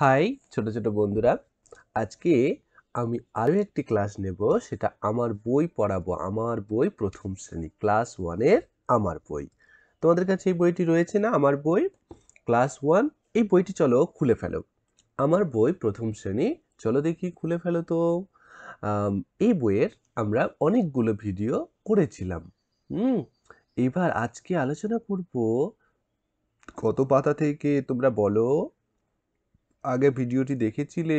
High, ছোট ছোট বন্ধুরা। আজকে আমি আরও একটি ক্লাস নেব, সেটা আমার বই পড়াবো, আমার বই প্রথম শ্রেণি, ক্লাস ওয়ানের আমার বই। তোমাদের কাছে এই বইটি রয়েছে না, আমার বই? ক্লাস ওয়ান, এই বইটি চলো খুলে ফেলো। আমার বই প্রথম শ্রেণি, চলো দেখি খুলে ফেলো তো। এই বইয়ের আমরা অনেকগুলো ভিডিও করেছিলাম। হুম, এবার আজকে আলোচনা করব, কত পাতা থেকে তোমরা বলো? আগে ভিডিওটি দেখেছিলে?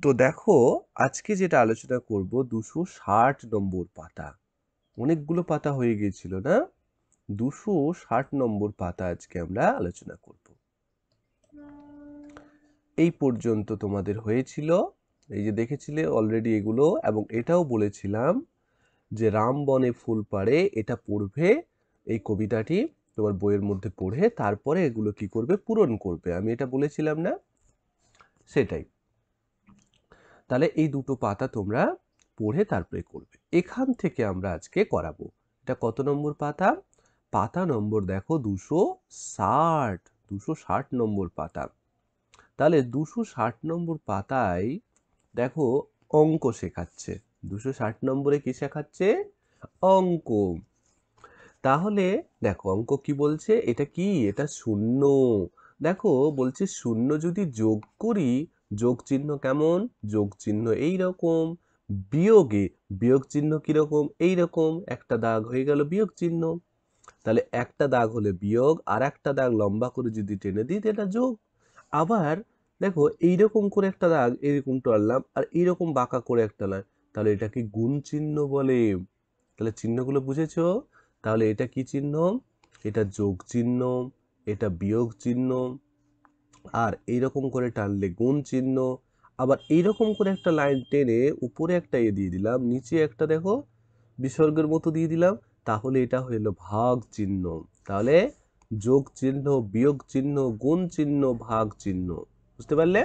তো দেখো, আজকে যেটা আলোচনা করব, দুশো ষাট নম্বর পাতা। অনেকগুলো পাতা হয়ে গিয়েছিল, না? দুশো ষাট নম্বর পাতা আজকে আমরা আলোচনা করব। এই পর্যন্ত তোমাদের হয়েছিল। এই যে দেখেছিলে অলরেডি এগুলো, এবং এটাও বলেছিলাম যে রাম বনে ফুল পাড়ে এটা পড়বে এই কবিতাটি। তোমার বইয়ের মধ্যে পড়ে তারপরে এগুলো কি করবে? পূরণ করবে। আমি এটা বলেছিলাম না? সেটাই। তাহলে এই দুটো পাতা তোমরা পড়ে তারপরে করবে। এখান থেকে আমরা আজকে করাবো। এটা কত নম্বর পাতা? পাতা নম্বর দেখো দুশো ষাট। দুশো ষাট নম্বর পাতা। তাহলে দুশো ষাট নম্বর পাতায় দেখো অঙ্ক শেখাচ্ছে। দুশো ষাট নম্বরে কি শেখাচ্ছে? অঙ্ক। তাহলে দেখো অঙ্ক কি বলছে? এটা কি? এটা শূন্য। দেখো বলছে শূন্য যদি যোগ করি, যোগ চিহ্ন কেমন? যোগ চিহ্ন এই রকম। বিয়োগে বিয়োগ চিহ্ন কীরকম এই রকম। একটা দাগ হয়ে গেল বিয়োগ চিহ্ন। তাহলে একটা দাগ হলে বিয়োগ, আর একটা দাগ লম্বা করে যদি টেনে দিই এটা যোগ। আবার দেখো এইরকম করে একটা দাগ এরকম টানলাম, আর এইরকম বাঁকা করে একটা লাইন। তাহলে এটা কি গুণ চিহ্ন বলে। তাহলে চিহ্নগুলো বুঝেছ? তাহলে এটা কি চিহ্ন? এটা যোগ চিহ্ন, এটা বিয়োগ চিহ্ন, আর এইরকম করে টানলে গুণ চিহ্ন। আবার এইরকম করে একটা লাইন টেনে উপরে একটা এ দিয়ে দিলাম, নিচে একটা দেখো, বিসর্গের মতো দিয়ে দিলাম, তাহলে এটা হলো ভাগ চিহ্ন। তাহলে যোগ চিহ্ন, বিয়োগ চিহ্ন, গুণ চিহ্ন, ভাগ চিহ্ন, বুঝতে পারলে?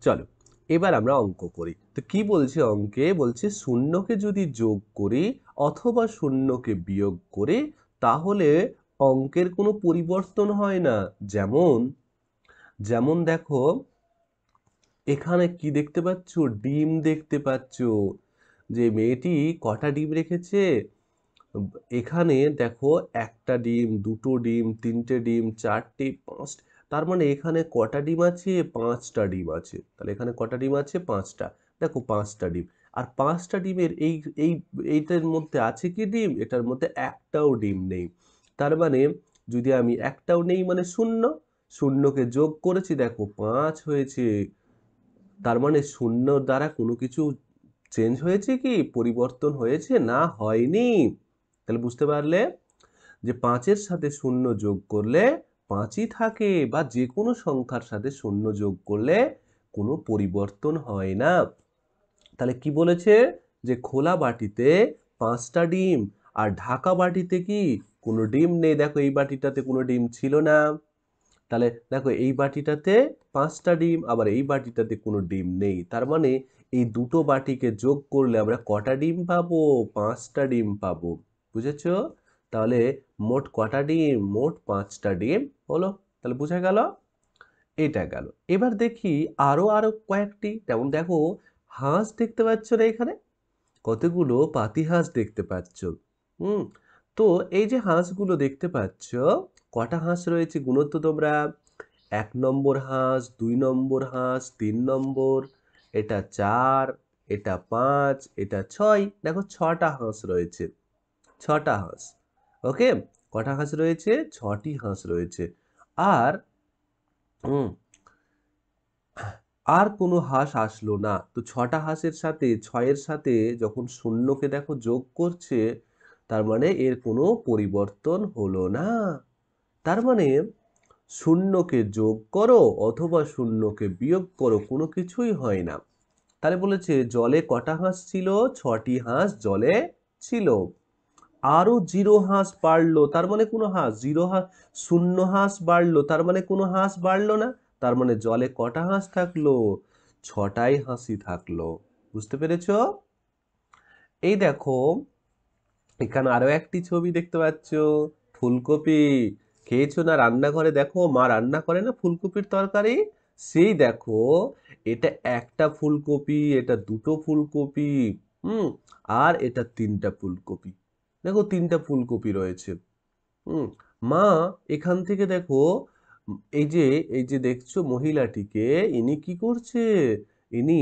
চলো, এবার আমরা অঙ্ক করি। তো কি বলছি অঙ্কে? বলছে শূন্যকে যদি যোগ করি অথবা শূন্যকে বিয়োগ করি তাহলে অঙ্কের কোনো পরিবর্তন হয় না। যেমন যেমন দেখো, এখানে কি দেখতে পাচ্ছ? ডিম দেখতে পাচ্ছ। যে মেয়েটি কটা ডিম রেখেছে? এখানে দেখো, একটা ডিম, দুটো ডিম, তিনটে ডিম, চারটে, পাঁচটা। তার মানে এখানে কটা ডিম আছে? পাঁচটা ডিম আছে। তাহলে এখানে কটা ডিম আছে? পাঁচটা। দেখো, পাঁচটা ডিম। আর পাঁচটা ডিমের এই এই, এইটার মধ্যে আছে কি ডিম? এটার মধ্যে একটাও ডিম নেই। তার মানে যদি আমি একটাও নেই মানে শূন্য। শূন্যকে যোগ করেছি, দেখো পাঁচ হয়েছে। তার মানে শূন্য দ্বারা কোনো কিছু চেঞ্জ হয়েছে কি? পরিবর্তন হয়েছে না হয়নি। তাহলে বুঝতে পারলে যে পাঁচের সাথে শূন্য যোগ করলে পাঁচই থাকে বা যে কোনো সংখ্যার সাথে শূন্য যোগ করলে কোনো পরিবর্তন হয় না। তাহলে কি বলেছে? যে খোলা বাটিতে পাঁচটা ডিম আর ঢাকা বাটিতে কি কোনো ডিম নেই? দেখো এই বাটিটাতে কোনো ডিম ছিল না। তাহলে দেখো এই বাটিটাতে পাঁচটা ডিম, আবার এই বাটিটাতে কোনো ডিম নেই। তার মানে এই দুটো বাটিকে যোগ করলে আমরা কটা ডিম পাবো? পাঁচটা ডিম পাবো। বুঝেছ? তাহলে মোট কটা ডিম? মোট পাঁচটা ডিম হলো। তাহলে বুঝা গেল? এটা গেল। এবার দেখি আরও আরও কয়েকটি। যেমন দেখো হাঁস দেখতে পাচ্ছ না এখানে? কতগুলো পাতি হাঁস দেখতে পাচ্ছ। হুম, তো এই যে হাঁসগুলো দেখতে পাচ্ছ, কটা হাঁস রয়েছে গুণত্ব তোমরা? এক নম্বর হাঁস, দুই নম্বর হাঁস, তিন নম্বর, এটা চার, এটা পাঁচ, এটা ছয়। দেখো ছটা হাঁস রয়েছে, ছটা হাঁস। ওকে? কটা হাঁস রয়েছে? ছটি হাঁস রয়েছে। আর, হুম আর কোনো হাঁস আসলো না। তো ছটা হাঁসের সাথে, ছয়ের সাথে যখন শূন্যকে দেখো যোগ করছে, তার মানে এর কোনো পরিবর্তন হলো না। তার মানে শূন্যকে যোগ করো অথবা শূন্যকে বিয়োগ করো কোনো কিছুই হয় না। তাহলে বলেছে, জলে কটা হাঁস ছিল? ছটি হাঁস জলে ছিল। আরও জিরো হাঁস বাড়লো, তার মানে কোনো হাঁস, জিরো হাঁস, শূন্য হাঁস বাড়লো, তার মানে কোনো হাঁস বাড়লো না। তার মানে জলে কটা হাঁস থাকল? ছটাই হাসি থাকল। বুঝতে পেরেছ? এই দেখো, এখানে আরও একটি ছবি দেখতে পাচ্ছ, ফুলকপি। খেয়েছো না রান্নাঘরে? দেখো, মা রান্না করে না ফুলকপির তরকারি? সেই দেখো, এটা একটা ফুলকপি, এটা দুটো ফুলকপি, হুম, আর এটা তিনটা ফুলকপি। দেখো, তিনটা ফুলকপি রয়েছে। হুম, মা, এখান থেকে দেখো এই যে এই যে দেখছ মহিলাটিকে, ইনি কি করছে? ইনি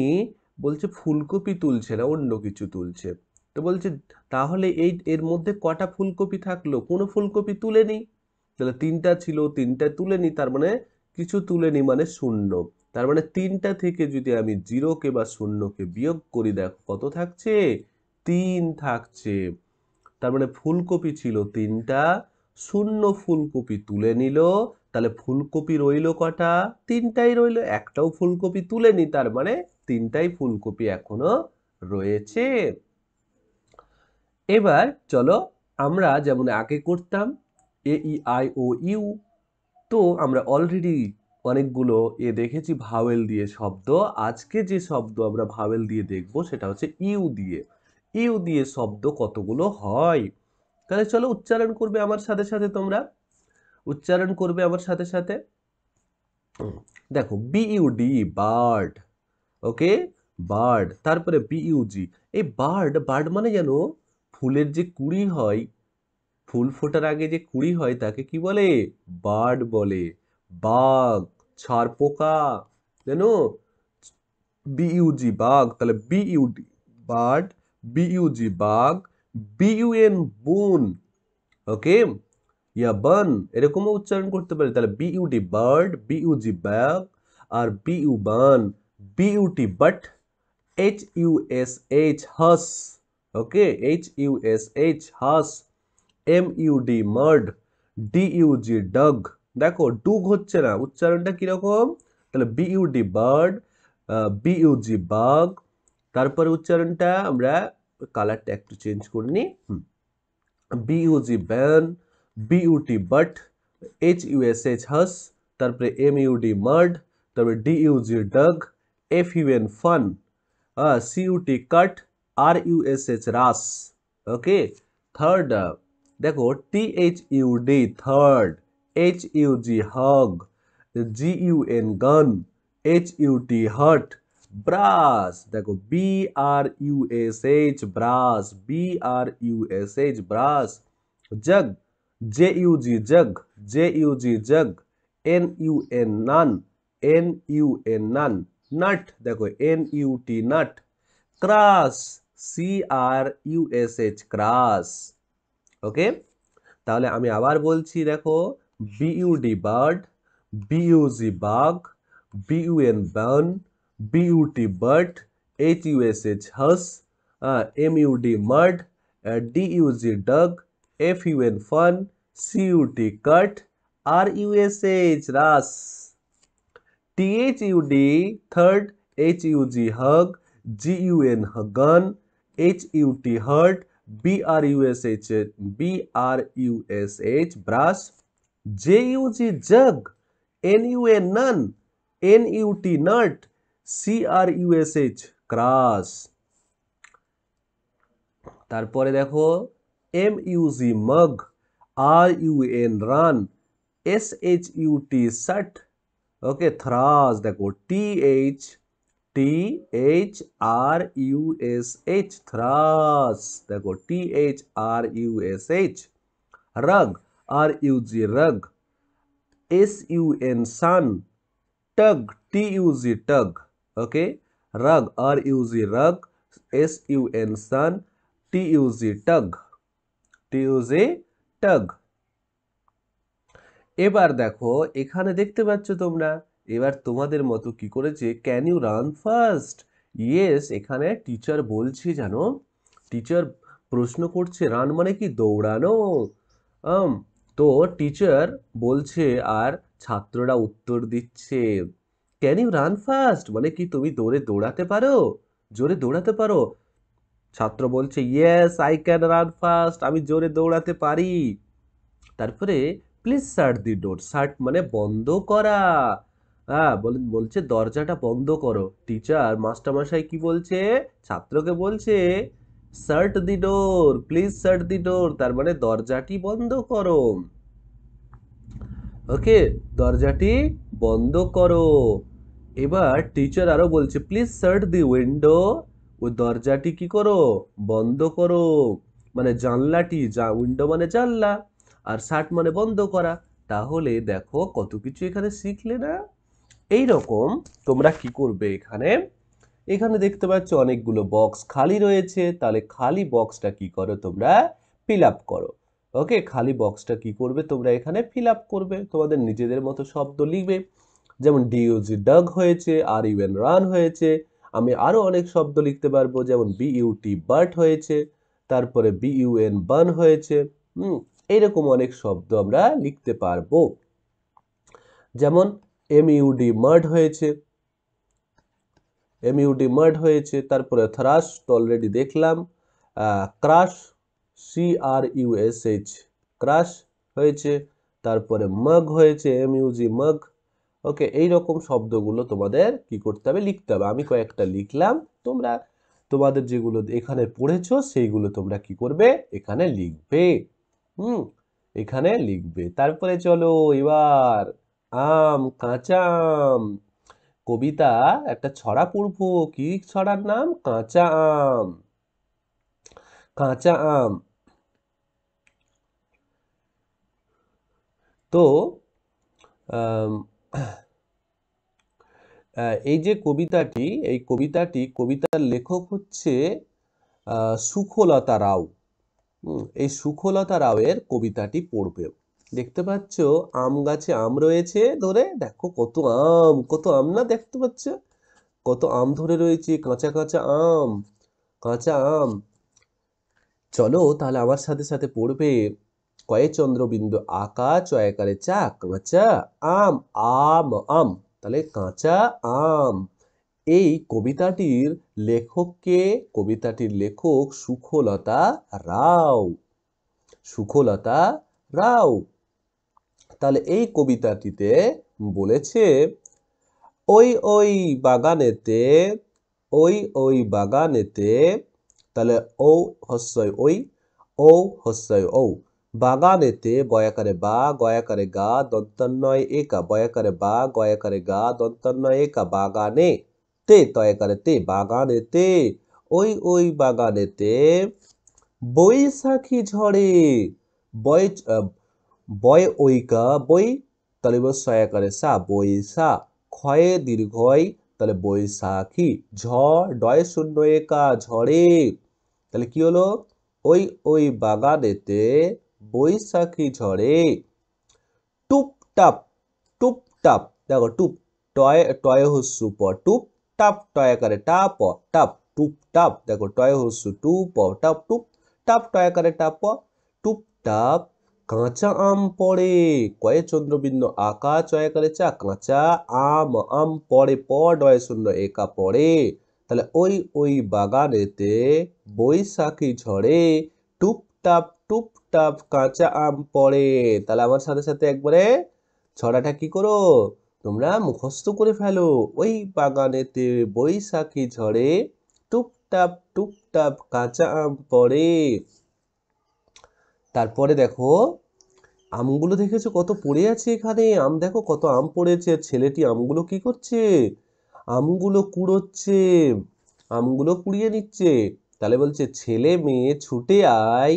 বলছে ফুলকপি তুলছে না, অন্য কিছু তুলছে। তো বলছে, তাহলে এই, এর মধ্যে কটা ফুলকপি থাকল? কোনো ফুলকপি তুলেনি? তাহলে তিনটা ছিল, তিনটা তুলেনি, তার মানে কিছু তুলেনি মানে শূন্য। তার মানে তিনটা থেকে যদি আমি জিরোকে বা শূন্যকে বিয়োগ করি, দেখো কত থাকছে? তিন থাকছে। তার মানে ফুলকপি ছিল তিনটা, শূন্য ফুলকপি তুলে নিল তাহলে ফুলকপি রইল কটা? তিনটাই রইল। একটাও ফুলকপি তুলে তুলেনি, তার মানে তিনটাই ফুলকপি এখনও রয়েছে। এবার চলো আমরা যেমন আগে করতাম, এ ই আই ও ইউ, তো আমরা অলরেডি অনেকগুলো এ দেখেছি, ভাওয়েল দিয়ে শব্দ। আজকে যে শব্দ আমরা ভাওয়েল দিয়ে দেখব, সেটা হচ্ছে ইউ দিয়ে। ইউ দিয়ে শব্দ কতগুলো হয়? তাহলে চলো উচ্চারণ করবে আমার সাথে সাথে তোমরা। উচ্চারণ করবে আমার সাথে সাথে? দেখো বিইউডি বার্ড ওকে বার্ড তারপরে বিইউজি এই বার্ড বার্ড মানে যেন ফুলের যে কুড়ি হয় ফুল ফোটার আগে যে কুড়ি হয় তাকে কি বলে? বার্ড বলে। বাঘ ছাড় পোকা জানো বিইউজি বাঘ তাহলে বিইউডি বার্ড বিইউজি বাঘ বিইউএন বুন ওকে ইয়া বান এরকমও উচ্চারণ করতে পারি। তাহলে B U D bud B U G bug R B U bun B U T but H U S H hush okay H U S H hush M U D mud D U G dug দেখো ডুগ হচ্ছে না। উচ্চারণটা কীরকম? তাহলে B U D bud B U G bug তারপরে উচ্চারণটা আমরা কালারটা একটু চেঞ্জ করে নিই B U G bun B U T but H U S H hush তারপরে এম ইউ ডি মার্ড তারপরে D U G dug F U N fun C U T cut R U S H rush okay third দেখো T H U D third H U G hug G U N gun H U T hut brush দেখো B R U S H brush B R U S H brush jug J U G jug J U G jug N U N nun N U N nun nut দেখো N U T nut crush C R U S H crush okay তাহলে আমি আবার বলছি দেখো B U D bud B U G bug B U N bun B U T but H U S H hush M U D mud D U G dug F U N fun C U T cut R U S H rush T H U D third H U G hug G U N gun H U T hut BRUSH. BRUSH brass JUG. Jug NUA none. NUT. Nut CRUSH crush তারপরে দেখো M U G mug R U N run S H U T shut okay thrush দেখো T H T H R U S H thrush দেখো T H R U S H rug R U G rug S U N sun tug T U G tug okay rug R U G rug S U N sun T U G tug T G tug এবার দেখো, এখানে দেখতে পাচ্ছ তোমরা, এবার তোমাদের মতো কি করেছে? Can you run fast yes এখানে টিচার বলছে জানো টিচার প্রশ্ন করছে রান মানে কি? দৌড়ানো। তো টিচার বলছে, আর ছাত্ররা উত্তর দিচ্ছে ক্যান ইউ রান ফার্স্ট মানে কি, তুমি দৌড়ে দৌড়াতে পারো? জোরে দৌড়াতে পারো? ছাত্র বলছে yes I can run fast আমি জোরে দৌড়াতে পারি। তারপরে please shut the door shut মানে বন্ধ করা। হ্যাঁ বলে, বলছে, দরজাটা বন্ধ করো। টিচার মাস্টারমশাই কি বলছে? ছাত্রকে বলছে shut the door please shut the door তার মানে দরজাটি বন্ধ করো। ওকে দরজাটি বন্ধ করো। এবার টিচার আরও বলছে প্লিজ শার্ট দি উইন্ডো ওই দরজাটি কি করো? বন্ধ করো। মানে জানলাটি, যা উইন্ডো মানে জানলা আর শার্ট মানে বন্ধ করা। তাহলে দেখো কত কিছু এখানে শিখলে না? এই রকম তোমরা কি করবে এখানে? এখানে দেখতে পাচ্ছ অনেকগুলো বক্স খালি রয়েছে। তাহলে খালি বক্সটা কি করো? তোমরা ফিল আপ করো। ওকে খালি বক্সটা কি করবে? তোমরা এখানে ফিল আপ করবে। তোমাদের নিজেদের মতো শব্দ লিখবে। যেমন ডিউজি ডাগ হয়েছে আর ইউএন রান হয়েছে। আমি আরও অনেক শব্দ লিখতে পারব, যেমন বিইউটি বার্ট হয়েছে, তারপরে বিইউএন বান হয়েছে, হুম এইরকম অনেক শব্দ আমরা লিখতে পারব। যেমন এমইউডি মার্ড হয়েছে এমইউডি মার্ড হয়েছে, তারপরে থ্রাশ তো অলরেডি দেখলাম crush C R U S H crush হয়েছে, তারপরে মগ হয়েছে এম ইউজি মগ ওকে এই রকম শব্দগুলো তোমাদের কি করতে হবে? লিখতে হবে। আমি কয়েকটা লিখলাম। তোমরা, তোমাদের যেগুলো এখানে পড়েছো, সেইগুলো তোমরা কি করবে? এখানে লিখবে। হুম, এখানে লিখবে। তারপরে চলো এবার আম, কাঁচা আম। কবিতা, একটা ছড়া পড়ব। কি ছড়ার নাম? কাঁচা আম। কাঁচা আম। তো এই যে কবিতাটি, এই কবিতাটি, কবিতার লেখক হচ্ছে সুখলতা রাও। এই সুখলতা রাওয়ের কবিতাটি পড়বে। দেখতে পাচ্ছ, আম গাছে আম রয়েছে ধরে, দেখো কত আম কত আম না দেখতে পাচ্ছ? কত আম ধরে রয়েছে, কাঁচা কাঁচা আম কাঁচা আম। চলো তাহলে আমার সাথে সাথে পড়বে। কয়ে চন্দ্রবিন্দু আকা চয়াকারে চা কাঁচা আম আম আম। তাহলে কাঁচা আম। এই কবিতাটির লেখককে কবিতাটির লেখক সুখলতা রাও। সুখলতা রাও। তাহলে এই কবিতাটিতে বলেছে, ওই ওই বাগানেতে, ওই ওই বাগানেতে, তাহলে ও হস্যয় ওই ও হস্যয় ও বাগানেতে বয়াকারে বা, গয়াকারে গা দন্তন্নয় একা। বয়াকারে বা, গয়াকারে গা দন্তন্নয় একা। বাগানে তে তয়াকারে তে বাগানেতে, ওই ওই বাগানেতে বৈশাখী ঝড়ে। বয় বয় ঐকা বই তাহলে সয়াকারে সা, বৈশা, ক্ষয়ে দীর্ঘয়, তাহলে বৈশাখী ঝ ডয় শূন্য একা ঝড়ে। তাহলে কি হলো? ওই ওই বাগানেতে বৈশাখী ঝড়ে। টুপটাপ টুপটাপ দেখো, টুপ টয় টয় হস্যু প, টুপ টাপ টয় আকারে টাপ টাপ টুপ টাপ। দেখো, টয় হস্যু টু প, টাপ টুপ টাপ টয় আকারে টাপ টুপ টাপ কাঁচা আম পড়ে। কয়ে চন্দ্রবিন্দু? আকা চয় আকারে চা, কাঁচা আম আম পড়ে। প ডয় শূন্য একা পড়ে। তাহলে ওই ওই বাগানেতে বৈশাখী ঝড়ে টুপটাপ টুপটাপ কাঁচা আম পড়ে। তাহলে আমার সাথে সাথে একবারে ছড়াটা কি করো? তোমরা মুখস্থ করে ফেলো। ওই বাগানেতে বৈশাখী ঝড়ে টুপটাপ টুপটাপ কাঁচা আম পড়ে। তারপরে দেখো, আমগুলো দেখেছ কত পড়ে আছে এখানে? আম দেখো কত আম পড়েছে। ছেলেটি আমগুলো কি করছে? আমগুলো কুড়োচ্ছে। আমগুলো কুড়িয়ে নিচ্ছে। তাহলে বলছে, ছেলে মেয়ে ছুটে আয়।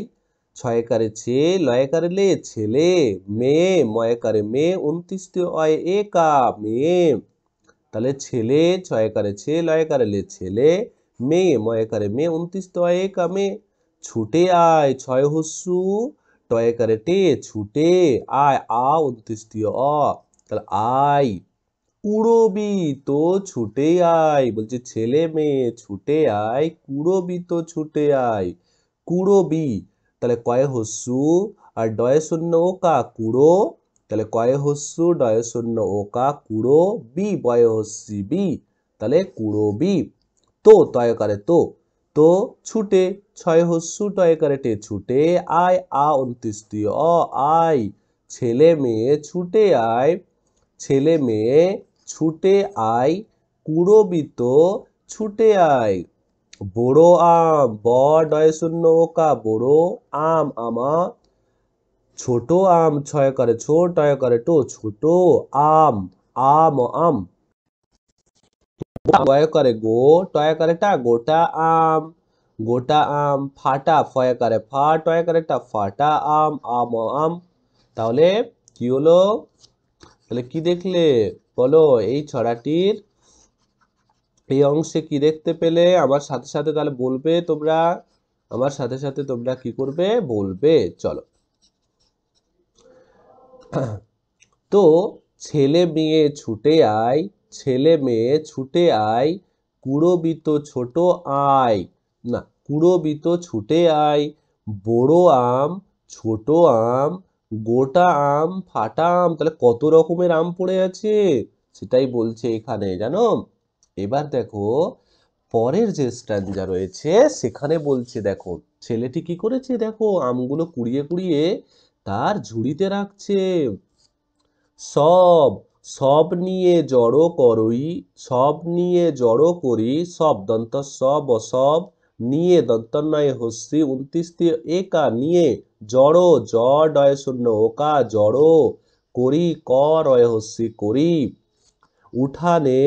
ছয়কারে ছে লয়কারে লে, ছেলে, মেয়ে, ময়কারে মেয়ে, উনত্রিশটি অয় একা, মেয়ে। তাহলে ছেলে, ছয়কারে ছে, লয়কারে লে, ছেলে, মেয়ে, ময়কারে মেয়ে, উনত্রিশটি অয় একা, মেয়ে। ছুটে আয়, ছয় হস্যু টয়কারে টে, ছুটে আয়, আ, উনত্রিশটি অ। তাহলে আয় কুড়বি তো ছুটে আয়, বলছে ছেলে, মেয়ে, ছুটে আয়, কুড়বি তো ছুটে আয়, কুড়বি। তাহলে কয়ে হস্যু আর ডয়ে শূন্য ও কা কুড়ো। তাহলে কয়ে হস্যু ডয়ে শূন্য ও কা কুড়ো, বি, বয়ে হস্যি বি, তাহলে কুড়ো বি। তো, তয় করে তো। তো, ছুটে, ছয় হস্যু টয়কারে টে ছুটে, আয়, আ উনত্রিশটি অ আয়। ছেলে মেয়ে ছুটে আয়, ছেলে মেয়ে ছুটে আয় কুড়বিত ছুটে আয়। বড়ো আম ব ডয় শূন্য কা বড়ো আম আমা ছোট আম ছয় করে, ছোট করে টো, ছোট আম আম আম। গয় করে, গো, টয় করে টা, গোটা আম। গোটা আম ফাটা, ফয় করে ফা, টয় করে টা, ফাটা আম আম আম। তাহলে কি হলো? তাহলে কি দেখলে? বলো, এই ছড়াটির এই অংশে কি দেখতে পেলে? আমার সাথে সাথে তাহলে বলবে তোমরা। আমার সাথে সাথে তোমরা কি করবে? বলবে, চলো। তো ছেলে মেয়ে ছুটে আয়, ছেলে মেয়ে ছুটে আয়, কুড়োবিত ছোট আয়। না, কুড়োবিত ছুটে আয়, বড় আম, ছোট আম, গোটা আম, ফাটা আম, তাহলে কত রকমের আম পড়ে আছে? সেটাই বলছে এখানে, জানো? এবার দেখো, পরের যে স্ট্যান্ডা রয়েছে, সেখানে বলছে, দেখো, ছেলেটি কি করেছে? দেখো, আমগুলো কুড়িয়ে কুড়িয়ে তার ঝুড়িতে রাখছে। সব সব নিয়ে জড়ো করই, সব নিয়ে জড়ো করি, সব দন্ত, সব সব নিয়ে দন্তন্নয় হস্যি উনত্রিশ দিয়ে একা নিয়ে জড়ো জ ডয় শূন্য, ওকা জড়ো করি, ক রয় হস্যি করি। উঠানে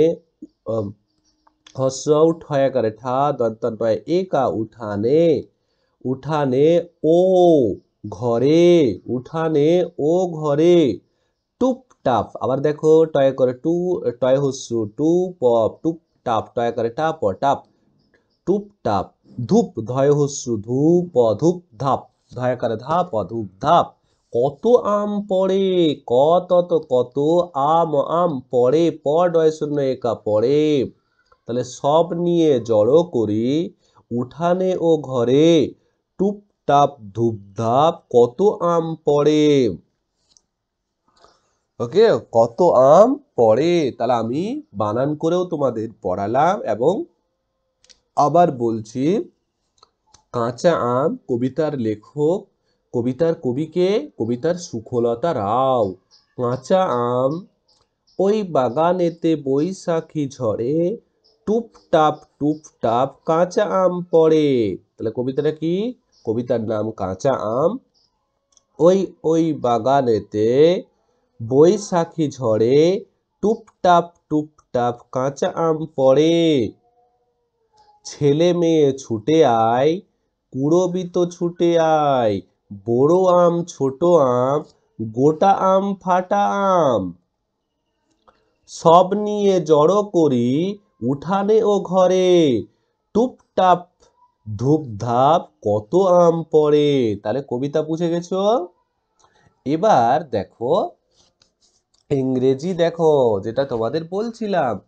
হস্য উঠয় করে ঠা দন্তন্নয় একা উঠানে উঠানে ও ঘরে, উঠানে ও ঘরে। টুপ টাপ আবার দেখো টয় করে টু টয় হস্যু টু পপ টুপ টাপ টয় করে টাপ টাপ টুপ টাপ ধূপ ধয় হস্যু ধূপ ধূপ ধাপ ধয় করে ধাপ ধূপ ধাপ কত আম পড়ে, কত কত আম আম পড়ে প ডয় শূন্য একা পড়ে। তাহলে সব নিয়ে জড়ো করি, উঠানে ও ঘরে টুপ টাপ ধূপ ধাপ কত আম পড়ে। ওকে? কত আম পড়ে? তাহলে আমি বানান করেও তোমাদের পড়ালাম এবং আবার বলছি, কাঁচা আম কবিতার লেখক, কবিতার কবিকে, কবিতার সুখলতা রাও। কাঁচা আম ওই বাগানেতে বৈশাখী ঝড়ে টুপ টাপ টুপ টাপ কাঁচা আম পড়ে। তাহলে কবিতাটা কি? কবিতার নাম কাঁচা আম। ওই ওই বাগানেতে বৈশাখী ঝড়ে টুপটাপ টুপটাপ কাঁচা আম পড়ে। ছেলে মেয়ে ছুটে আয়, কুড়োবিত ছুটে আয়, বড় আম, ছোট আম, গোটা আম, ফাটা আম। সব নিয়ে জড়ো করি উঠানে ও ঘরে টুপটাপ ধূপধাপ কত আম পড়ে। তাহলে কবিতা বুঝে গেছো? এবার দেখো, ইংরেজি দেখো, যেটা তোমাদের বলছিলাম।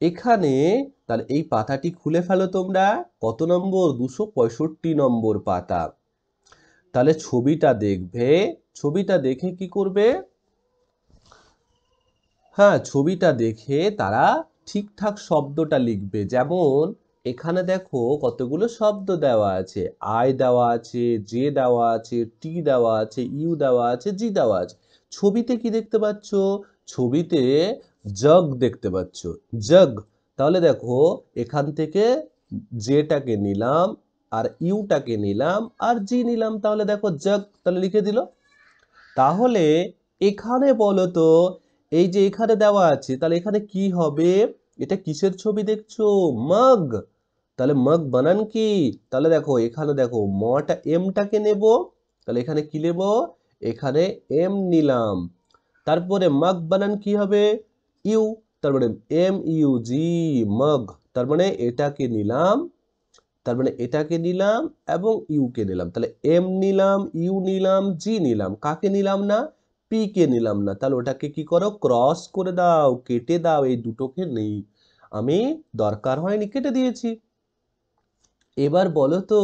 এখানে, তাহলে এই পাতাটি খুলে ফেলো তোমরা। কত নম্বর? দুশো পঁয়ষট্টি নম্বর পাতা। তাহলে ছবিটা দেখবে। ছবিটা দেখে কি করবে? হ্যাঁ ছবিটা দেখে তারা ঠিকঠাক শব্দটা লিখবে। যেমন, এখানে দেখো কতগুলো শব্দ দেওয়া আছে। আই দেওয়া আছে, জে দেওয়া আছে, টি দেওয়া আছে, ইউ দেওয়া আছে, জি দেওয়া আছে। ছবিতে কি দেখতে পাচ্ছ? ছবিতে জগ দেখতে পাচ্ছ। জগ। তাহলে দেখো, এখান থেকে জেটাকে নিলাম, আর ইউটাকে নিলাম, আর জি নিলাম। তাহলে দেখো জগ তাহলে লিখে দিল। তাহলে এখানে বলো তো, এই যে এখানে দেওয়া আছে, তাহলে এখানে কি হবে? এটা কিসের ছবি দেখছ? মগ। তাহলে মগ বানান কি? তাহলে দেখো, এখানে দেখো মটা এমটাকে নেব, তাহলে এখানে কি নেব? এখানে এম নিলাম। তারপরে মগ বানান কি হবে? ইউ তারপরে এম ইউ জি, মগ। তার মানে এটাকে নিলাম, তার মানে এটাকে নিলাম এবং ইউকে নিলাম। তাহলে এম নিলাম, ইউ নিলাম, জি নিলাম। কাকে নিলাম না? পি কে নিলাম না। তাহলে ওটাকে কি করো? ক্রস করে দাও, কেটে দাও, এই দুটোকে নেই। আমি দরকার হয়নি, কেটে দিয়েছি। এবার বলো তো,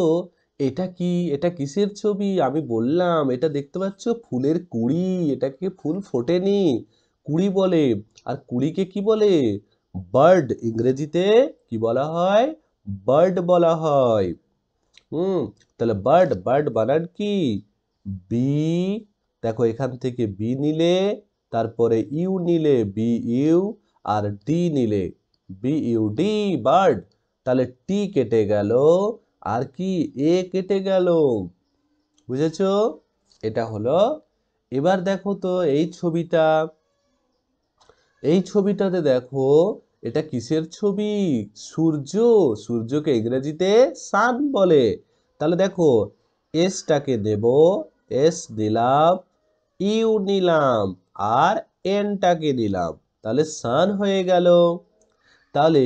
এটা কি, এটা কিসের ছবি? আমি বললাম, এটা দেখতে পাচ্ছ ফুলের কুড়ি, এটাকে ফুল ফোটেনি, কুড়ি বলে। আর কুড়িকে কি বলে? বার্ড ইংরেজিতে কি বলা হয়? বার্ড বলা হয়। হুম, তাহলে বার্ড বার্ড বানান কি? বি দেখো, এখান থেকে বি নিলে, তারপরে ইউ নিলে বি ইউ আর ডি নিলে বি ইউ ডি বার্ড তাহলে টি কেটে গেল, আর কি এ কেটে গেল? বুঝেছ? এটা হলো, এবার দেখো তো এই ছবিটা। এই ছবিটাতে দেখো, এটা কিসের ছবি? সূর্য। সূর্যকে ইংরেজিতে সান বলে। তাহলে দেখো এসটাকে নেব এস দিলাম ইউ নিলাম, আর এনটাকে নিলাম তাহলে সান হয়ে গেল। তাহলে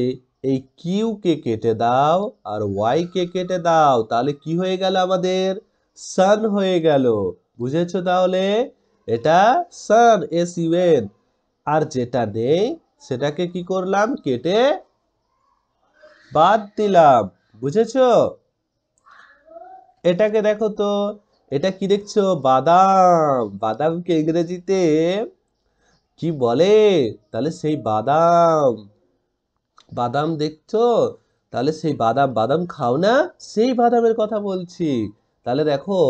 এই কিউ কে কেটে দাও আর ওয়াই কে কেটে দাও। তাহলে কি হয়ে গেল আমাদের? সান হয়ে গেল। বুঝেছ তাহলে? এটা সান, এস ইউএন আর যেটা নেই, সেটাকে কি করলাম? কেটে বাদ দিলাম। বুঝেছ? এটাকে দেখো তো এটা কি দেখছ? বাদাম। বাদামকে ইংরেজিতে কি বলে? তাহলে সেই বাদাম। বাদাম দেখছ? তাহলে সেই বাদাম। বাদাম খাও না? সেই বাদামের কথা বলছি। তাহলে দেখো,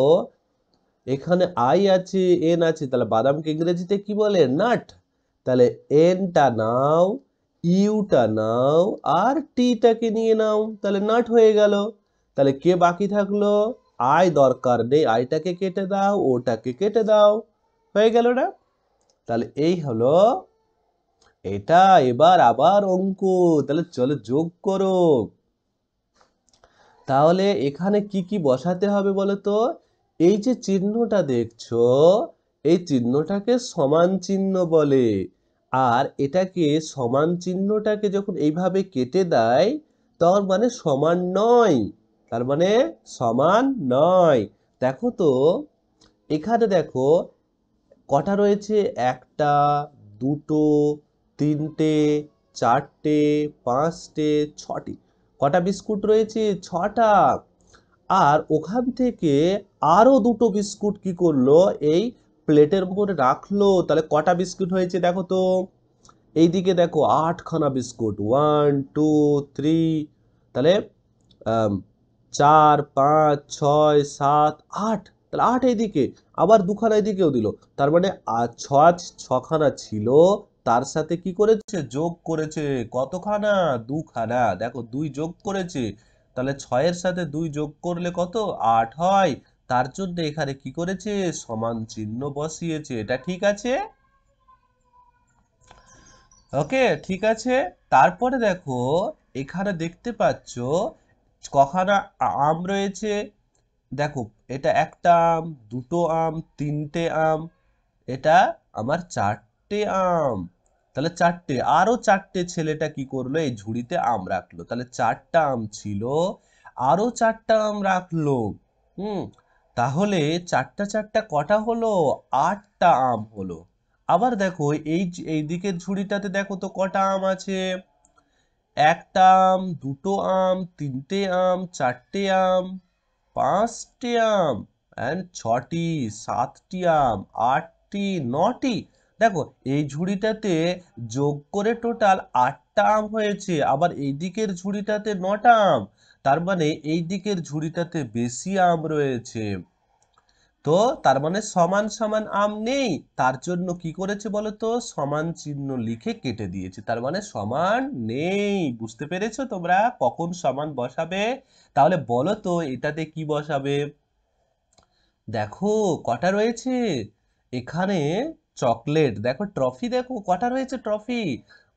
এখানে আই আছে এন আছে। তাহলে বাদামকে ইংরেজিতে কি বলে? নাট। তাহলে এনটা নাও ইউটা নাও, আর টিটাকে নিয়ে নাও। তাহলে নাট হয়ে গেল। তাহলে কে বাকি থাকল? আই দরকার নেই, আয়টাকে কেটে দাও, ওটাকে কেটে দাও। হয়ে গেল না? তাহলে এই হলো, এটা এবার আবার অঙ্ক। তাহলে চলো যোগ করো। তাহলে এখানে কি কি বসাতে হবে বলো তো এই যে চিহ্নটা দেখছ, এই চিহ্নটাকে সমান চিহ্ন বলে। আর এটাকে সমান চিহ্নটাকে যখন এইভাবে কেটে দেয় তখন মানে সমান নয়। তার মানে সমান নয়। দেখো তো, এখানে দেখো, কটা রয়েছে? একটা, দুটো, তিনটে, চারটে, পাঁচটে, ছটি। কটা বিস্কুট রয়েছে? ছটা। আর ওখান থেকে আরও দুটো বিস্কুট কি করল? এই প্লেটের উপরে রাখল। তাহলে কটা বিস্কুট হয়েছে দেখো তো? এইদিকে দেখো, আটখানা বিস্কুট। ওয়ান টু থ্রি তাহলে চার, পাঁচ, ছয়, সাত, আট। তাহলে আট এইদিকে, আবার দুখানা এদিকেও দিল। তার মানে আ- ছ ছখানা ছিল, তার সাথে কি করেছে? যোগ করেছে। কতখানা? দুখানা। দেখো, দুই যোগ করেছে। তাহলে ছয়ের সাথে দুই যোগ করলে কত? আট হয়। তার জন্য এখানে কি করেছে? সমান চিহ্ন বসিয়েছে। এটা ঠিক আছে? ওকে, ঠিক আছে? তারপরে দেখো, এখানে দেখতে পাচ্ছ কখানা আম রয়েছে। দেখো, এটা একটা আম, দুটো আম, তিনটে আম, এটা আমার চারটে আম। তাহলে চারটে, আরও চারটে ছেলেটা কি করল? এই ঝুড়িতে আম রাখল। তাহলে চারটা আম ছিল, আরও চারটা আম রাখল। হুম, তাহলে চারটা চারটা কটা হলো? আটটা আম হলো। আবার দেখো, এই এই দিকের ঝুড়িটাতে দেখো তো কটা আম আছে। একটা আম, দুটো আম, তিনটে আম, চারটে আম, পাঁচটি আম অ্যান্ড ছটি, সাতটি আম, আটটি, নটি। দেখো, এই ঝুড়িটাতে যোগ করে টোটাল আটটা আম হয়েছে। আবার এই দিকের ঝুড়িটাতে নটা আম। তার মানে এই দিকের ঝুড়িটাতে বেশি আম রয়েছে। তো তার মানে সমান সমান আম নেই। তার জন্য কি করেছে বলো তো সমান চিহ্ন লিখে কেটে দিয়েছে। তার মানে সমান নেই। বুঝতে পেরেছ তোমরা? কখন সমান বসাবে? তাহলে বলো তো এটাতে কি বসাবে? দেখো, কটা রয়েছে? এখানে চকলেট, দেখো ট্রফি, দেখো কটা রয়েছে ট্রফি?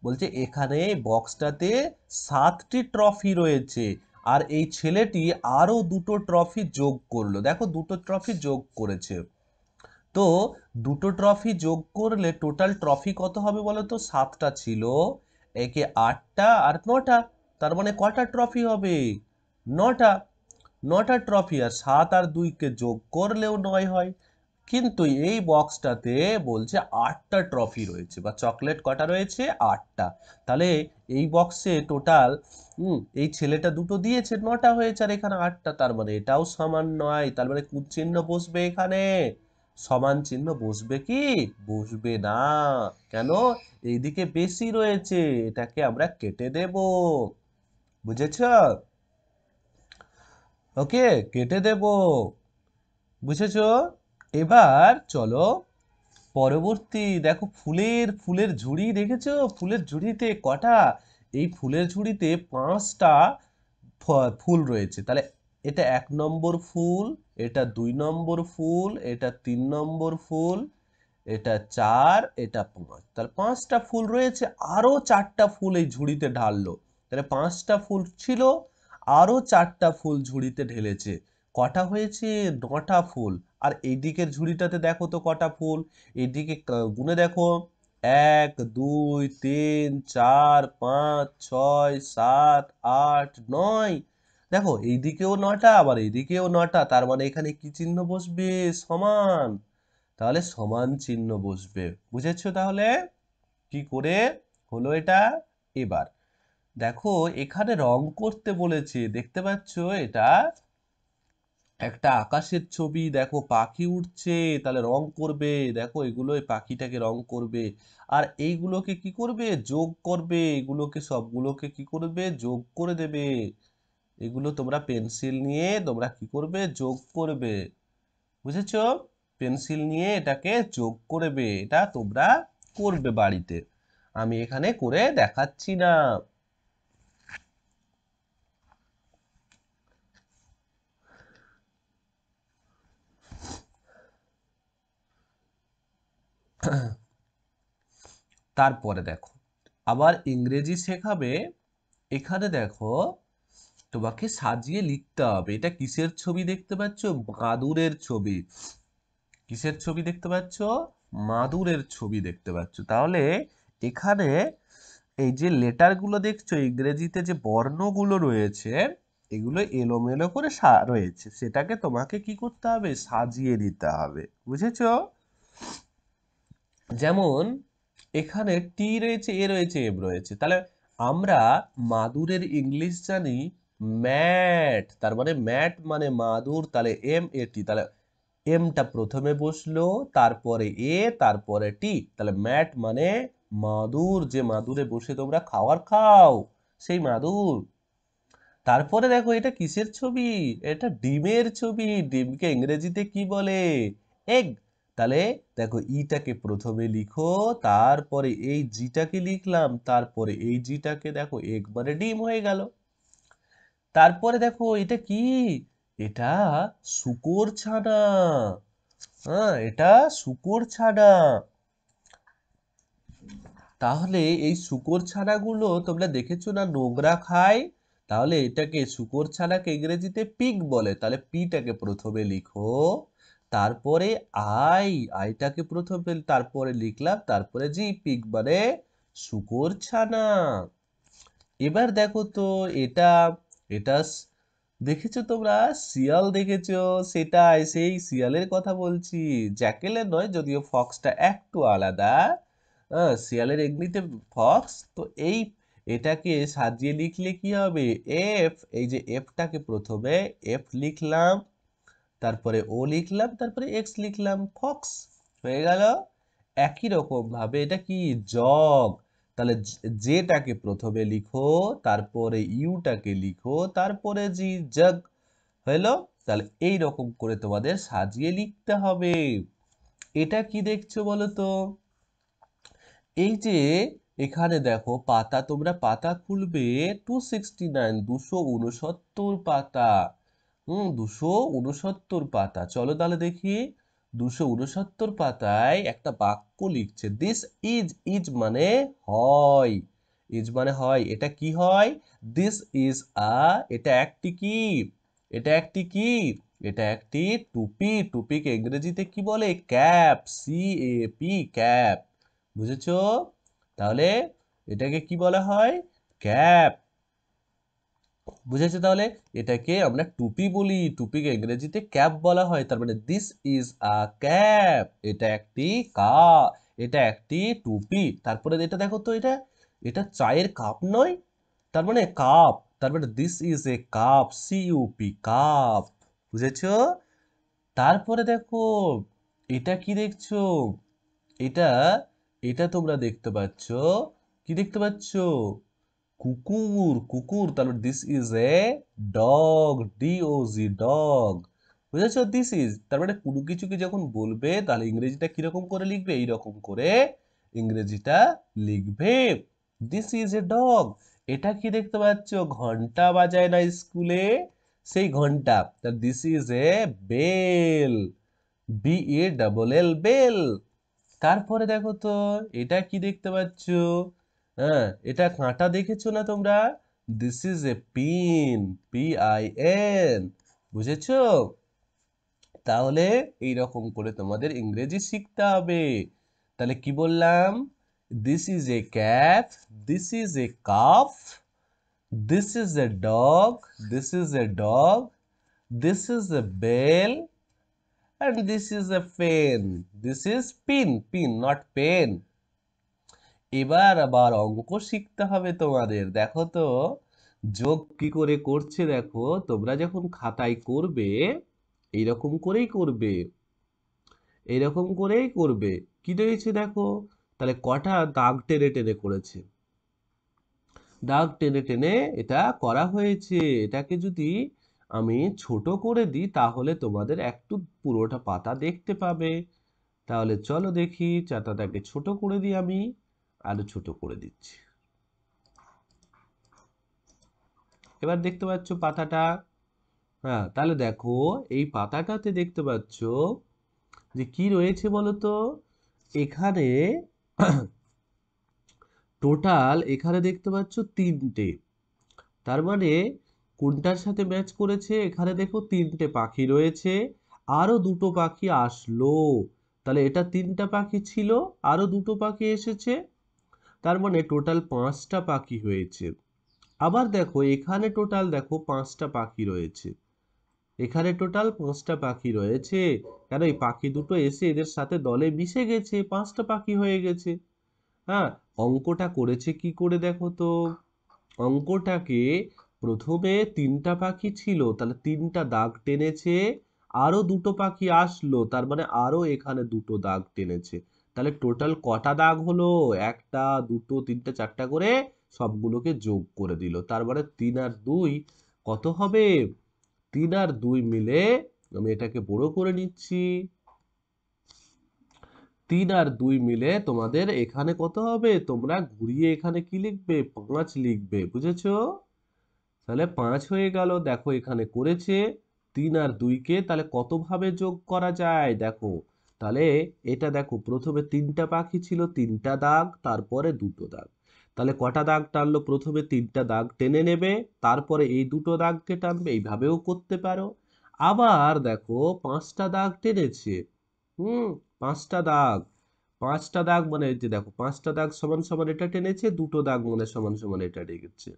বলছে এখানে বক্সটাতে সাতটি ট্রফি রয়েছে। আর এই ছেলেটি আরও দুটো ট্রফি যোগ করল। দেখো দুটো ট্রফি যোগ করেছে। তো দুটো ট্রফি যোগ করলে টোটাল ট্রফি কত হবে বলো তো সাতটা ছিল। একে আটটা আর নটা, তার মানে কটা ট্রফি হবে? নটা। নটা ট্রফি আর সাত আর দুইকে যোগ করলেও নয় হয়। কিন্তু এই বক্সটাতে বলছে আটটা ট্রফি রয়েছে বা চকলেট কটা রয়েছে? আটটা। তাহলে এই বক্সে টোটাল হুম। এই ছেলেটা দুটো দিয়েছে, নটা হয়েছে আর এখানে আটটা, তার মানে এটাও সমান নয়, তার মানে কুট চিহ্ন বসবে এখানে? সমান চিহ্ন বসবে কি? বসবে না। কেন? এইদিকে বেশি রয়েছে, এটাকে আমরা কেটে দেব। বুঝেছ? ওকে, কেটে দেব। বুঝেছ? এবার চলো পরবর্তী, দেখো ফুলের ফুলের ঝুড়ি দেখেছ? ফুলের ঝুড়িতে কটা এই ফুলের ঝুড়িতে পাঁচটা ফুল রয়েছে। তাহলে এটা এক নম্বর ফুল, এটা দুই নম্বর ফুল, এটা তিন নম্বর ফুল, এটা চার, এটা পাঁচ। তাহলে পাঁচটা ফুল রয়েছে আরও চারটা ফুল এই ঝুড়িতে ঢাললো। তাহলে পাঁচটা ফুল ছিল আরও চারটা ফুল ঝুড়িতে ঢেলেছে। কটা হয়েছে? নটা ফুল। আর এই দিকের ঝুড়িটাতে দেখো তো কটা ফুল। এইদিকে গুনে দেখো। এক, দুই, তিন, চার, পাঁচ, ছয়, সাত, আট, নয়। দেখো, এইদিকেও নটা, আবার এইদিকেও নটা, তার মানে এখানে কি চিহ্ন বসবে? সমান। তাহলে সমান চিহ্ন বসবে। বুঝেছ তাহলে? কি করে? হলো এটা এবার। দেখো, এখানে রং করতে বলেছে, দেখতে পাচ্ছ এটা? একটা আকাশের ছবি, দেখো পাখি উঠছে তাহলে রং করবে, দেখো এগুলো এই পাখিটাকে রং করবে। আর এইগুলোকে কি করবে? যোগ করবে, এগুলোকে সবগুলোকে কি করবে? যোগ করে দেবে। এগুলো তোমরা পেন্সিল নিয়ে তোমরা কি করবে? যোগ করবে। বুঝেছ? পেন্সিল নিয়ে এটাকে যোগ করবে, এটা তোমরা করবে বাড়িতে। আমি এখানে করে দেখাচ্ছি না। তারপরে দেখো, আবার ইংরেজি শেখাবে, এখানে দেখো তোমাকে সাজিয়ে লিখতে হবে। এটা কিসের ছবি দেখতে পাচ্ছ? মাদুরের ছবি। কিসের ছবি দেখতে পাচ্ছ? মাদুরের ছবি দেখতে পাচ্ছ। তাহলে এখানে এই যে লেটারগুলো দেখছ, ইংরেজিতে যে বর্ণগুলো রয়েছে, এগুলো এলোমেলো করে রয়েছে। সেটাকে তোমাকে কি করতে হবে? সাজিয়ে নিতে হবে। বুঝেছ? যেমন, এখানে টি রয়েছে এ রয়েছে এম রয়েছে। তাহলে আমরা মাদুরের ইংলিশ জানি ম্যাট। তার মানে ম্যাট মানে মাদুর, তাহলে এম এ টি তাহলে এমটা প্রথমে বসল, তারপরে এ তারপরে টি তাহলে ম্যাট মানে মাদুর, যে মাদুরে বসে তোমরা খাবার খাও, সেই মাদুর। তারপরে দেখো, এটা কিসের ছবি? এটা ডিমের ছবি। ডিমকে ইংরেজিতে কি বলে? এগ তাহলে দেখো ইটাকে প্রথমে লিখো, তারপরে এই জিটাকে লিখলাম, তারপরে এই জিটাকে দেখো মানে ডিম হয়ে গেল। তারপরে দেখো এটা কি? এটা শুকর ছানা। হ্যাঁ এটা শুকর ছানা। তাহলে এই শুকর ছানাগুলো তোমরা দেখেছ না নোংরা খায়? তাহলে এটাকে শুকর ছানাকে ইংরেজিতে পিগ বলে। তাহলে পিটাকে প্রথমে লিখো। তারপরে আই, আইটাকে প্রথমে তারপরে লিখলাম, তারপরে জি পিক মানে শুকর ছানা। এবার দেখো তো, এটা এটা দেখেছ তোমরা? শিয়াল দেখেছ? সেটাই, সেই শিয়ালের কথা বলছি। জ্যাকেলের নয়, যদিও ফক্সটা একটু আলাদা। শিয়ালের এমনিতে ফক্স, তো এই, এটাকে সাজিয়ে লিখলে কি হবে? এফ, এই যে এফটাকে প্রথমে, এফ লিখলাম তারপরে ও লিখলাম, তারপরে এক্স লিখলাম, ফক্স হয়ে গেল। একই রকম ভাবে এটা কি? জগ। তাহলে জেটাকে প্রথমে লিখো, তারপরে ইউটাকে লিখো, তারপরে জি, জগ হলো। তাহলে এই রকম করে তোমাদের সাজিয়ে লিখতে হবে। এটা কি দেখছ বলো তো? এই যে এখানে দেখো, পাতা, তোমরা পাতা খুলবে টু সিক্সটি নাইন দুশো উনসত্তর পাতা। হুম, দুশো উনসত্তর পাতা। চলো তাহলে দেখি। দুশো উনসত্তর পাতায় একটা বাক্য লিখছে। দিস ইজ ইজ মানে হয়। ইজ মানে হয়। এটা কি হয়? দিস ইজ আ এটা একটি কি? এটা একটি কি? এটা একটি টুপি। টুপিকে ইংরেজিতে কি বলে? Cap C A P cap বুঝেছ? তাহলে এটাকে কি বলা হয়? ক্যাপ বুঝেছ তাহলে? এটাকে আমরা টুপি বলি। টুপিকে ইংরেজিতে ক্যাপ বলা হয়। তার মানে দিস ইজ আ ক্যাপ এটা একটি কা এটা একটি টুপি। তারপরে এটা দেখো তো এটা। এটা চায়ের কাপ নয়। তার মানে কাপ। তার মানে this is a cup C U P cup বুঝেছ? তারপরে দেখো, এটা কি দেখছ? এটা এটা তোমরা দেখতে পাচ্ছ। কি দেখতে পাচ্ছ? কুকুর কুকুর তাহলে this is a dog D O G dog বুঝেছ? দিস ইজ তার মানে কোনো কিছুকে যখন বলবে, তাহলে ইংরেজিটা কীরকম করে লিখবে? এইরকম করে ইংরেজিটা লিখবে। দিস ইজ এ ডগ এটা কি দেখতে পাচ্ছ? ঘণ্টা বাজায় না স্কুলে? সেই ঘণ্টা। This is a bell B A double L bell তারপরে দেখো তো, এটা কি দেখতে পাচ্ছ? হ্যাঁ এটা কাঁটা দেখেছ না তোমরা? This is a pin P I N বুঝেছ? তাহলে এই রকম করে তোমাদের ইংরেজি শিখতে হবে। তাহলে কি বললাম? This is a cat this is a cup this is a dog this is a dog this is a bell and this is a pen. This is pin pin, not pen. এবার আবার অঙ্ক শিখতে হবে তোমাদের। দেখো তো, যোগ কি করে করছে দেখো, তোমরা যখন খাতায় করবে এইরকম করেই করবে। এইরকম করেই করবে। কি রয়েছে দেখো? তাহলে কটা দাগ টেনে টেনে করেছে। দাগ টেনে টেনে এটা করা হয়েছে। এটাকে যদি আমি ছোট করে দিই, তাহলে তোমাদের একটু পুরোটা পাতা দেখতে পাবে। তাহলে চলো দেখি চাটাটাকে ছোট করে দিই আমি। আরও ছোট করে দিচ্ছি। এবার দেখতে পাচ্ছ পাতাটা। হ্যাঁ তাহলে দেখো, এই পাতাটাতে দেখতে পাচ্ছ যে কি রয়েছে বলো তো এখানে টোটাল এখানে দেখতে পাচ্ছ তিনটে। তার মানে কোনটার সাথে ম্যাচ করেছে? এখানে দেখো তিনটে পাখি রয়েছে। আরও দুটো পাখি আসলো। তাহলে এটা তিনটা পাখি ছিল, আরও দুটো পাখি এসেছে। তার মানে টোটাল পাঁচটা পাখি হয়েছে। আবার দেখো, এখানে টোটাল দেখো পাঁচটা পাখি রয়েছে। এখানে টোটাল পাঁচটা পাখি রয়েছে। কেন, এই পাখি দুটো এসে এদের সাথে দলে মিশে গেছে, পাঁচটা পাখি হয়ে গেছে। হ্যাঁ অঙ্কটা করেছে কি করে দেখো তো? অঙ্কটাকে প্রথমে তিনটা পাখি ছিল, তাহলে তিনটা দাগ টেনেছে, আরও দুটো পাখি আসলো, তার মানে আরও এখানে দুটো দাগ টেনেছে। তাহলে টোটাল কটা দাগ হলো? একটা, দুটো, তিনটা, চারটা করে সবগুলোকে যোগ করে দিল। তার মানে তিন আর দুই কত হবে? তিন আর দুই মিলে আমি এটাকে বড় করে নিচ্ছি। তিন আর দুই মিলে তোমাদের এখানে কত হবে? তোমরা ঘুরিয়ে এখানে কি লিখবে? পাঁচ লিখবে, বুঝেছ? তাহলে পাঁচ হয়ে গেল। দেখো এখানে করেছে। তিন আর দুইকে তাহলে কতভাবে যোগ করা যায়? দেখো তাহলে এটা দেখো, প্রথমে তিনটা পাখি ছিল, তিনটা দাগ, তারপরে দুটো দাগ। তাহলে কটা দাগ টানলো? প্রথমে তিনটা দাগ টেনে নেবে, তারপরে এই দুটো দাগকে টানবে, এইভাবেও করতে পারো। আবার দেখো, পাঁচটা দাগ টেনেছে। হুম, পাঁচটা দাগ। পাঁচটা দাগ মানে যে দেখো, পাঁচটা দাগ সমান সমান এটা টেনেছে, দুটো দাগ মানে সমান সমান এটা টেনেছে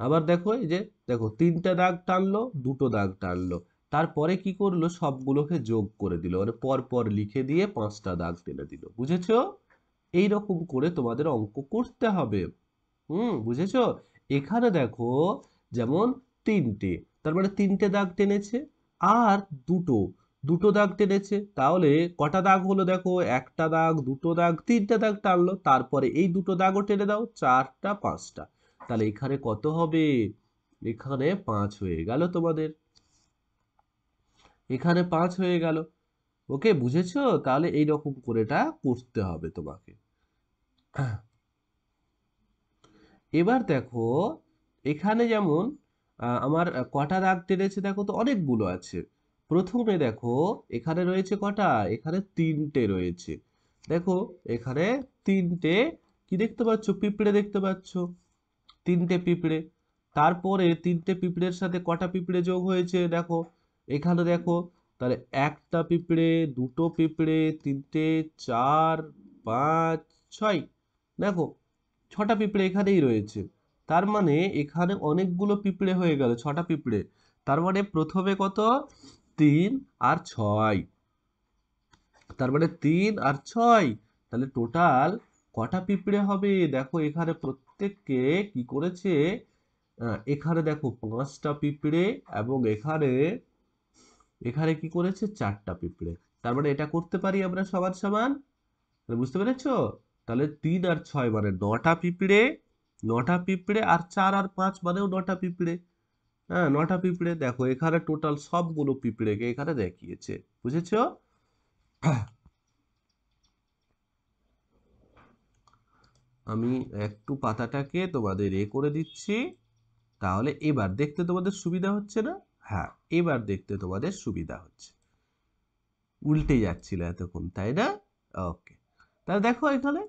আবার দেখো এই যে, দেখো তিনটা দাগ টানলো, দুটো দাগ টানলো। তারপরে কি করল? সবগুলোকে যোগ করে দিল। মানে পর পর লিখে দিয়ে পাঁচটা দাগ টেনে দিল। বুঝেছ? এই রকম করে তোমাদের অঙ্ক করতে হবে। হুম? বুঝেছ? এখানে দেখো যেমন তিনটে। তার মানে তিনটে দাগ টেনেছে আর দুটো। দুটো দাগ টেনেছে। তাহলে কটা দাগ হলো দেখো? একটা দাগ, দুটো দাগ, তিনটা দাগ টানলো। তারপরে এই দুটো দাগও টেনে দাও, চারটা, পাঁচটা। তাহলে এখানে কত হবে? এখানে পাঁচ হয়ে গেল তোমাদের। এখানে পাঁচ হয়ে গেল। ওকে, বুঝেছ? তাহলে এই রকম করে এটা করতে হবে তোমাকে। এবার দেখো, এখানে যেমন আমার কটা দাগ টেনেছে দেখো তো অনেকগুলো আছে। প্রথমে দেখো, এখানে রয়েছে কটা? এখানে তিনটে রয়েছে। দেখো, এখানে তিনটে, কি দেখতে পাচ্ছ? পিঁপড়ে দেখতে পাচ্ছ। তিনটে পিঁপড়ে। তারপরে তিনটে পিঁপড়ের সাথে কটা পিঁপড়ে যোগ হয়েছে দেখো। এখানে দেখো, তাহলে একটা পিঁপড়ে, দুটো পিঁপড়ে, তিনটে, চার, পাঁচ, ছয়। দেখো, ছটা পিঁপড়ে এখানেই রয়েছে। তার মানে এখানে অনেকগুলো পিঁপড়ে হয়ে গেল, ছটা পিঁপড়ে। তার মানে প্রথমে কত? তিন আর ছয়। তার মানে তিন আর ছয়। তাহলে টোটাল কটা পিঁপড়ে হবে? দেখো, এখানে প্রত্যেককে কি করেছে? এখানে দেখো পাঁচটা পিঁপড়ে এবং এখানে এখানে কি করেছে? চারটা পিঁপড়ে। তার মানে এটা করতে পারি আমরা সমান সমান? বুঝতে পেরেছ? তাহলে তিন আর ছয় মানে নটা পিঁপড়ে নটা পিঁপড়ে আর চার আর পাঁচ মানেও নটা পিঁপড়ে। হ্যাঁ নটা পিঁপড়ে। দেখো, এখানে টোটাল সবগুলো পিঁপড়েকে এখানে দেখিয়েছে। বুঝেছ? আমি একটু পাতাটাকে তোমাদের এ করে দিচ্ছি। তাহলে এবার দেখতে তোমাদের সুবিধা হচ্ছে না? হ্যাঁ এবার দেখতে তোমাদের সুবিধা হচ্ছে। উল্টে যাচ্ছিল এতক্ষণ, তাই না? ওকে তাহলে দেখো এখানে।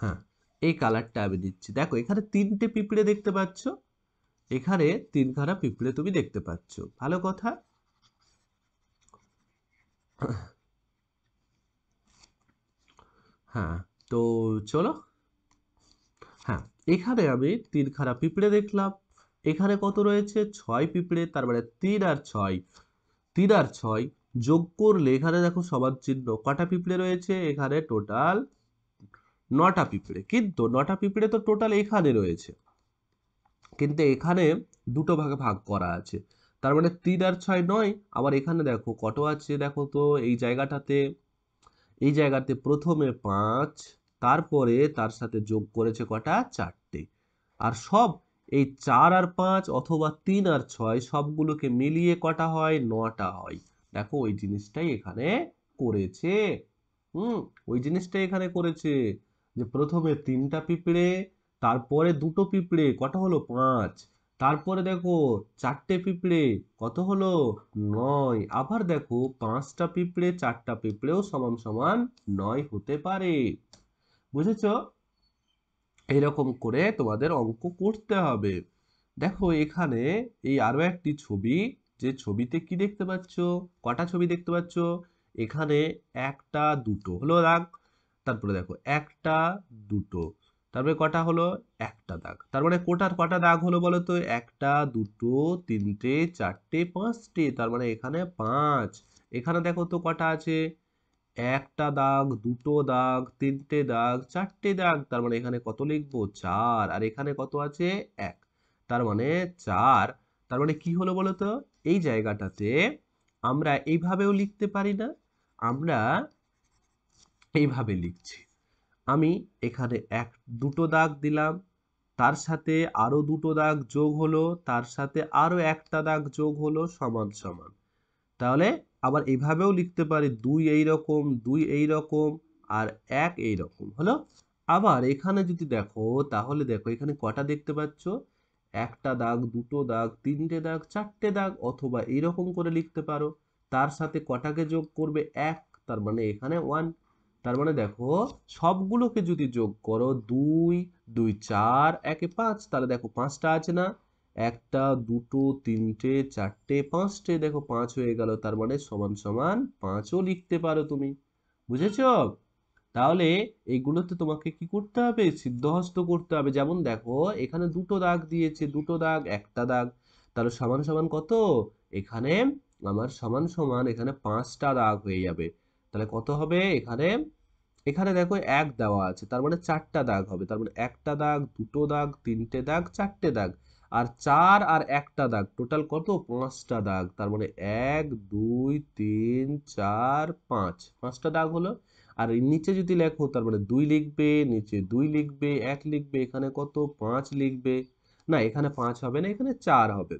হ্যাঁ এই কালারটা আমি দিচ্ছি। দেখো, এখানে তিনটে পিঁপড়ে দেখতে পাচ্ছ। এখানে তিনখানা পিঁপড়ে তুমি দেখতে পাচ্ছ। ভালো কথা? হ্যাঁ তো চলো। হ্যাঁ এখানে আমি তিন তিনখানা পিঁপড়ে দেখলাম। এখানে কত রয়েছে? ছয় পিঁপড়ে, তার মানে তিন আর ছয়। তিন আর ছয় যোগ করলে এখানে দেখো সবার চিহ্ন। কটা পিঁপড়ে রয়েছে? এখানে টোটাল নটা পিঁপড়ে। কিন্তু নটা পিঁপড়ে তো টোটাল এখানে রয়েছে। কিন্তু এখানে দুটো ভাগে ভাগ করা আছে। তার মানে তিন আর ছয় নয়। আবার এখানে দেখো কত আছে? দেখো তো এই জায়গাটাতে, এই জায়গাতে প্রথমে পাঁচ তারপরে তার সাথে যোগ করেছে কটা? চারটে। আর সব এই চার আর পাঁচ অথবা তিন আর ছয় সবগুলোকে মিলিয়ে কটা হয়? নটা হয়। দেখো, ওই জিনিসটাই এখানে করেছে। হুম, ওই জিনিসটাই এখানে করেছে যে প্রথমে তিনটা পিঁপড়ে, তারপরে দুটো পিঁপড়ে, কটা হলো? পাঁচ। তারপরে দেখো, চারটে পিঁপড়ে, কত হলো? নয়। আবার দেখো, পাঁচটা পিঁপড়ে, চারটা পিঁপড়েও সমান সমান নয় হতে পারে। বুঝেছ? এরকম করে তোমাদের অঙ্ক করতে হবে। দেখো এখানে এই আরও একটি ছবি, যে ছবিতে কি দেখতে পাচ্ছ? কটা ছবি দেখতে পাচ্ছ? এখানে একটা, দুটো। হলো দাগ। তারপরে দেখো, একটা, দুটো। তারপরে কটা হলো? একটা দাগ। তার মানে কোটার কটা দাগ হলো বলো তো? একটা, দুটো, তিনটে, চারটে, পাঁচটে। তার মানে এখানে পাঁচ। এখানে দেখো তো কটা আছে? একটা দাগ, দুটো দাগ, তিনটে দাগ, চারটে দাগ, তার মানে এখানে কত লিখব? চার। আর এখানে কত আছে? এক। তার মানে চার। তার মানে কি হলো বলো তো এই জায়গাটাতে আমরা এইভাবেও লিখতে পারি না, আমরা এইভাবে লিখছি। আমি এখানে এক, দুটো দাগ দিলাম, তার সাথে আরও দুটো দাগ যোগ হলো, তার সাথে আরও একটা দাগ যোগ হলো, সমান সমান। তাহলে আবার এইভাবেও লিখতে পারি দুই এই রকম দুই এই রকম আর এক এই রকম হলো? আবার এখানে যদি দেখো, তাহলে দেখো এখানে কটা দেখতে পাচ্ছ? একটা দাগ, দুটো দাগ, তিনটে দাগ, চারটে দাগ অথবা এইরকম করে লিখতে পারো। তার সাথে কটাকে যোগ করবে? এক, তার মানে এখানে ওয়ান তার মানে দেখো, সবগুলোকে যদি যোগ করো, দুই দুই, চার, একে পাঁচ, তাহলে দেখো পাঁচটা আছে না? একটা, দুটো, তিনটে, চারটে, পাঁচটে, দেখো পাঁচ হয়ে গেল, তার মানে সমান সমান পাঁচও লিখতে পারো তুমি, বুঝেছ? তাহলে এইগুলোতে তোমাকে কি করতে হবে? সিদ্ধহস্ত করতে হবে, যেমন দেখো, এখানে দুটো দাগ দিয়েছে, দুটো দাগ, একটা দাগ, তাহলে সমান সমান কত? এখানে আমার সমান সমান এখানে পাঁচটা দাগ হয়ে যাবে, তাহলে কত হবে? এখানে এখানে দেখো এক দেওয়া আছে, তার মানে চারটা দাগ হবে, তার মানে একটা দাগ, দুটো দাগ, তিনটে দাগ, চারটে দাগ আর চার আর একটা দাগ। টোটাল কত? পাঁচটা দাগ। তার মানে এক, দুই, তিন, চার, পাঁচ। পাঁচটা দাগ হলো। আর নিচে যদি লেখো, তার মানে দুই লিখবে, নিচে দুই লিখবে, এক লিখবে, এখানে কত? পাঁচ লিখবে। না, এখানে পাঁচ হবে না, এখানে চার হবে।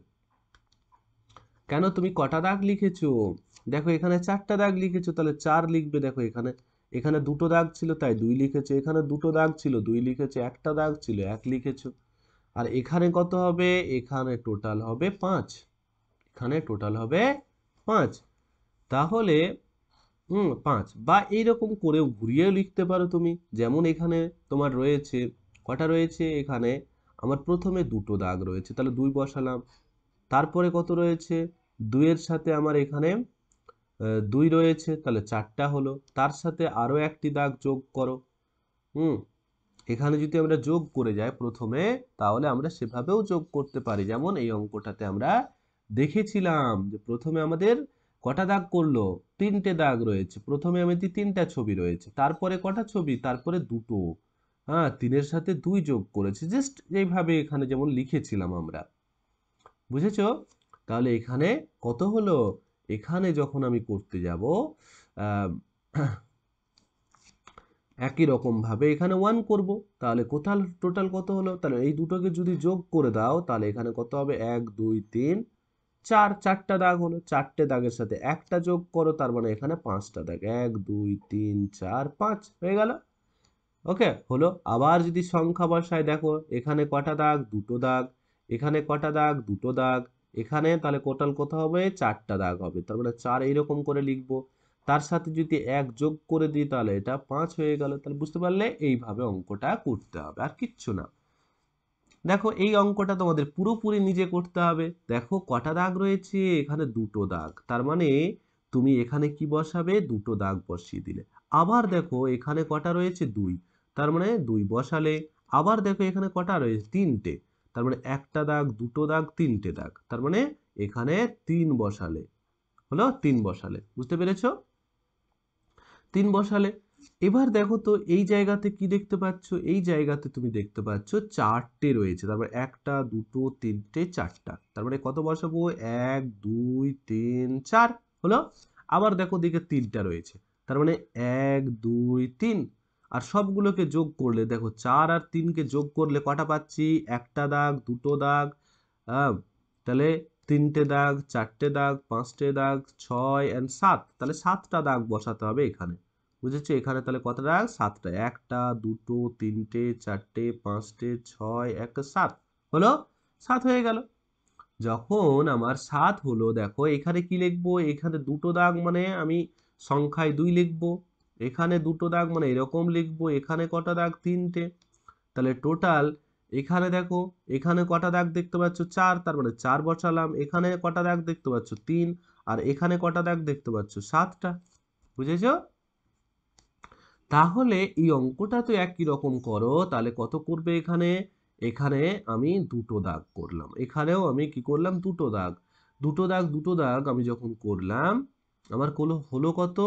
কেন তুমি কটা দাগ লিখেছো? দেখো, এখানে চারটা দাগ লিখেছো, তাহলে চার লিখবে। দেখো, এখানে এখানে দুটো দাগ ছিল, তাই দুই লিখেছো। এখানে দুটো দাগ ছিল, দুই লিখেছো, একটা দাগ ছিল, এক লিখেছো। আর এখানে কত হবে? এখানে টোটাল হবে পাঁচ। এখানে টোটাল হবে পাঁচ। তাহলে, হুম, পাঁচ। বা এইরকম করেও ঘুরিয়েও লিখতে পারো তুমি। যেমন এখানে তোমার রয়েছে, কটা রয়েছে এখানে? আমার প্রথমে দুটো দাগ রয়েছে, তাহলে দুই বসালাম। তারপরে কত রয়েছে? দুইয়ের সাথে আমার এখানে দুই রয়েছে, তাহলে চারটা হলো। তার সাথে আরও একটি দাগ যোগ করো। হুম এখানে যদি আমরা যোগ করে যাই প্রথমে, তাহলে আমরা সেভাবেও যোগ করতে পারি। যেমন এই অঙ্কটাতে আমরা দেখেছিলাম যে প্রথমে আমাদের কটা দাগ করল? তিনটে দাগ রয়েছে। প্রথমে আমি তিনটা ছবি রয়েছে। তারপরে কটা ছবি? তারপরে দুটো। হ্যাঁ তিনের সাথে দুই যোগ করেছে। জাস্ট এইভাবে এখানে যেমন লিখেছিলাম আমরা। বুঝেছ? তাহলে এখানে কত হলো? এখানে যখন আমি করতে যাব একই রকম ভাবে এখানে ওয়ান করব, তাহলে কোথাল টোটাল কত হলো? তাহলে এই দুটোকে যদি যোগ করে দাও, তাহলে এখানে কত হবে? এক, দুই, তিন, চার, চারটা দাগ হলো। চারটে দাগের সাথে একটা যোগ করো, তার মানে এখানে পাঁচটা দাগ। এক, দুই, তিন, চার, পাঁচ, হয়ে গেল? ওকে, হলো। আবার যদি সংখ্যা বসায়, দেখো, এখানে কটা দাগ? দুটো দাগ। এখানে কটা দাগ? দুটো দাগ। এখানে, তাহলে টোটাল কত হবে? চারটা দাগ হবে। তার মানে চার এইরকম করে লিখব। তার সাথে যদি এক যোগ করে দিই তাহলে এটা পাঁচ হয়ে গেল, তাহলে বুঝতে পারলে এইভাবে অঙ্কটা করতে হবে আর কিচ্ছু না। দেখো এই অঙ্কটা তোমাদের পুরোপুরি নিজে করতে হবে। দেখো কটা দাগ রয়েছে, এখানে দুটো দাগ। তার মানে তুমি এখানে কি বসাবে? দুটো দাগ বসিয়ে দিলে। আবার দেখো এখানে কটা রয়েছে? দুই। তার মানে দুই বসালে। আবার দেখো এখানে কটা রয়েছে? তিনটে। তার মানে একটা দাগ, দুটো দাগ, তিনটে দাগ। তার মানে এখানে তিন বসালে। হলো তিন বসালে। বুঝতে পেরেছ? তিন বসালে। এবার দেখো তো এই জায়গাতে কি দেখতে পাচ্ছ? এই জায়গাতে তুমি দেখতে পাচ্ছ চারটে রয়েছে। তারপরে একটা, দুটো, তিনটে, চারটা। তার মানে কত বসাবো? এক, দুই, তিন, চার। হলো? আবার দেখো দিকে তিনটা রয়েছে। তার মানে এক, দুই, তিন। আর সবগুলোকে যোগ করলে, দেখো চার আর তিনকে যোগ করলে কটা পাচ্ছি? একটা দাগ, দুটো দাগ। তাহলে তিনটে দাগ, চারটে দাগ, পাঁচটে দাগ, ছয় অ্যান্ড সাত। তাহলে সাতটা দাগ বসাতে হবে এখানে। বুঝেছ? এখানে তাহলে কত দাগ? সাতটা। একটা, দুটো, তিনটে, চারটে, পাঁচটে, ছয় একটা সাত। হলো? সাত হয়ে গেল। যখন আমার সাত হলো, দেখো, এখানে কি লিখব? এখানে দুটো দাগ মানে আমি সংখ্যায় দুই লিখব। এখানে দুটো দাগ মানে এরকম লিখব। এখানে কটা দাগ? তিনটে। তাহলে টোটাল এখানে দেখো, এখানে কটা দাগ দেখতে পাচ্ছ? চার, তার মানে চার বসালাম, এখানে কটা দাগ দেখতে পাচ্ছ? তিন, আর এখানে কটা দাগ দেখতে পাচ্ছ? সাতটা। বুঝেছ? তাহলে এই অঙ্কটা তো একই রকম করো, তাহলে কত করবে এখানে? এখানে আমি দুটো দাগ করলাম। এখানেও আমি কি করলাম? দুটো দাগ। দুটো দাগ দুটো দাগ আমি যখন করলাম, আমার কোনো হলো কত?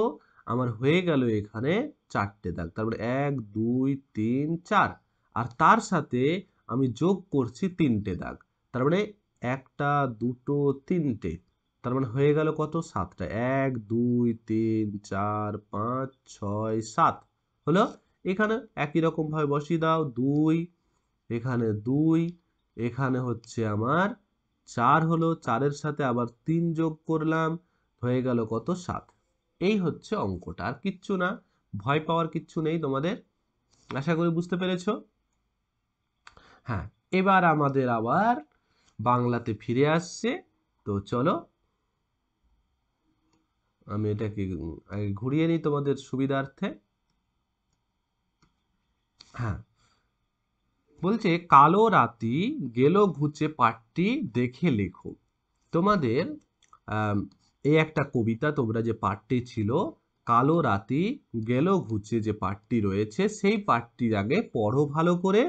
আমার হয়ে গেল এখানে চারটে দাগ। তারপরে এক, দুই, তিন, চার। আর তার সাথে আমি যোগ করছি তিনটে দাগ। তার মানে একটা, দুটো, তিনটে। তার মানে হয়ে গেল কত? সাতটা। এক, দুই, তিন, চার, পাঁচ, ছয়, সাত। হলো? এখানে একই রকম ভাবে বসিয়ে দাও। দুই, এখানে দুই, এখানে হচ্ছে আমার চার হলো। চারের সাথে আবার তিন যোগ করলাম, হয়ে গেল কত? সাত। এই হচ্ছে অঙ্কটা। আর কিচ্ছু না। ভয় পাওয়ার কিচ্ছু নেই তোমাদের। আশা করি বুঝতে পেরেছ। হ্যাঁ এবার আমাদের আবার বাংলাতে ফিরে আসছে। তো চলো, আমি এটাকে ঘুরিয়ে নিই তোমাদের সুবিধার্থে। হ্যাঁ বলছে, কালো রাতি গেল ঘুচে পাঠটি দেখে লেখো। তোমাদের এই একটা কবিতা তোমরা যে পাঠটি ছিল, কালো রাতি গেল ঘুচে যে পাঠটি রয়েছে, সেই পাঠটির আগে পড়ো ভালো করে।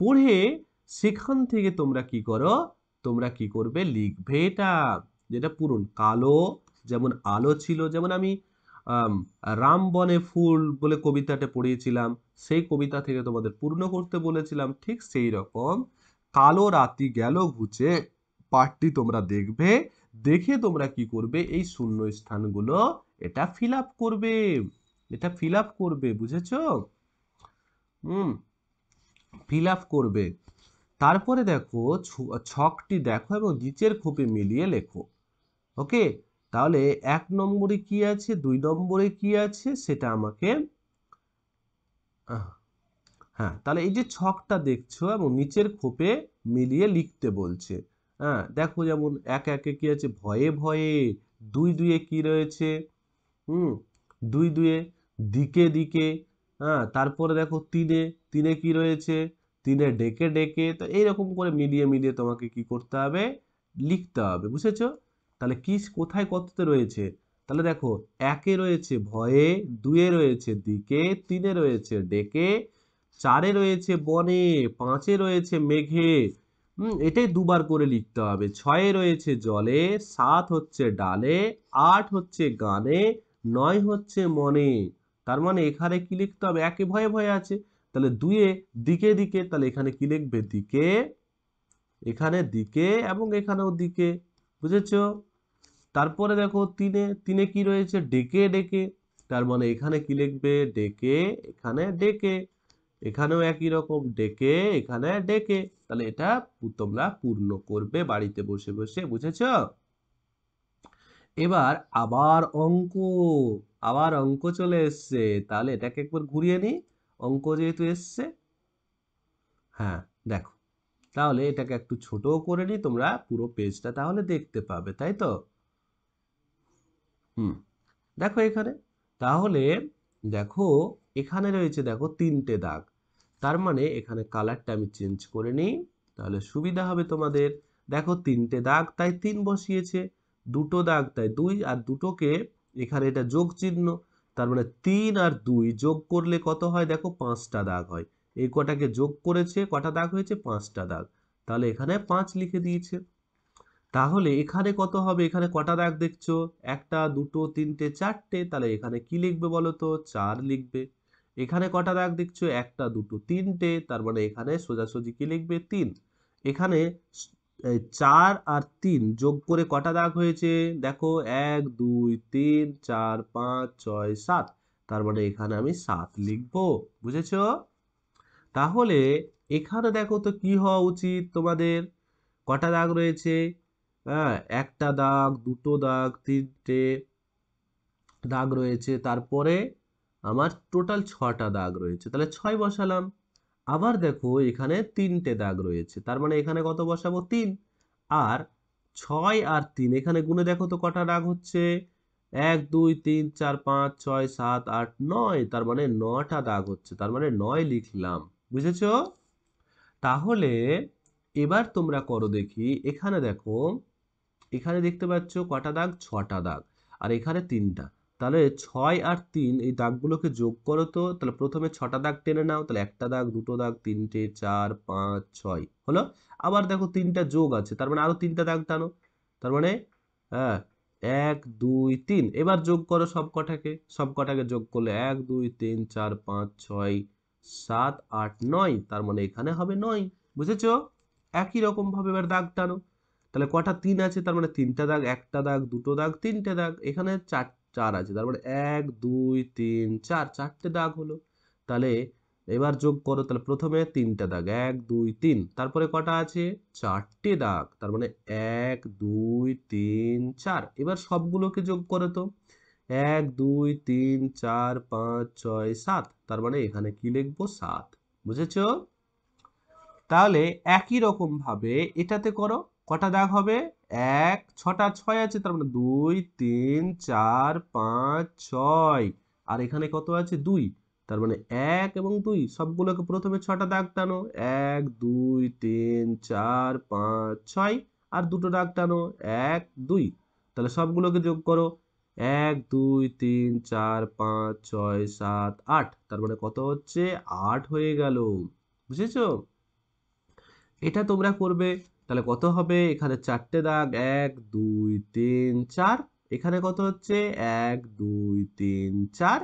পড়ে সেখান থেকে তোমরা কি করো? তোমরা কি করবে? লিখবে এটা। যেটা পূরণ। কালো, যেমন আলো ছিল, যেমন আমি রাম বনে ফুল বলে কবিতাটা পড়িয়েছিলাম, সেই কবিতা থেকে তোমাদের পূর্ণ করতে বলেছিলাম। ঠিক সেই রকম কালো রাতি গেল ঘুচে, পাঠটি তোমরা দেখবে, দেখে তোমরা কি করবে? এই শূন্য স্থানগুলো এটা ফিল করবে। এটা ফিল করবে, বুঝেছ? হুম। ফিল আপ করবে। তারপরে দেখো ছকটি দেখো এবং নিচের খোপে মিলিয়ে লেখো। ওকে তাহলে এক নম্বরে কি আছে, দুই নম্বরে কি আছে, সেটা আমাকে হ্যাঁ তাহলে এই যে ছকটা দেখছ এবং নিচের খোপে মিলিয়ে লিখতে বলছে। হ্যাঁ দেখো যেমন এক একে কি আছে, ভয়ে ভয়ে, দুই দুয়ে কি রয়েছে, হুম, দুই দুয়ে, দিকে দিকে হ্যাঁ তারপরে দেখো তিনে তিনে কি রয়েছে? তিনে ডেকে ডেকে, তো এইরকম করে মিলিয়ে মিলিয়ে তোমাকে কি করতে হবে? লিখতে হবে, বুঝেছ? তাহলে কি কোথায় কততে রয়েছে? তাহলে দেখো, একে রয়েছে ভয়ে, দুয়ে রয়েছে দিকে, তিনে রয়েছে ডেকে, চারে রয়েছে বনে, পাঁচে রয়েছে মেঘে। এটাই দুবার করে লিখতে হবে। ছয়ে রয়েছে জলে, সাত হচ্ছে ডালে, আট হচ্ছে গানে, নয় হচ্ছে মনে। তার মানে এখানে কি লিখতে হবে? একে ভয়ে ভয়ে আছে। তাহলে দুয়ে দিকে দিকে, তাহলে এখানে কি লিখবে? দিকে, এখানে দিকে এবং এখানেও দিকে, বুঝেছ? তারপরে দেখো তিনে তিনে কি রয়েছে? ডেকে ডেকে, তার মানে এখানে কি লিখবে? ডেকে, এখানে ডেকে, এখানেও একই রকম, ডেকে, এখানে ডেকে, তাহলে এটা তোমরা পূর্ণ করবে বাড়িতে বসে বসে, বুঝেছ? এবার আবার অঙ্ক আবার অঙ্ক চলে এসছে, তাহলে এটাকে একবার ঘুরিয়ে নিই। অঙ্ক যেহেতু এসছে হ্যাঁ দেখো, তাহলে এটাকে একটু ছোটও করে নিই তোমরা পুরো পেজটা তাহলে দেখতে পাবে, তাই তো? হুম, দেখো এখানে, তাহলে দেখো, এখানে রয়েছে দেখো তিনটে দাগ, তার মানে এখানে কালারটা আমি চেঞ্জ করে নিই, তাহলে সুবিধা হবে তোমাদের, দেখো তিনটে দাগ তাই তিন বসিয়েছে, দুটো দাগ তাই দুই, আর দুটোকে এখানে এটা যোগ চিহ্ন তার মানে তিন আর দুই যোগ করলে কত হয়? দেখো, পাঁচটা দাগ হয়। এই কটাকে যোগ করেছে, কটা দাগ হয়েছে? পাঁচটা দাগ। তাহলে এখানে পাঁচ লিখে দিয়েছে। তাহলে এখানে কত হবে? এখানে কটা দাগ দেখছ? একটা, দুটো, তিনটে, চারটে। তাহলে এখানে কি লিখবে বলো তো? চার লিখবে। এখানে কটা দাগ দেখছ? একটা, দুটো, তিনটে। তার মানে এখানে সোজাসুজি কি লিখবে? তিন। এখানে চার আর তিন যোগ করে কটা দাগ হয়েছে? দেখো, এক, দুই, তিন, চার, পাঁচ, ছয়, সাত। তার মানে এখানে আমি সাত লিখব, বুঝেছ? তাহলে এখানে দেখো তো কি হওয়া উচিত তোমাদের? কটা দাগ রয়েছে? হ্যাঁ একটা দাগ, দুটো দাগ, তিনটে দাগ রয়েছে। তারপরে আমার টোটাল ছটা দাগ রয়েছে। তাহলে ছয় বসালাম। আবার দেখো এখানে তিনটে দাগ রয়েছে, তার মানে এখানে কত বসাবো? তিন। আর ছয় আর তিন, এখানে গুণে দেখো তো কটা দাগ হচ্ছে? এক, দুই, তিন, চার, পাঁচ, ছয়, সাত, আট, নয়, তার মানে নটা দাগ হচ্ছে, তার মানে নয় লিখলাম, বুঝেছ? তাহলে এবার তোমরা করো দেখি, এখানে দেখো, এখানে দেখতে পাচ্ছ কটা দাগ? ছটা দাগ, আর এখানে তিনটা। তাহলে ছয় আর তিন এই দাগগুলোকে যোগ করো তো, তাহলে প্রথমে ছটা দাগ টেনে নাও, তাহলে একটা দাগ, দুটো দাগ, তিনটে, চার, পাঁচ, ছয়, হলো? আবার দেখো তিনটা যোগ আছে, তার মানে আরও তিনটা দাগ টানো, তার মানে হ্যাঁ এক, দুই, তিন, এবার যোগ করো সব কটাকে সব কটাকে যোগ করলে এক, দুই, তিন, চার, পাঁচ, ছয়, সাত, আট, নয়, তার মানে এখানে হবে নয়, বুঝেছ? একই রকম ভাবে এবার দাগ টানো, তাহলে কটা তিন আছে, তার মানে তিনটা দাগ, একটা দাগ, দুটো দাগ, তিনটে দাগ, এখানে চার চার আছে, তার মানে এক, দুই, তিন, চার, চারটে দাগ হলো। তাহলে এবার যোগ করো, তাহলে প্রথমে তিনটা দাগ, এক, দুই, তিন, তারপরে কটা আছে? চারটে দাগ, তার মানে এক, দুই, তিন, চার। এবার সবগুলোকে যোগ করো তো, এক, দুই, তিন, চার, পাঁচ, ছয়, সাত, তার মানে এখানে কি লিখব? সাত, বুঝেছ? তাহলে একই রকম ভাবে এটাতে করো কটা দাগ হবে? এক, ছটা, ছয় আছে, তার মানে দুই, তিন, চার, পাঁচ, ছয়। আর এখানে কত আছে? দুই। তার মানে এক এবং দুই, সবগুলোকে প্রথমে ছটা দাগ টানো। এক, দুই, তিন, চার, পাঁচ, ছয়। আর দুটো দাগ টানো। এক, দুই। তাহলে সবগুলোকে যোগ করো। এক, দুই, তিন, চার, পাঁচ, ছয়, সাত, আট। তার মানে কত হচ্ছে? আট হয়ে গেল। বুঝেছ? এটা তোমরা করবে। তাহলে কত হবে? এখানে চারটে দাগ, এক, দুই, তিন, চার। এখানে কত হচ্ছে? এক, দুই, তিন, চার।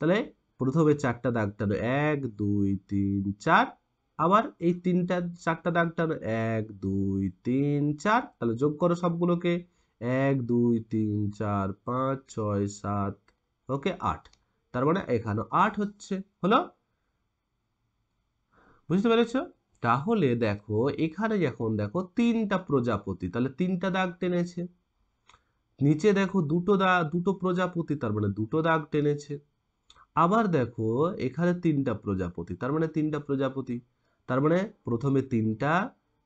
তাহলে প্রথমে চারটা দাগ টানো এক, দুই, তিন, চার। আবার এই তিনটা, চারটা দাগ টানো এক, দুই, তিন, চার। তাহলে যোগ করো সবগুলোকে। এক, দুই, তিন, চার, পাঁচ, ছয়, সাত, ওকে, আট। তার মানে এখানে আট হচ্ছে। হলো? বুঝতে পেরেছ? তাহলে দেখো, এখানে যখন দেখো তিনটা প্রজাপতি, তাহলে তিনটা দাগ টেনেছে। নিচে দেখো দুটো দাগ দুটো প্রজাপতি, তার মানে দুটো দাগ টেনেছে। আবার দেখো, এখানে তিনটা প্রজাপতি, তার মানে তিনটা প্রজাপতি, তার মানে প্রথমে তিনটা,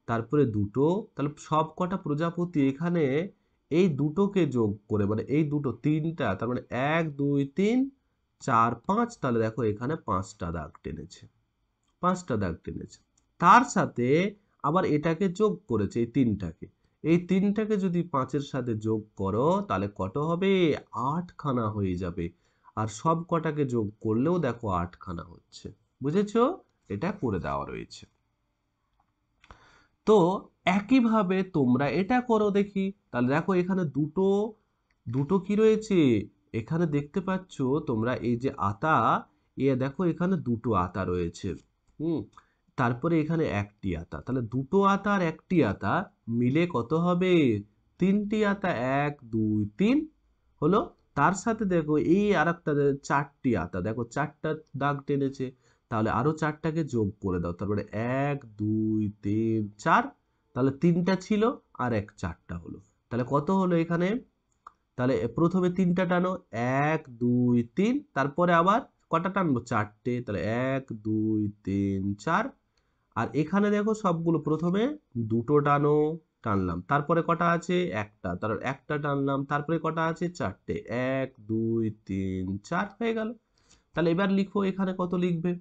তারপরে দুটো, তাহলে সব কটা প্রজাপতি এখানে এই দুটোকে যোগ করে মানে এই দুটো তিনটা, তার মানে এক, দুই, তিন, চার, পাঁচ, তাহলে দেখো এখানে পাঁচটা দাগ টেনেছে। পাঁচটা দাগ টেনেছে। তার সাথে আবার এটাকে যোগ করেছে, এই তিনটাকে। এই তিনটাকে যদি পাঁচের সাথে যোগ করো, তাহলে কত হবে? আটখানা হয়ে যাবে। আর সব কটাকে যোগ করলেও দেখো আটখানা হচ্ছে। বুঝেছ? এটা করে দেওয়া রয়েছে। তো একইভাবে তোমরা এটা করো দেখি। তাহলে দেখো এখানে দুটো দুটো কি রয়েছে? এখানে দেখতে পাচ্ছ তোমরা এই যে আতা, এ দেখো এখানে দুটো আতা রয়েছে। হুম? তারপরে এখানে একটি আতা। তাহলে দুটো আতা আর একটি আতা মিলে কত হবে? তিনটি আতা এক, দুই, তিন হলো। তার সাথে দেখো এই আর একটা চারটি আতা। দেখো চারটা দাগ টেনেছে। তাহলে আরও চারটাকে যোগ করে দাও। তারপরে এক, দুই, তিন, চার। তাহলে তিনটা ছিল আর এক চারটা হলো। তাহলে কত হলো এখানে? তাহলে প্রথমে তিনটা টানো। এক, দুই, তিন। তারপরে আবার কটা টানবো? চারটে। তাহলে এক, দুই, তিন, চার। আর এখানে দেখো সবগুলো প্রথমে দুটো টানো টানলাম। তারপরে কটা আছে? একটা। তারপর একটা টানলাম। তারপরে কটা আছে? চারটে। এক, দুই, তিন, চার হয়ে গেল। তাহলে এবার লিখো এখানে কত লিখবে?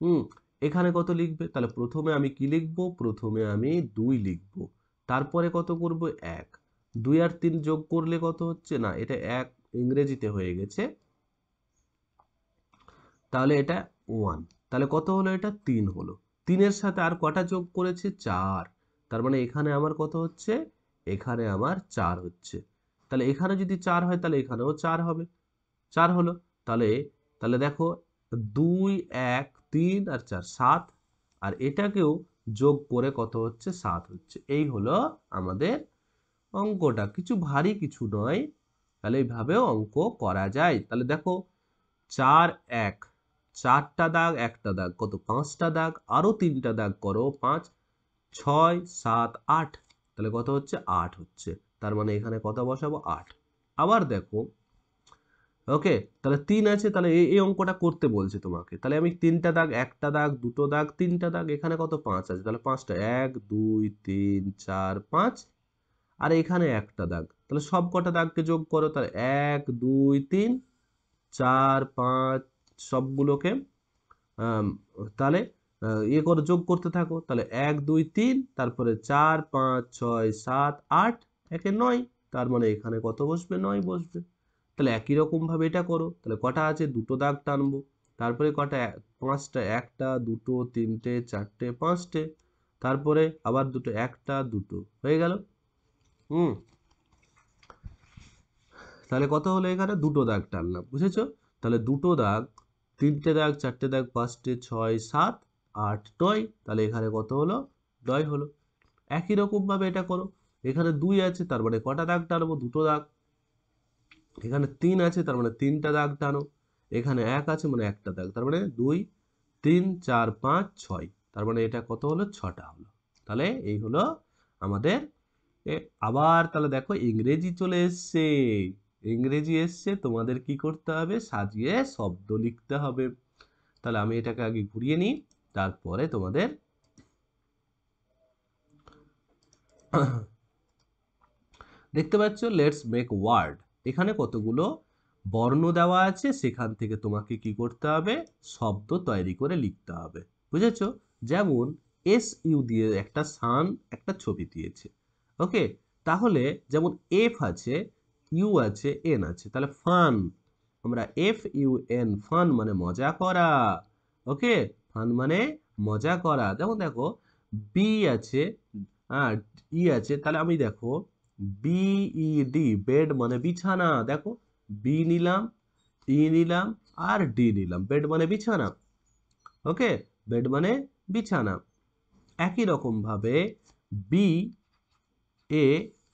হুম, এখানে কত লিখবে? তাহলে প্রথমে আমি কি লিখব? প্রথমে আমি দুই লিখব। তারপরে কত করব? এক। দুই আর তিন যোগ করলে কত হচ্ছে? না, এটা এক ইংরেজিতে হয়ে গেছে। তাহলে এটা ওয়ান। তাহলে কত হলো? এটা তিন হলো। তিনের সাথে আর কটা যোগ করেছে? চার। তার মানে এখানে আমার কত হচ্ছে? এখানে আমার চার হচ্ছে। তাহলে এখানে যদি চার হয়, তাহলে এখানেও চার হবে। চার হলো। তাহলে তাহলে দেখো, দুই, এক, তিন আর চার, সাত। আর এটাকেও যোগ করে কত হচ্ছে? সাত হচ্ছে। এই হলো আমাদের অঙ্কটা। কিছু ভারী, কিছু নয়। তাহলে এইভাবেও অঙ্ক করা যায়। তাহলে দেখো, চার, এক। চারটা দাগ, একটা দাগ কত? পাঁচটা দাগ, আরও তিনটা দাগ করো, পাঁচ, ছয়, সাত, আট। তাহলে কত হচ্ছে? আট হচ্ছে। তার মানে এখানে কত বসাবো? আট। আবার দেখো, ওকে? তাহলে তিন আছে, তাহলে এই এই অঙ্কটা করতে বলছে তোমাকে। তাহলে আমি তিনটা দাগ, একটা দাগ, দুটো দাগ, তিনটা দাগ, এখানে কত? পাঁচ আছে। তাহলে পাঁচটা, এক, দুই, তিন, চার, পাঁচ। আর এখানে একটা দাগ। তাহলে সব কটা দাগকে যোগ করো, তাহলে এক, দুই, তিন, চার, পাঁচ সবগুলোকে তাহলে ইয়ে করে যোগ করতে থাকো। তাহলে এক, দুই, তিন, তারপরে চার, পাঁচ, ছয়, সাত, আট, একে নয়, তার মানে এখানে কত বসবে? নয় বসবে। তাহলে একই রকম ভাবে এটা করো। তাহলে কটা আছে? দুটো দাগ টানবো। তারপরে কটা পাঁচটা, একটা, দুটো, তিনটে, চারটে, পাঁচটে, তারপরে আবার দুটো, একটা, দুটো। হয়ে গেল? হুম। তাহলে কত হলো এখানে? দুটো দাগ টানলাম, বুঝেছ? তাহলে দুটো দাগ তিনটে দাগ, চারটে দাগ, পাঁচটে, ছয়, সাত, আট, নয়, তাহলে এখানে কত হলো? নয় হলো। একই রকম ভাবে এটা করো। এখানে দুই আছে, তার মানে কটা দাগ টানবো? দুটো দাগ। এখানে তিন আছে, তার মানে তিনটা দাগ টানো। এখানে এক আছে মানে একটা দাগ। তার মানে দুই, তিন, চার, পাঁচ, ছয়। তার মানে এটা কত হলো? ছটা হলো। তাহলে এই হলো আমাদের আবার তাহলে দেখো, ইংরেজি চলে এসছে। ইংরেজি এসছে, তোমাদের কি করতে হবে? সাজিয়ে শব্দ লিখতে হবে। তাহলে আমি এটাকে আগে ঘুরিয়ে নিই, তারপরে তোমাদের দেখতে পাচ্ছ লেটস মেক ওয়ার্ড এখানে কতগুলো বর্ণ দেওয়া আছে, সেখান থেকে তোমাকে কি করতে হবে? শব্দ তৈরি করে লিখতে হবে। বুঝেছ? যেমন এস ইউ দিয়ে একটা সান একটা ছবি দিয়েছে। ওকে তাহলে যেমন এফ আছে ইউ আছে, এন আছে। তাহলে ফান আমরা এফ ইউ এন ফান মানে মজা করা ওকে ফান মানে মজা করা। যেমন দেখো বি আছে হ্যাঁ ই আছে, তাহলে আমি দেখো বিই ডি বেড মানে বিছানা। দেখো বি নিলাম ই নিলাম, আর ডি নিলাম। বেড মানে বিছানা ওকে বেড মানে বিছানা। একই রকম ভাবে B A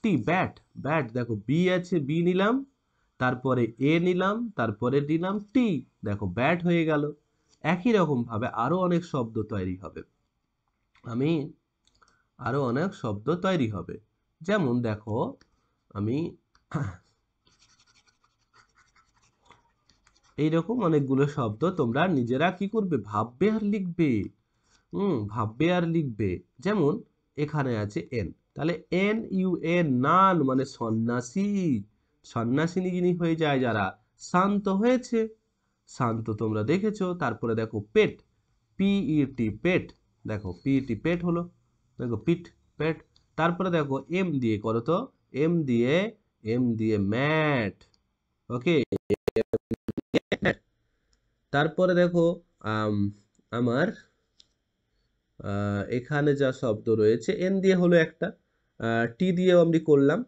T bat bat দেখো বি আছে বি নিলাম, তারপরে এ নিলাম, তারপরে দিলাম টি দেখো ব্যাট হয়ে গেল। একই রকম ভাবে আরও অনেক শব্দ তৈরি হবে। আমি আরও অনেক শব্দ তৈরি হবে। যেমন দেখো, আমি এইরকম অনেকগুলো শব্দ তোমরা নিজেরা কি করবে? ভাববে আর লিখবে। হুম, ভাববে আর লিখবে। যেমন এখানে আছে এন তাহলে এন ইউ এন নান মানে সন্ন্যাসী। সন্ন্যাসিনী যিনি হয়ে যায় যারা? শান্ত হয়েছে। শান্ত তোমরা দেখেছ। তারপরে দেখো পেট। পিইটি পেট। দেখো পিইটি পেট হলো। দেখো পিট পেট। তারপরে দেখো এম দিয়ে করো তো। এম দিয়ে এম দিয়ে ম্যাট। ওকে তারপরে দেখো আমার এখানে যা শব্দ রয়েছে এন দিয়ে হলো একটা। টি দিয়েও আমি করলাম।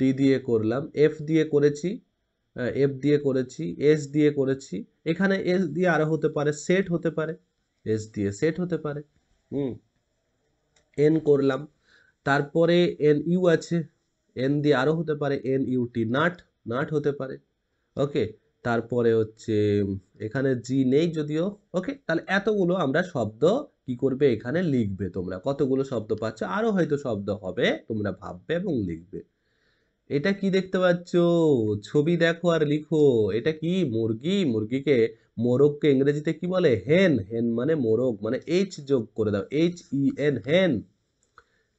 টি দিয়ে করলাম। এফ দিয়ে করেছি এফ দিয়ে করেছি এস দিয়ে করেছি। এখানে এস দিয়ে আরও হতে পারে সেট হতে পারে এস দিয়ে সেট হতে পারে। হুম। এন করলাম। তারপরে এন ইউ আছে এন দিয়ে আরও হতে পারে এন ইউটি নাট নাট হতে পারে। ওকে তারপরে হচ্ছে, এখানে জি নেই যদিও ওকে তাহলে এতগুলো আমরা শব্দ কি করবে? এখানে লিখবে তোমরা। কতগুলো শব্দ পাচ্ছ? আরও হয়তো শব্দ হবে, তোমরা ভাববে এবং লিখবে। এটা কি দেখতে পাচ্ছ? ছবি দেখো আর লিখো। এটা কি? মুরগি? মুরগিকে মোরগকে ইংরেজিতে কি বলে? হেন হেন মানে মোরগ মানে এইচ যোগ করে দাও। এইচ ই এন হেন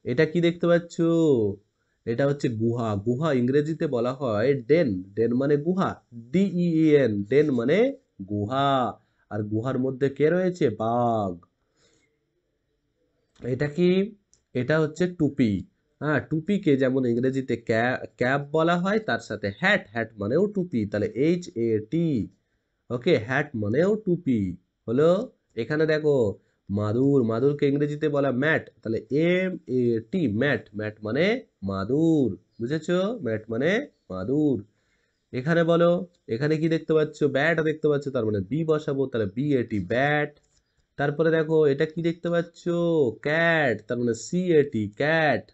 এটা কি দেখতে পাচ্ছ? এটা হচ্ছে গুহা। গুহা ইংরেজিতে বলা হয় ডেন। ডেন মানে গুহা। ডিই এন ডেন মানে গুহা। আর গুহার মধ্যে কে রয়েছে? বাঘ। এটা কি? এটা হচ্ছে টুপি। হ্যাঁ টুপিকে যেমন ইংরেজিতে ক্যাপ বলা হয়, তার সাথে হ্যাট হ্যাট মানেও টুপি। তাহলে H A T okay, hat মানেও টুপি। হলো, এখানে দেখো মাদুর, মাদুরকে ইংরেজিতে বলা ম্যাট, তাহলে M A T, mat mat মানে মাদুর, বুঝেছ? ম্যাট মানে মাদুর। এখানে বলো, এখানে কি দেখতে পাচ্ছ? ব্যাট দেখতে পাচ্ছ, তার মানে বি বসাবো, তাহলে বি এ টি ব্যাট। তারপরে দেখো, এটা কি দেখতে পাচ্ছ? ক্যাট, তার মানে C A T, cat.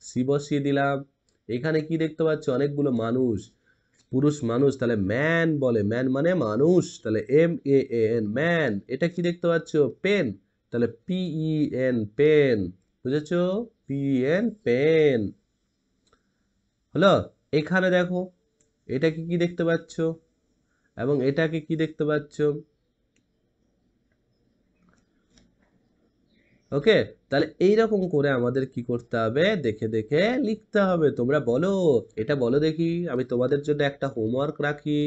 C বসিয়ে দিলাম। এখানে কি দেখতে পাচ্ছ? অনেকগুলো মানুষ। পুরুষ মানুষ, তাহলে ম্যান বলে, ম্যান মানে মানুষ। তাহলে এম এ এন, ম্যান। এটা কি দেখতে পাচ্ছ? পেন। তাহলে পিই এন পেন বুঝেছ? পিই এন পেন হলো? এখানে দেখো, এটাকে কি দেখতে পাচ্ছ? এবং এটাকে কি দেখতে পাচ্ছ? ওকে তাহলে এই রকম করে আমাদের কি করতে হবে? দেখে দেখে লিখতে হবে। তোমরা বলো, এটা বলো দেখি। আমি তোমাদের জন্য একটা হোমওয়ার্ক রাখি।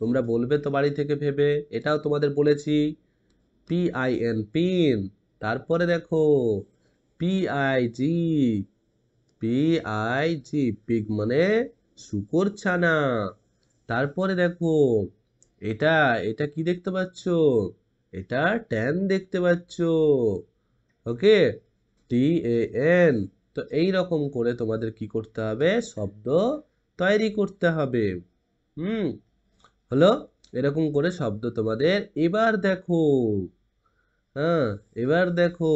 তোমরা বলবে তো বাড়ি থেকে ভেবে। এটাও তোমাদের বলেছি। পি আই এন পিন তারপরে দেখো P I G P I G pig মানে শুকর ছানা। তারপরে দেখো, এটা এটা কি দেখতে পাচ্ছ? এটা ট্যান দেখতে পাচ্ছ। ওকে টি এ এন তো এই রকম করে তোমাদের কি করতে হবে? শব্দ তৈরি করতে হবে। হুম? হলো? এরকম করে শব্দ তোমাদের এবার দেখো। হ্যাঁ এবার দেখো।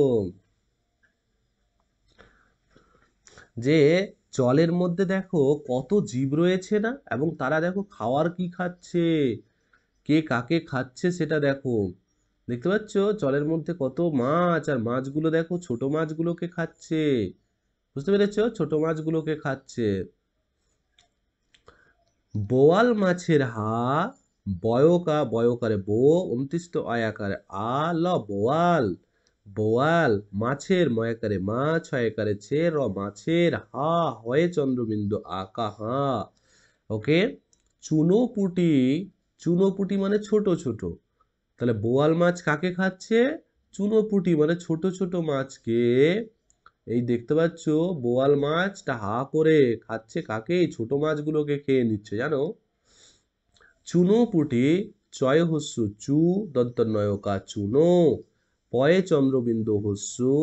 যে জলের মধ্যে দেখো কত জীব রয়েছে না? এবং তারা দেখো খাওয়ার কি খাচ্ছে? কে কাকে খাচ্ছে সেটা দেখো। দেখতে পাচ্ছ? জলের মধ্যে কত মাছ, আর মাছগুলো দেখো ছোট মাছগুলোকে খাচ্ছে। বুঝতে পেরেছ? ছোট মাছগুলোকে খাচ্ছে। বোয়াল মাছের হা বয়কা বয়কারে বো উনত্রিশ আয়াকারে আ ল বোয়াল বোয়াল, মাছের ময়াকারে মাছ ছয়াকারে ছে র মাছের হা, হয়ে চন্দ্রবিন্দু আকা হা। ওকে চুনোপুটি চুনোপুটি মানে ছোট ছোট। তাহলে বোয়াল মাছ কাকে খাচ্ছে? চুনোপুটি মানে ছোট ছোট মাছকে। এই দেখতে পাচ্ছ, বোয়াল মাছটা হা করে খাচ্ছে কাকে? ছোট মাছগুলোকে খেয়ে নিচ্ছে, জানো? চুনোপুটি চয় হস্যু চু দন্ত নয়কা চুনো। পয়ে চন্দ্রবিন্দু হস্যু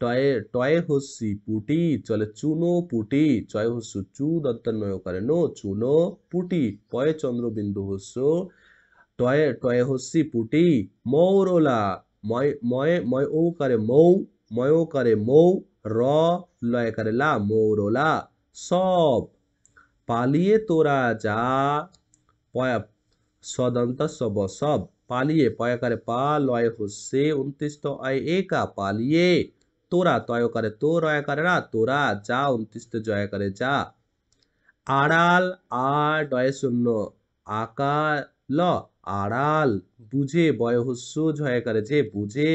টয়ে টয়ে হস্যি পুটি চলে চুনো পুটি চয় হস্যু চু দন্ত নয়কারে নো চুনো পুটি। পয়ে চন্দ্রবিন্দু হস্যু টয়ে টয়ে হস্যি পুটি মৌরলা ময় ময় ময় ও করে মৌ, ময় করে মৌ, র লয় করে লা মৌরলা। সব পালিয়ে তোরা যা পয়া সদন্ত সব সব পালিয়ে পয়াকারে পা লয় হচ্ছে উনত্রিশ তো আয় একা পালিয়ে। তোরা তয়কারে তো রয়াকারে রা, তোরা যা উনত্রিশ তো জয়াকারে যা। আড়াল আর ডয় শূন্য, আকা ল আড়াল, বুঝে বয় হস্য ঝয়াকারে যে বুঝে।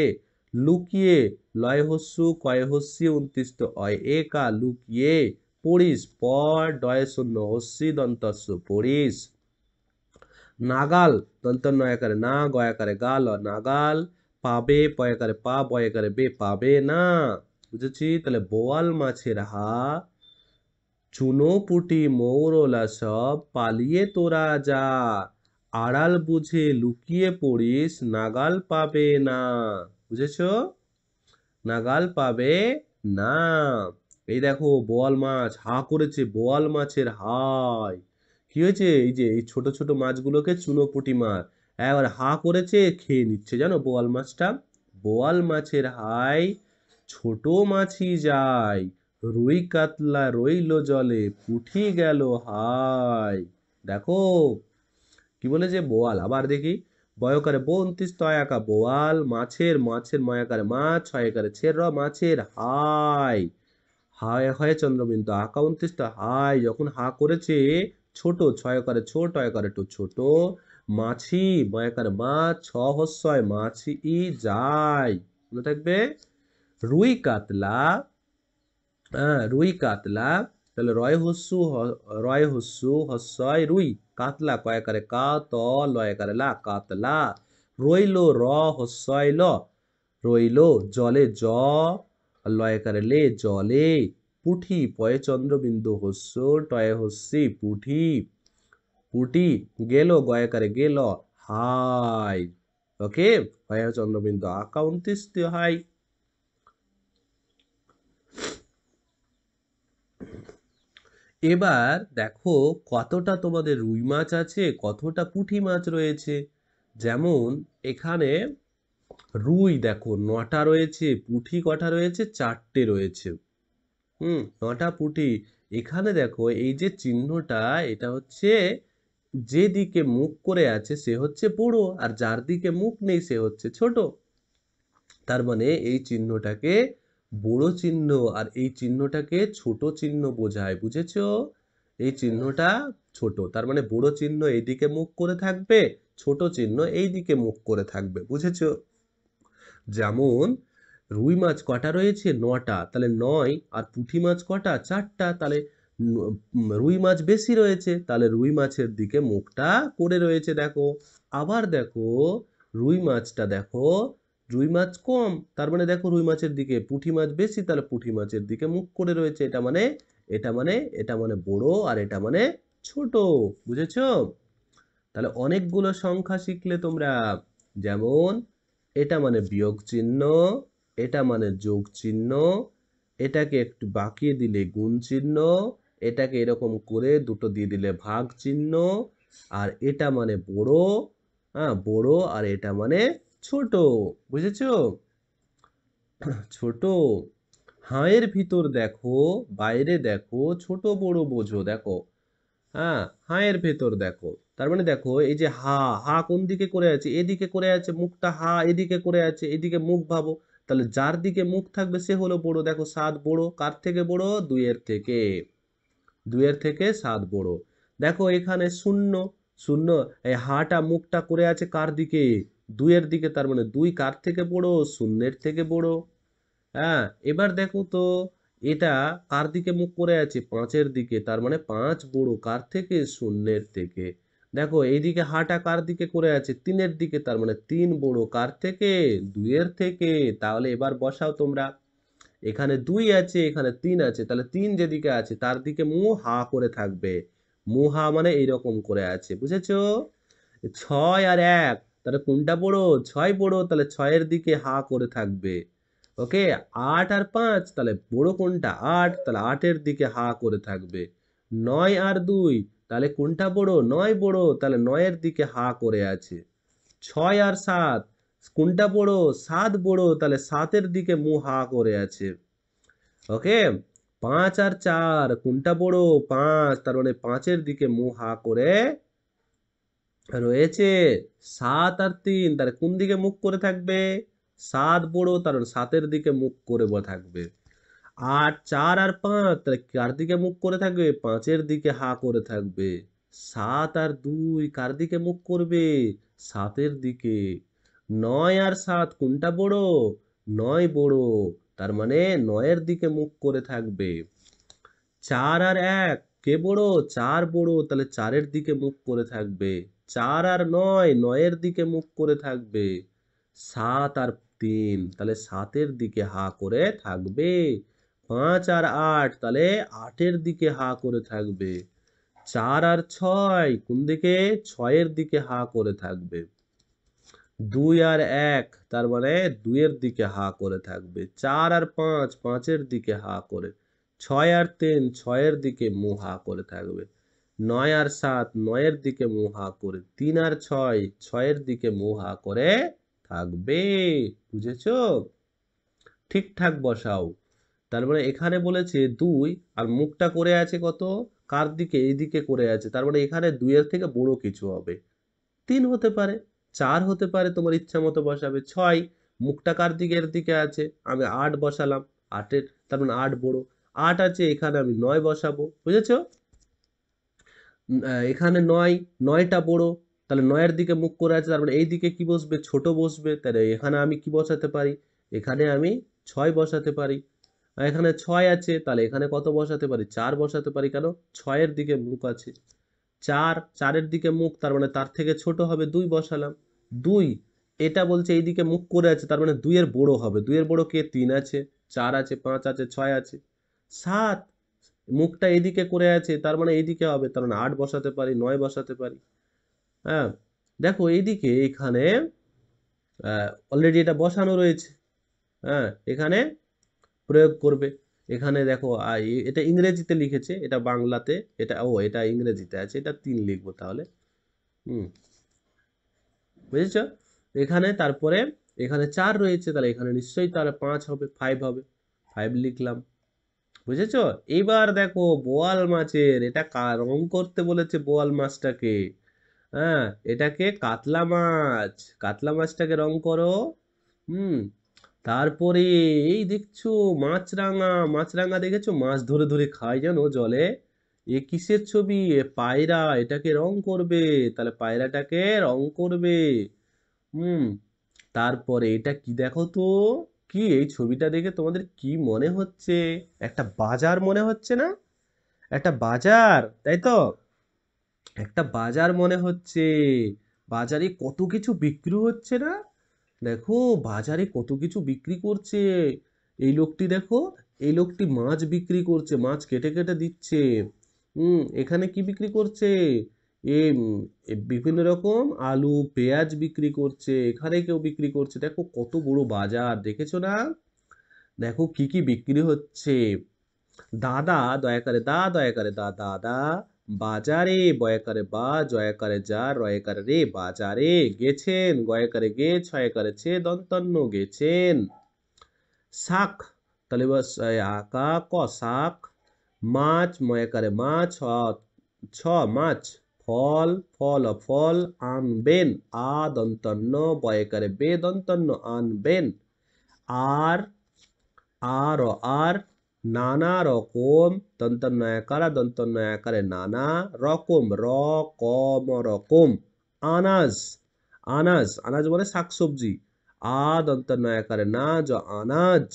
লুকিয়ে লয় হস্য কয় হস্যি উনত্রিশ তো অয় একা লুকিয়ে, পড়িস পর ডয় শূন্য হস্যি দন্তস্য পড়িস। নাগাল দন্ত নয়াকারে না গয়াকারে গাল নাগাল, পাবে পয়াকারে পা বয়াকারে বে, পাবে না। বুঝেছি? তাহলে বোয়াল মাছের হা, চুনো পুটি, মৌরলা সব পালিয়ে তোরা যা। আড়াল বুঝে লুকিয়ে পড়িস, নাগাল পাবে না। বুঝেছ? নাগাল পাবে না। এই দেখো, বোয়াল মাছ, হা করেছে, বোয়াল মাছের হাই কি হয়েছে? এই যে, এই ছোট ছোট মাছগুলোকে চুনো চুনোপুটি মাছ এবার হা করেছে, খেয়ে নিচ্ছে। জানো বোয়াল মাছটা? বোয়াল মাছের হাই ছোট মাছই যায়। রুই কাতলা রইল জলে, পুঠি গেল হাই দেখো, কি বলেছে বোয়াল? আবার দেখি। বয়কারে বন্তিস তয়াকা বোয়াল, মাছের মাছের ময়াকারে মাছ, ছয়কারে ছের র মাছের হাই হায়, হয় চন্দ্রবিন্দু আঁকা উনত্রিশটা হাই যখন হা করেছে ছোট, ছয় করে ছোট করে একটু ছোট। মাছি ময় করে মাছ ছ হস্যয়, মাছি ই যায় মনে থাকবে? রুই কাতলা হ্যাঁ রুই কাতলা। তাহলে রয় হস্যু রয় হস্যু, হস্যয়, রুই। কাতলা কয় করে কা, ত লয় করে লা, কাতলা। রইল র, হস্যয়, ল। রইল জলে জ লয় করে লে জলে। পুঠি পয়ে চন্দ্রবিন্দু হস্য টয়ে হস্যি পুঠি। পুটি গেল গয় করে গেল, হাই। ওকে? হয় চন্দ্রবিন্দু আঁকা উনত্রিশটি, হাই। এবার দেখো কতটা তোমাদের রুই মাছ আছে, কতটা পুঁটি মাছ রয়েছে। যেমন এখানে রুই দেখো নটা রয়েছে পুঁটি কটা রয়েছে, চারটে রয়েছে। হুম, নটা পুঁটি। এখানে দেখো, এই যে চিহ্নটা, এটা হচ্ছে যেদিকে মুখ করে আছে, সে হচ্ছে বড়, আর যার দিকে মুখ নেই, সে হচ্ছে ছোট। তার মানে এই চিহ্নটাকে বড় চিহ্ন আর এই চিহ্নটাকে ছোট চিহ্ন বোঝায়, বুঝেছ? এই চিহ্নটা ছোট, তার মানে বড় চিহ্ন এইদিকে মুখ করে থাকবে, ছোট চিহ্ন এই দিকে মুখ করে থাকবে, বুঝেছ? যেমন রুই মাছ কটা রয়েছে? নটা। তাহলে নয় আর পুঁটি মাছ কটা? চারটা। তাহলে রুই মাছ বেশি রয়েছে। তাহলে রুই মাছের দিকে মুখটা করে রয়েছে দেখো। আবার দেখো, রুই মাছটা দেখো, রুই মাছ কম। তার মানে দেখো রুই মাছের দিকে পুঁটি মাছ বেশি, তাহলে পুঁটি মাছের দিকে মুখ করে রয়েছে। এটা মানে এটা মানে এটা মানে বড় আর এটা মানে ছোট। বুঝেছ? তাহলে অনেকগুলো সংখ্যা শিখলে তোমরা, যেমন, এটা মানে বিয়োগ চিহ্ন এটা মানে যোগ চিহ্ন, এটাকে একটু বাঁকিয়ে দিলে গুণ চিহ্ন, এটাকে এরকম করে দুটো দিয়ে দিলে ভাগ চিহ্ন, আর এটা মানে বড় হ্যাঁ বড় আর এটা মানে ছোট, বুঝেছ? ছোট, হাঁয়ের ভিতর দেখো, বাইরে দেখো, ছোট বড় বোঝো, দেখো হ্যাঁ হাঁয়ের ভেতর দেখো, তার মানে দেখো, এই যে হা হা কোন দিকে করে আছে? এদিকে করে আছে মুখটা, হা, এদিকে করে আছে, এদিকে মুখ ভাবো তাহলে যার দিকে মুখ থাকবে সে হলো বড়। দেখো সাত বড়, কার থেকে বড়? দুইয়ের থেকে। দুইয়ের থেকে সাত বড়। দেখো এখানে শূন্য শূন্য, এই হাটা মুখটা করে আছে কার দিকে? দুইয়ের দিকে, তার মানে দুই কার থেকে বড়? শূন্যের থেকে বড়। হ্যাঁ এবার দেখো তো এটা কার দিকে মুখ করে আছে? পাঁচের দিকে, তার মানে পাঁচ বড়। কার থেকে? শূন্যের থেকে। দেখো, এইদিকে হাটা কার দিকে করে আছে? তিনের দিকে, তার মানে তিন বড় কার থেকে? দুইয়ের থেকে। তাহলে এবার বসাও তোমরা। এখানে দুই আছে, এখানে তিন আছে। তাহলে তিন যেদিকে আছে, তার দিকে মু হা করে থাকবে। মু হা মানে এইরকম করে আছে, বুঝেছ? ছয় আর এক, তাহলে কোনটা বড়? ছয় বড়, তাহলে ছয়ের দিকে হা করে থাকবে। ওকে? আট আর পাঁচ, তাহলে বড় কোনটা? আট, তাহলে আটের দিকে হা করে থাকবে। নয় আর দুই তাহলে কোনটা বড়? নয় বড়। তাহলে নয়ের দিকে হা করে আছে। ছয় আর সাত, কোনটা বড়? সাত বড়। তাহলে সাতের দিকে মু হা করে আছে। ওকে? পাঁচ আর চার, কোনটা বড়? পাঁচ। তার মানে পাঁচের দিকে মু হা করে রয়েছে। সাত আর তিন, তাহলে কোন দিকে মুখ করে থাকবে? সাত বড়। তার মানে সাতের দিকে মুখ করে থাকবে। আট চার আর পাঁচ, তাহলে কার দিকে মুখ করে থাকবে? পাঁচের দিকে হা করে থাকবে। সাত আর দুই কার দিকে মুখ করবে? সাতের দিকে। নয় আর সাত কোনটা বড়? নয় বড়। তার মানে নয়ের দিকে মুখ করে থাকবে। চার আর এক, কে বড়? চার বড়। তাহলে চারের দিকে মুখ করে থাকবে। চার আর নয়, নয়ের দিকে মুখ করে থাকবে। সাত আর তিন, তাহলে সাতের দিকে হা করে থাকবে। পাঁচ আর আট, তাহলে আটের দিকে হা করে থাকবে। চার আর ছয়, কোন দিকে? ছয়ের দিকে হা করে থাকবে। দুই আর এক, তার মানে দুইয়ের দিকে হা করে থাকবে। চার আর পাঁচ, পাঁচের দিকে হা করে। ছয় আর তিন, ছয়ের দিকে মুহ করে থাকবে। নয় আর সাত, নয়ের দিকে মুহ করে। তিন আর ছয়, ছয়ের দিকে মুহ করে থাকবে। বুঝেছ? ঠিকঠাক বসাও। তার মানে এখানে বলেছে দুই, আর মুখটা করে আছে কত? কার দিকে? এইদিকে করে আছে। তার মানে এখানে দুইয়ের থেকে বড় কিছু হবে। তিন হতে পারে, চার হতে পারে, তোমার ইচ্ছা মতো বসাবে। ছয়, মুখটা কার দিকে? এর দিকে আছে। আমি আট বসালাম। আটের, তার মানে আট বড়। আট আছে, এখানে আমি নয় বসাবো। বুঝেছ? এখানে নয়, নয়টা বড়। তাহলে নয়ের দিকে মুখ করে আছে। তার মানে এই দিকে কি বসবে? ছোট বসবে। তাহলে এখানে আমি কি বসাতে পারি? এখানে আমি ছয় বসাতে পারি। এখানে ছয় আছে, তাহলে এখানে কত বসাতে পারি? চার বসাতে পারি কেন? ছয়ের দিকে মুখ আছে। চার, চারের দিকে মুখ, তার মানে তার থেকে ছোট হবে দুই বসালাম। দুই, এটা বলছে এইদিকে মুখ করে আছে, তার মানে দুইয়ের বড় হবে। দুইয়ের বড় কে? তিন আছে, চার আছে, পাঁচ আছে, ছয় আছে। সাত, মুখটা এদিকে করে আছে, তার মানে এইদিকে হবে, তার মানে আট বসাতে পারি, নয় বসাতে পারি। হ্যাঁ দেখো এইদিকে এখানে অলরেডি এটা বসানো রয়েছে। হ্যাঁ এখানে প্রয়োগ করবে। এখানে দেখো এটা ইংরেজিতে লিখেছে, এটা বাংলাতে, এটা, ও, এটা ইংরেজিতে আছে, এটা তিন লিখব তাহলে। হুম। বুঝেছ? এখানে তারপরে, এখানে চার রয়েছে, তাহলে এখানে নিশ্চয়ই তাহলে পাঁচ হবে ফাইভ হবে ফাইভ লিখলাম। বুঝেছ? এইবার দেখো, বোয়াল মাছের, এটা রং করতে বলেছে বোয়াল মাছটাকে। হ্যাঁ এটাকে কাতলা মাছ, কাতলা মাছটাকে রং করো। হুম তারপরে এই দেখছ মাছরাঙা মাছরাঙা দেখেছ? মাছ ধরে ধরে খায় জানো জলে? এ কিসের ছবি? এ পায়রা, এটাকে রং করবে। তাহলে পায়রাটাকে রং করবে। হুম, তারপরে এটা কি দেখো তো? কি এই ছবিটা দেখে তোমাদের কি মনে হচ্ছে? একটা বাজার মনে হচ্ছে না? একটা বাজার, তাই তো? একটা বাজার মনে হচ্ছে। বাজারে কত কিছু বিক্রি হচ্ছে না? দেখো, বাজারে কত কিছু বিক্রি করছে। এই লোকটি দেখো, এই লোকটি মাছ বিক্রি করছে, মাছ কেটে কেটে দিচ্ছে। হুম এখানে কি বিক্রি করছে? এ বিভিন্ন রকম আলু, পেঁয়াজ বিক্রি করছে, এখানে কেউ বিক্রি করছে। দেখো, কত বড় বাজার, দেখেছ না? দেখো, কি কি বিক্রি হচ্ছে। দাদা, দয়া করে, দা, দয়া করে, দা, দাদা। বাজারে, বয়াকারে বা, জয়াকারে যা, রয়াকারে রে বাজারে গেছেন, গয়াকারে গে, ছয়াকারে ছে দন্তন্য গেছেন। শাক, তাহলে আকা ক শাক, মাছ, ময়াকারে মাছ ছ, মাছ, ফল ফল ফল আনবেন, আ দন্তন্য বয়াকারে বে দন্তন্য আনবেন। আর আর আর নানা রকম দন্তন্য একারা দন্তন্য একারে নানা রকম, র কম রকম। আনাজ আনাজ আনাজ মানে শাকসবজি। আ দন্তন্য একারে না, জ, আনাজ।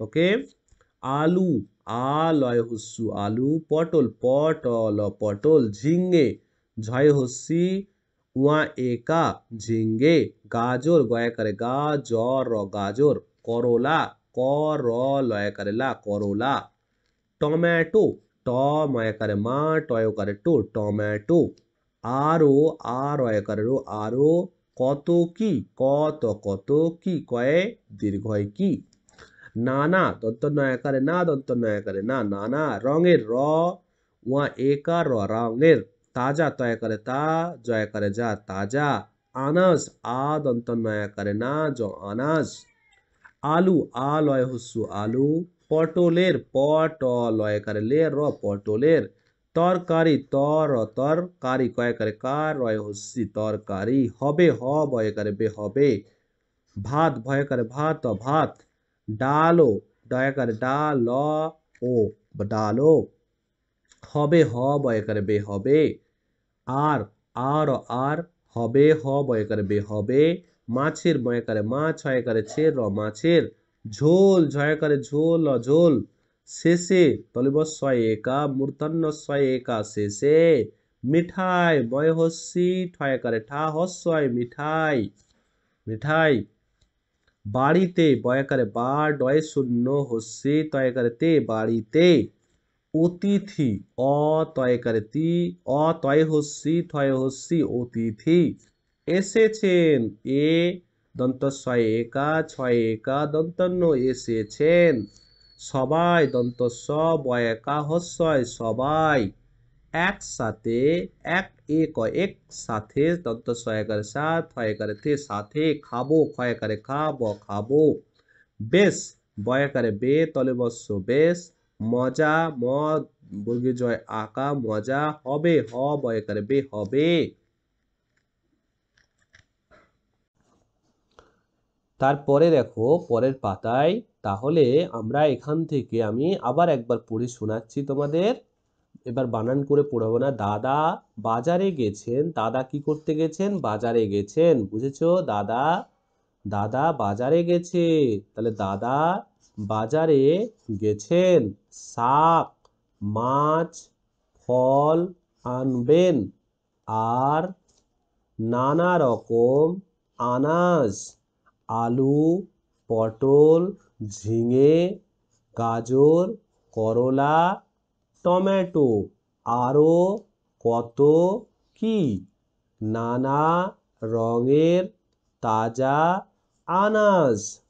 ওকে আলু, আ, লয় হুস্সু আলু, পটল পটল পটল ঝিঙ্গে ঝয় হস্যি, উয়া, একা ঝিঙ্গে গাজর গয়া করে গা, জ, র, গাজর। করলা। ক র লয় করে লা করলা টমেটো ট ময় করে মা টয় করে টো টমেটো আরও আর অয় করে রো আরও কত কি কত কত কি কয়ে দীর্ঘয় কি নানা দন্ত নয়াকারে না দন্ত নয়াকারে না নানা, রঙের র, উয়া একার র, রঙের, তাজা তয়াকারে, তা, জয়াকারে, যা, তাজা। আনাস আ দন্ত নয়াকারে না জ আনাস আলু আ লয় হুস্সু আলু পটলের পট লয়কারে লে র পটলের তরকারি তর তরকারি কয়কারে কার রয় হস্যি তরকারি হবে হ বয়কারে বে হবে ভাত ভয়কারে ভাত ভাত ডালো দয়াকারে ডাল ও ডালো হবে হ বয়কারে বে হবে আর আর আর হবে হ বয়কারে বে হবে মাছের বয়কারে মাছ হয়কারে ছে র, মাছের ঝোল, ঝয়কারে ঝোল অ ঝোল শেষে তলিব ছয় একা মূর্ধন্য ছয় একা শেষে মিঠাই বয় হস্যি ঠয়কারে ঠা হস্যয় মিঠাই মিঠাই, বাড়িতে বয়াকারে বা ডয় শূন্য হস্যি তয়কারে তে, বাড়িতে, অতিথি, অ, তয়কারে তি, অ, তয় হস্যি হস্যি অতিথি এসেছেন। এ দন্ত ছয় একা ছয়, একা দন্তন্য এসেছেন। সবাই দন্ত স বয়কা হস্যয় সবাই একসাথে, এক এক এক সাথে দন্ত সয়কারে সাথ হয়কারে থে সাথে, খাব ক্ষয়কারে খাব, খাব, বেশ বয়াকারে বে, তলে বস্য, বেশ, মজা, ম বর্গী জয় আকা, মজা, হবে, হ বয়াকারে বে, হবে। তারপরে দেখো পরের পাতায়, তাহলে আমরা এখান থেকে আমি আবার একবার পড়ে শোনাচ্ছি তোমাদের। এবার বানান করে পড়াবো না। দাদা বাজারে গেছেন। দাদা কি করতে গেছেন? বাজারে গেছেন। বুঝেছ? দাদা দাদা বাজারে গেছে। তাহলে দাদা বাজারে গেছেন। শাক, মাছ, ফল আনবেন। আর নানা রকম আনাজ আলু, পটল, ঝিঙে, গাজর, করলা, টমেটো। আরও কত কি? নানা রঙের তাজা আনাজ।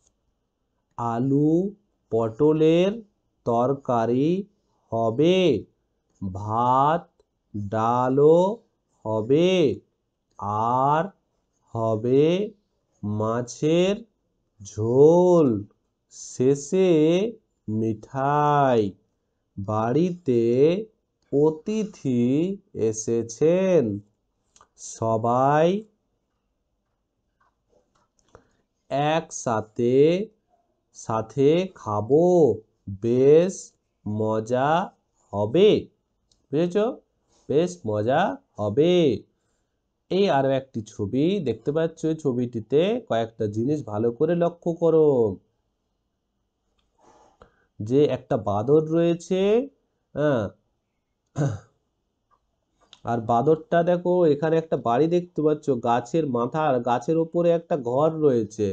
আলু পটলের তরকারি হবে। ভাত, ডালও হবে। আর হবে মাছের ঝোল, শেষে মিঠাই। বাড়িতে অতিথি এসেছেন। সবাই একসাথে, সাথে খাব, বেশ মজা হবে। বুঝেছ? বেশ মজা হবে। এই আরও একটি ছবি, দেখতে পাচ্ছ ছবিটিতে কয়েকটা জিনিস ভালো করে লক্ষ্য করো। যে একটা বাদর রয়েছে হ্যাঁ? আর বাদরটা দেখো, এখানে একটা বাড়ি দেখতে পাচ্ছ, গাছের মাথার গাছের ওপরে একটা ঘর রয়েছে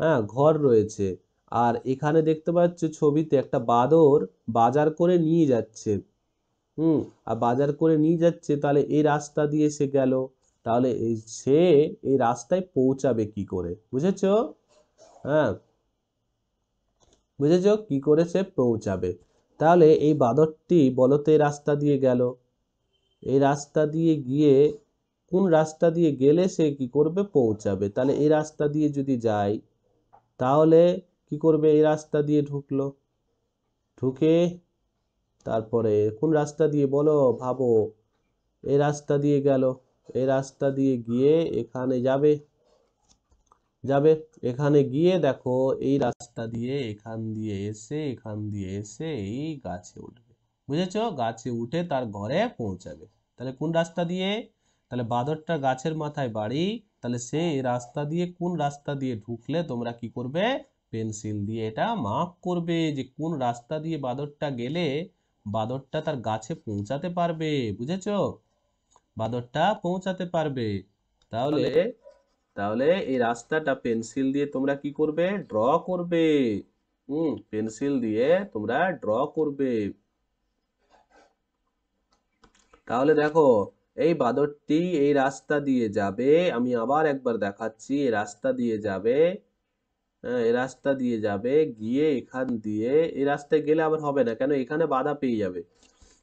হ্যাঁ? ঘর রয়েছে। আর এখানে দেখতে পাচ্ছ ছবিতে একটা বাদর বাজার করে নিয়ে যাচ্ছে, হুম? আর বাজার করে নিয়ে যাচ্ছে, তাহলে এই রাস্তা দিয়ে সে গেল। তাহলে সে এই রাস্তায় পৌঁছাবে কি করে? বুঝেছ? হ্যাঁ। বুঝেছ কি করে সে পৌঁছাবে? তাহলে এই বাদরটি বলতে রাস্তা দিয়ে গেল। এই রাস্তা দিয়ে গিয়ে, কোন রাস্তা দিয়ে গেলে সে কি করবে? পৌঁছাবে। তাহলে এই রাস্তা দিয়ে যদি যায়, তাহলে কি করবে? এই রাস্তা দিয়ে ঢুকলো। ঢুকে তারপরে কোন রাস্তা দিয়ে? বলো, ভাবো। এই রাস্তা দিয়ে গেল। এই রাস্তা দিয়ে গিয়ে এখানে যাবে যাবে। এখানে গিয়ে দেখো, এই রাস্তা দিয়ে এখান দিয়ে এসে, এখান দিয়ে এসে এই গাছে উঠবে। বুঝেছ? গাছে উঠে তার ঘরে পৌঁছাবে। তাহলে কোন রাস্তা দিয়ে? তাহলে বাদরটা গাছের মাথায় বাড়ি। তাহলে সে এই রাস্তা দিয়ে কোন রাস্তা দিয়ে ঢুকলে তোমরা কি করবে? পেন্সিল দিয়ে এটা মার্ক করবে যে কোন রাস্তা দিয়ে বাদরটা গেলে বাদরটা তার গাছে পৌঁছাতে পারবে। বুঝেছ? বাদরটা পৌঁছাতে পারবে। তাহলে তাহলে এই রাস্তাটা পেন্সিল দিয়ে তোমরা কি করবে? ড্র করবে। হুম, পেন্সিল দিয়ে তোমরা ড্র করবে। তাহলে দেখো, এই বাদরটি এই রাস্তা দিয়ে যাবে। আমি আবার একবার দেখাচ্ছি, এই রাস্তা দিয়ে যাবে। হ্যাঁ এই রাস্তা দিয়ে যাবে, গিয়ে এখান দিয়ে, এই রাস্তায় গেলে আবার হবে না। কেন? এখানে বাধা পেয়ে যাবে।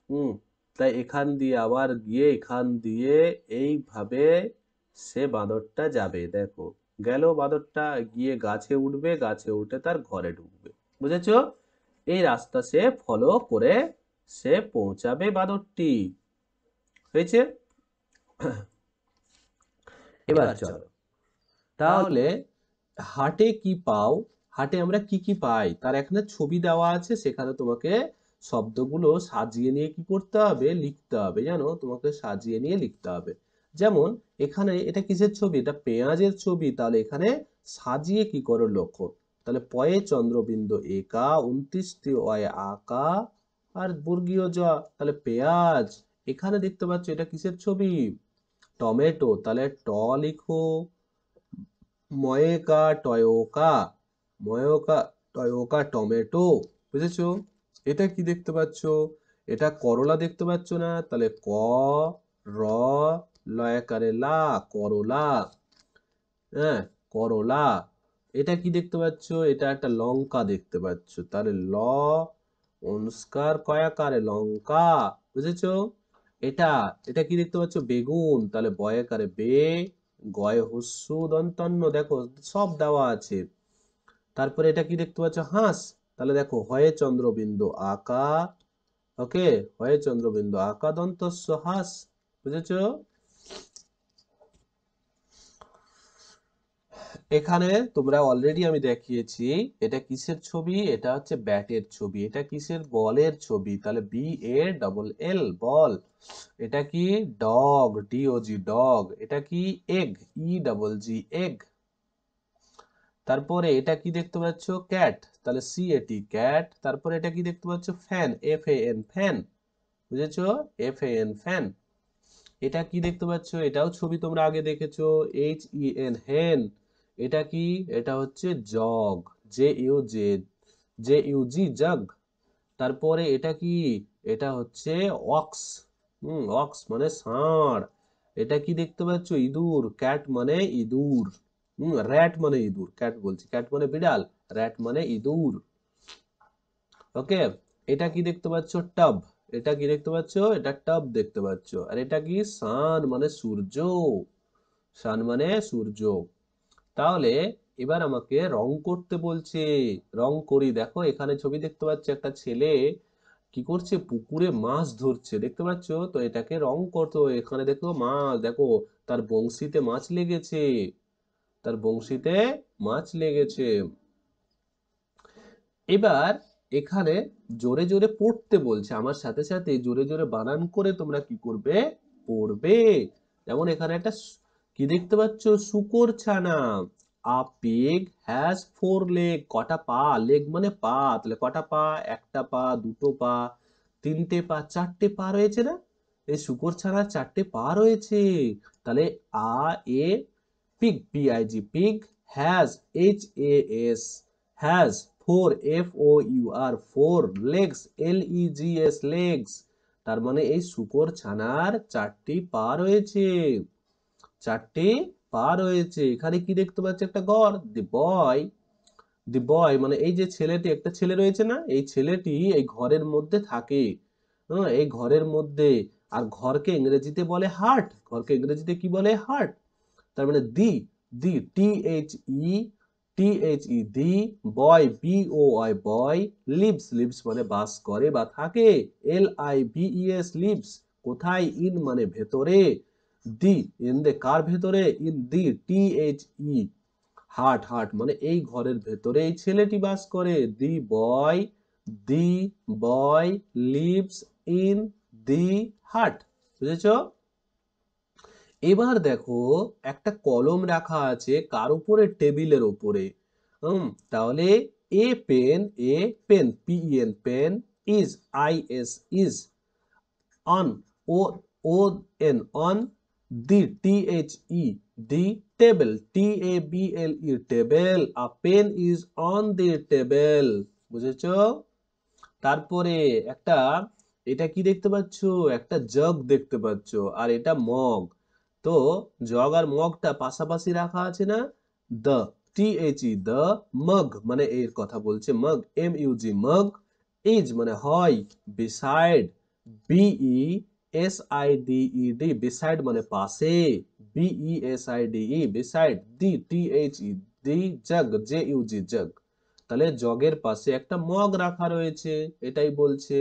হুম তাই এখান দিয়ে আবার গিয়ে এখান দিয়ে এইভাবে সে বাঁদরটা যাবে। দেখো গেল বাঁদরটা গিয়ে গাছে উঠবে গাছে উঠে তার ঘরে ঢুকবে। বুঝেছ? এই রাস্তা সে ফলো করে সে পৌঁছাবে বাঁদরটি। হয়েছে? এবার চলো। তাহলে হাটে কি পাও? হাটে আমরা কি কি পাই? তার এখানে ছবি দেওয়া আছে সেখানে তোমাকে শব্দগুলো সাজিয়ে নিয়ে কি করতে হবে? লিখতে হবে, জানো? তোমাকে সাজিয়ে নিয়ে লিখতে হবে। যেমন, এখানে এটা কিসের ছবি? এটা পেঁয়াজের ছবি। তাহলে এখানে সাজিয়ে কি করো? লক্ষ্য। তাহলে পয়ে চন্দ্রবিন্দু একা উনত্রিশটি অয়ে আকা, আর বর্গীয় জ, তাহলে পেঁয়াজ। এখানে দেখতে পাচ্ছ এটা কিসের ছবি? টমেটো। তাহলে ট লিখো। ময়েকা, টয়োকা। ময়োকা, টয়োকা, টমেটো। বুঝেছ? এটা কি দেখতে পাচ্ছ? এটা করলা দেখতে পাচ্ছ না? তাহলে ক, র লয়কারে লা, করলা। হ্যাঁ করলা। এটা কি দেখতে পাচ্ছ? এটা একটা লঙ্কা দেখতে পাচ্ছ। তাহলে ল অনুষ্কার কয়াকারে লঙ্কা। বুঝেছ? এটা এটা কি দেখতে পাচ্ছ? বেগুন। তাহলে বয়াকারে বে, গয় হস্যু, দন্তন্য। দেখো, সব দেওয়া আছে। তারপরে এটা কি দেখতে পাচ্ছ? হাঁস। তাহলে দেখো, হয়ে চন্দ্রবিন্দু আকা, ওকে? হয়ে চন্দ্রবিন্দু আকা, দন্ত হাঁস বুঝেছ? এখানে তোমরা অলরেডি আমি দেখিয়েছি, এটা কিসের ছবি? এটা হচ্ছে ব্যাটের ছবি। এটা কিসের? বলের ছবি। তাহলে বি এ ডবল এল বল। এটা কি? Dog D O G dog এটা কি? Egg E double G egg তারপরে এটা কি দেখতে পাচ্ছ? ক্যাট তাহলে সি এটি ক্যাট তারপরে এটা কি দেখতে পাচ্ছ? Fan F A N fan বুঝেছ? এফ এ এন ফ্যান এটা কি দেখতে পাচ্ছ? এটাও ছবি তোমরা আগে দেখেছ। এইচ ই এন হেন এটা কি? এটা হচ্ছে jug J U J J U G jug তারপরে এটা কি? এটা হচ্ছে অক্স হুম অক্স মানে ষাঁড়। এটা কি দেখতে পাচ্ছ? ইঁদুর। ক্যাট মানে ইঁদুর। হুম র্যাট মানে ইঁদুর। ক্যাট বলছি। ক্যাট মানে বিড়াল র্যাট মানে ইঁদুর। ওকে এটা কি দেখতে পাচ্ছ? টাব এটা কি দেখতে পাচ্ছ? এটা টাব দেখতে পাচ্ছ। আর এটা কি? সান মানে সূর্য। সান মানে সূর্য। তাহলে এবার আমাকে রং করতে বলছে। রং করি। দেখো, এখানে ছবি দেখতে পাচ্ছ একটা ছেলে কি করছে? পুকুরে মাছ ধরছে। দেখতে পাচ্ছ? তো এটাকে রং করতে। এখানে দেখো মাছ। দেখো, তার বংশীতে মাছ লেগেছে। তার বংশীতে মাছ লেগেছে। এবার এখানে জোরে জোরে পড়তে বলছে। আমার সাথে সাথে জোরে জোরে বানান করে তোমরা কি করবে? পড়বে। যেমন এখানে একটা কি দেখতে পাচ্ছ? শুকর ছানা। A pig has four leg. কটা পা? লেগ মানে পা। তাহলে কটা পা? একটা পা, দুটো পা, তিনটে পা, চারটে পা রয়েছে না? এই শুকর ছানার চারটে পা রয়েছে। তাহলে a, A I G pig has H A S has four F O U R four legs L E G S legs তার মানে এই শুকর ছানার চারটি পা রয়েছে। চারটি পা রয়েছে। এখানে কি দেখতে পাচ্ছি? একটা ঘর দি বয় দি বয় মানে এই যে ছেলেটি, একটা ছেলে রয়েছে না? এই ছেলেটি এই ঘরের মধ্যে থাকে। হ্যাঁ এই ঘরের মধ্যে, আর ঘরকে ইংরেজিতে বলে হার্ট ঘরকে ইংরেজিতে কি বলে? হার্ট তার মানে the the T H E T H E the boy B O I boy lives lives মানে বাস করে বা থাকে L I V E S lives কোথায় ইন মানে ভেতরে, দি ইন দে কার ভেতরে in the T H E hut hut মানে এই ঘরের ভেতরে এই ছেলেটি বাস করে, the boy the boy lives in the hut বুঝেছ? এবার দেখো, একটা কলম রাখা আছে কার উপরে? টেবিলের উপরে। হুম, তাহলে a pen a pen P N pen is I S is on O O N on the T H E the table T A B L E table a pen is on the table বুঝেছ? তারপরে একটা, এটা কি দেখতে পাচ্ছ? একটা jug দেখতে পাচ্ছ, আর এটা মগ তো জগ আর মগটা পাশাপাশি রাখা আছে না? The T H E the mug মানে এর কথা বলছে mug, M U G, mug, is মানে হয় beside B E S I D E D beside মানে পাশে B E S I D E beside the T H E the jug J U G jug তাহলে জগের পাশে একটা mug রাখা রয়েছে, এটাই বলছে,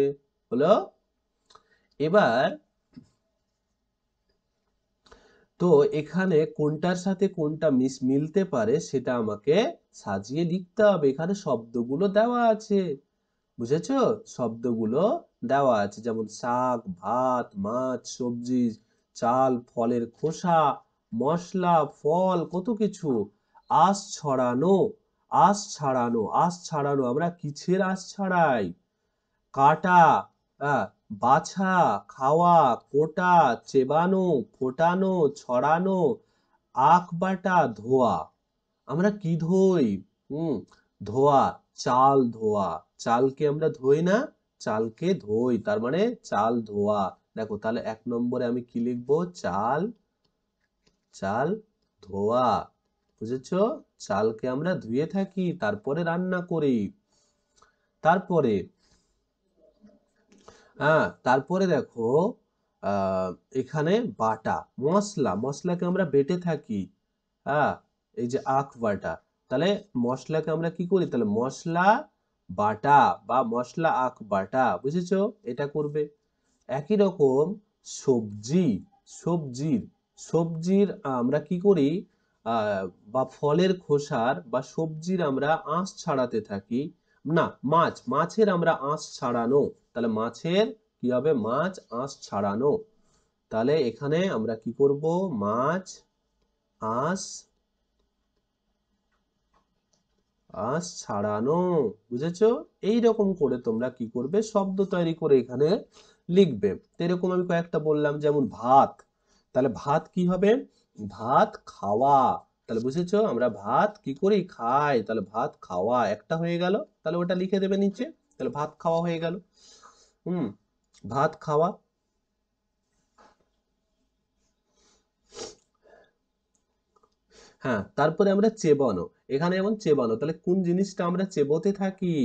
হলো? এবার তো এখানে কোনটার সাথে কোনটা মিস মিলতে পারে সেটা আমাকে সাজিয়ে লিখতে হবে। এখানে শব্দগুলো দেওয়া আছে, বুঝেছ? শব্দগুলো দেওয়া আছে, যেমন শাক, ভাত, মাছ, সবজি, চাল, ফলের খোসা, মশলা, ফল, কত কিছু। আঁশ ছড়ানো, আঁশ ছাড়ানো আঁশ ছাড়ানো, আমরা কিসের আঁশ ছাড়াই? কাটা বাছা, খাওয়া কোটা চেবানো, ফোটানো, ছড়ানো, আখ বাটা, ধোয়া। আমরা কি ধোই? হুম, ধোয়া, চাল ধোয়া। চালকে আমরা ধোই না, চালকে ধোই। তার মানে চাল ধোয়া। দেখো, তাহলে এক নম্বরে আমি কি লিখব? চাল চাল ধোয়া। বুঝেছ? চালকে আমরা ধুয়ে থাকি, তারপরে রান্না করি। তারপরে হ্যাঁ তারপরে দেখো এখানে বাটা, মশলা, মশলাকে আমরা বেটে থাকি হ্যাঁ এই যে আখ বাটা। তাহলে মশলাকে আমরা কি করি? তাহলে মশলা বাটা বা মশলা আখ বাটা, বুঝেছ? এটা করবে। একই রকম সবজি, সবজির সবজির আমরা কি করি? বা ফলের খোসার বা সবজির আমরা আঁশ ছাড়াতে থাকি। না, মাছ, মাছের আমরা আঁশ ছাড়ানো। তাহলে মাছের কি হবে? মাছ, আঁশ ছাড়ানো। তাহলে এখানে আমরা কি করব? মাছ, আঁশ আঁশ ছাড়ানো। বুঝেছ? এই রকম করে তোমরা কি করবে? শব্দ তৈরি করে এখানে লিখবে। এরকম আমি কয়েকটা বললাম, যেমন ভাত। তাহলে ভাত কি হবে? ভাত খাওয়া। তাহলে বুঝেছ? আমরা ভাত কি করি? খাই। তাহলে ভাত খাওয়া একটা হয়ে গেল। তাহলে ওটা লিখে দেবে নিচে। তাহলে ভাত খাওয়া হয়ে গেল। হুম, ভাত খাওয়া। হ্যাঁ তারপরে আমরা চেবানো। এখানে যেমন চেবানো, তাহলে কোন জিনিসটা আমরা চেবোতে থাকি?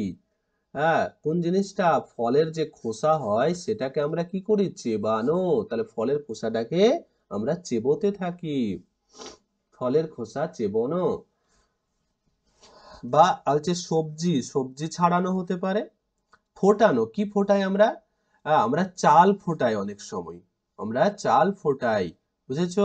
হ্যাঁ কোন জিনিসটা? ফলের যে খোসা হয়, সেটাকে আমরা কি করি? চেবানো। তাহলে ফলের খোসাটাকে আমরা চেবোতে থাকি। ফলের খোসা চেবানো। বা হচ্ছে সবজি সবজি ছাড়ানো হতে পারে। ফোটানো, কি ফোটাই আমরা? আমরা চাল ফোটাই অনেক সময়। আমরা চাল ফোটাই, বুঝেছ?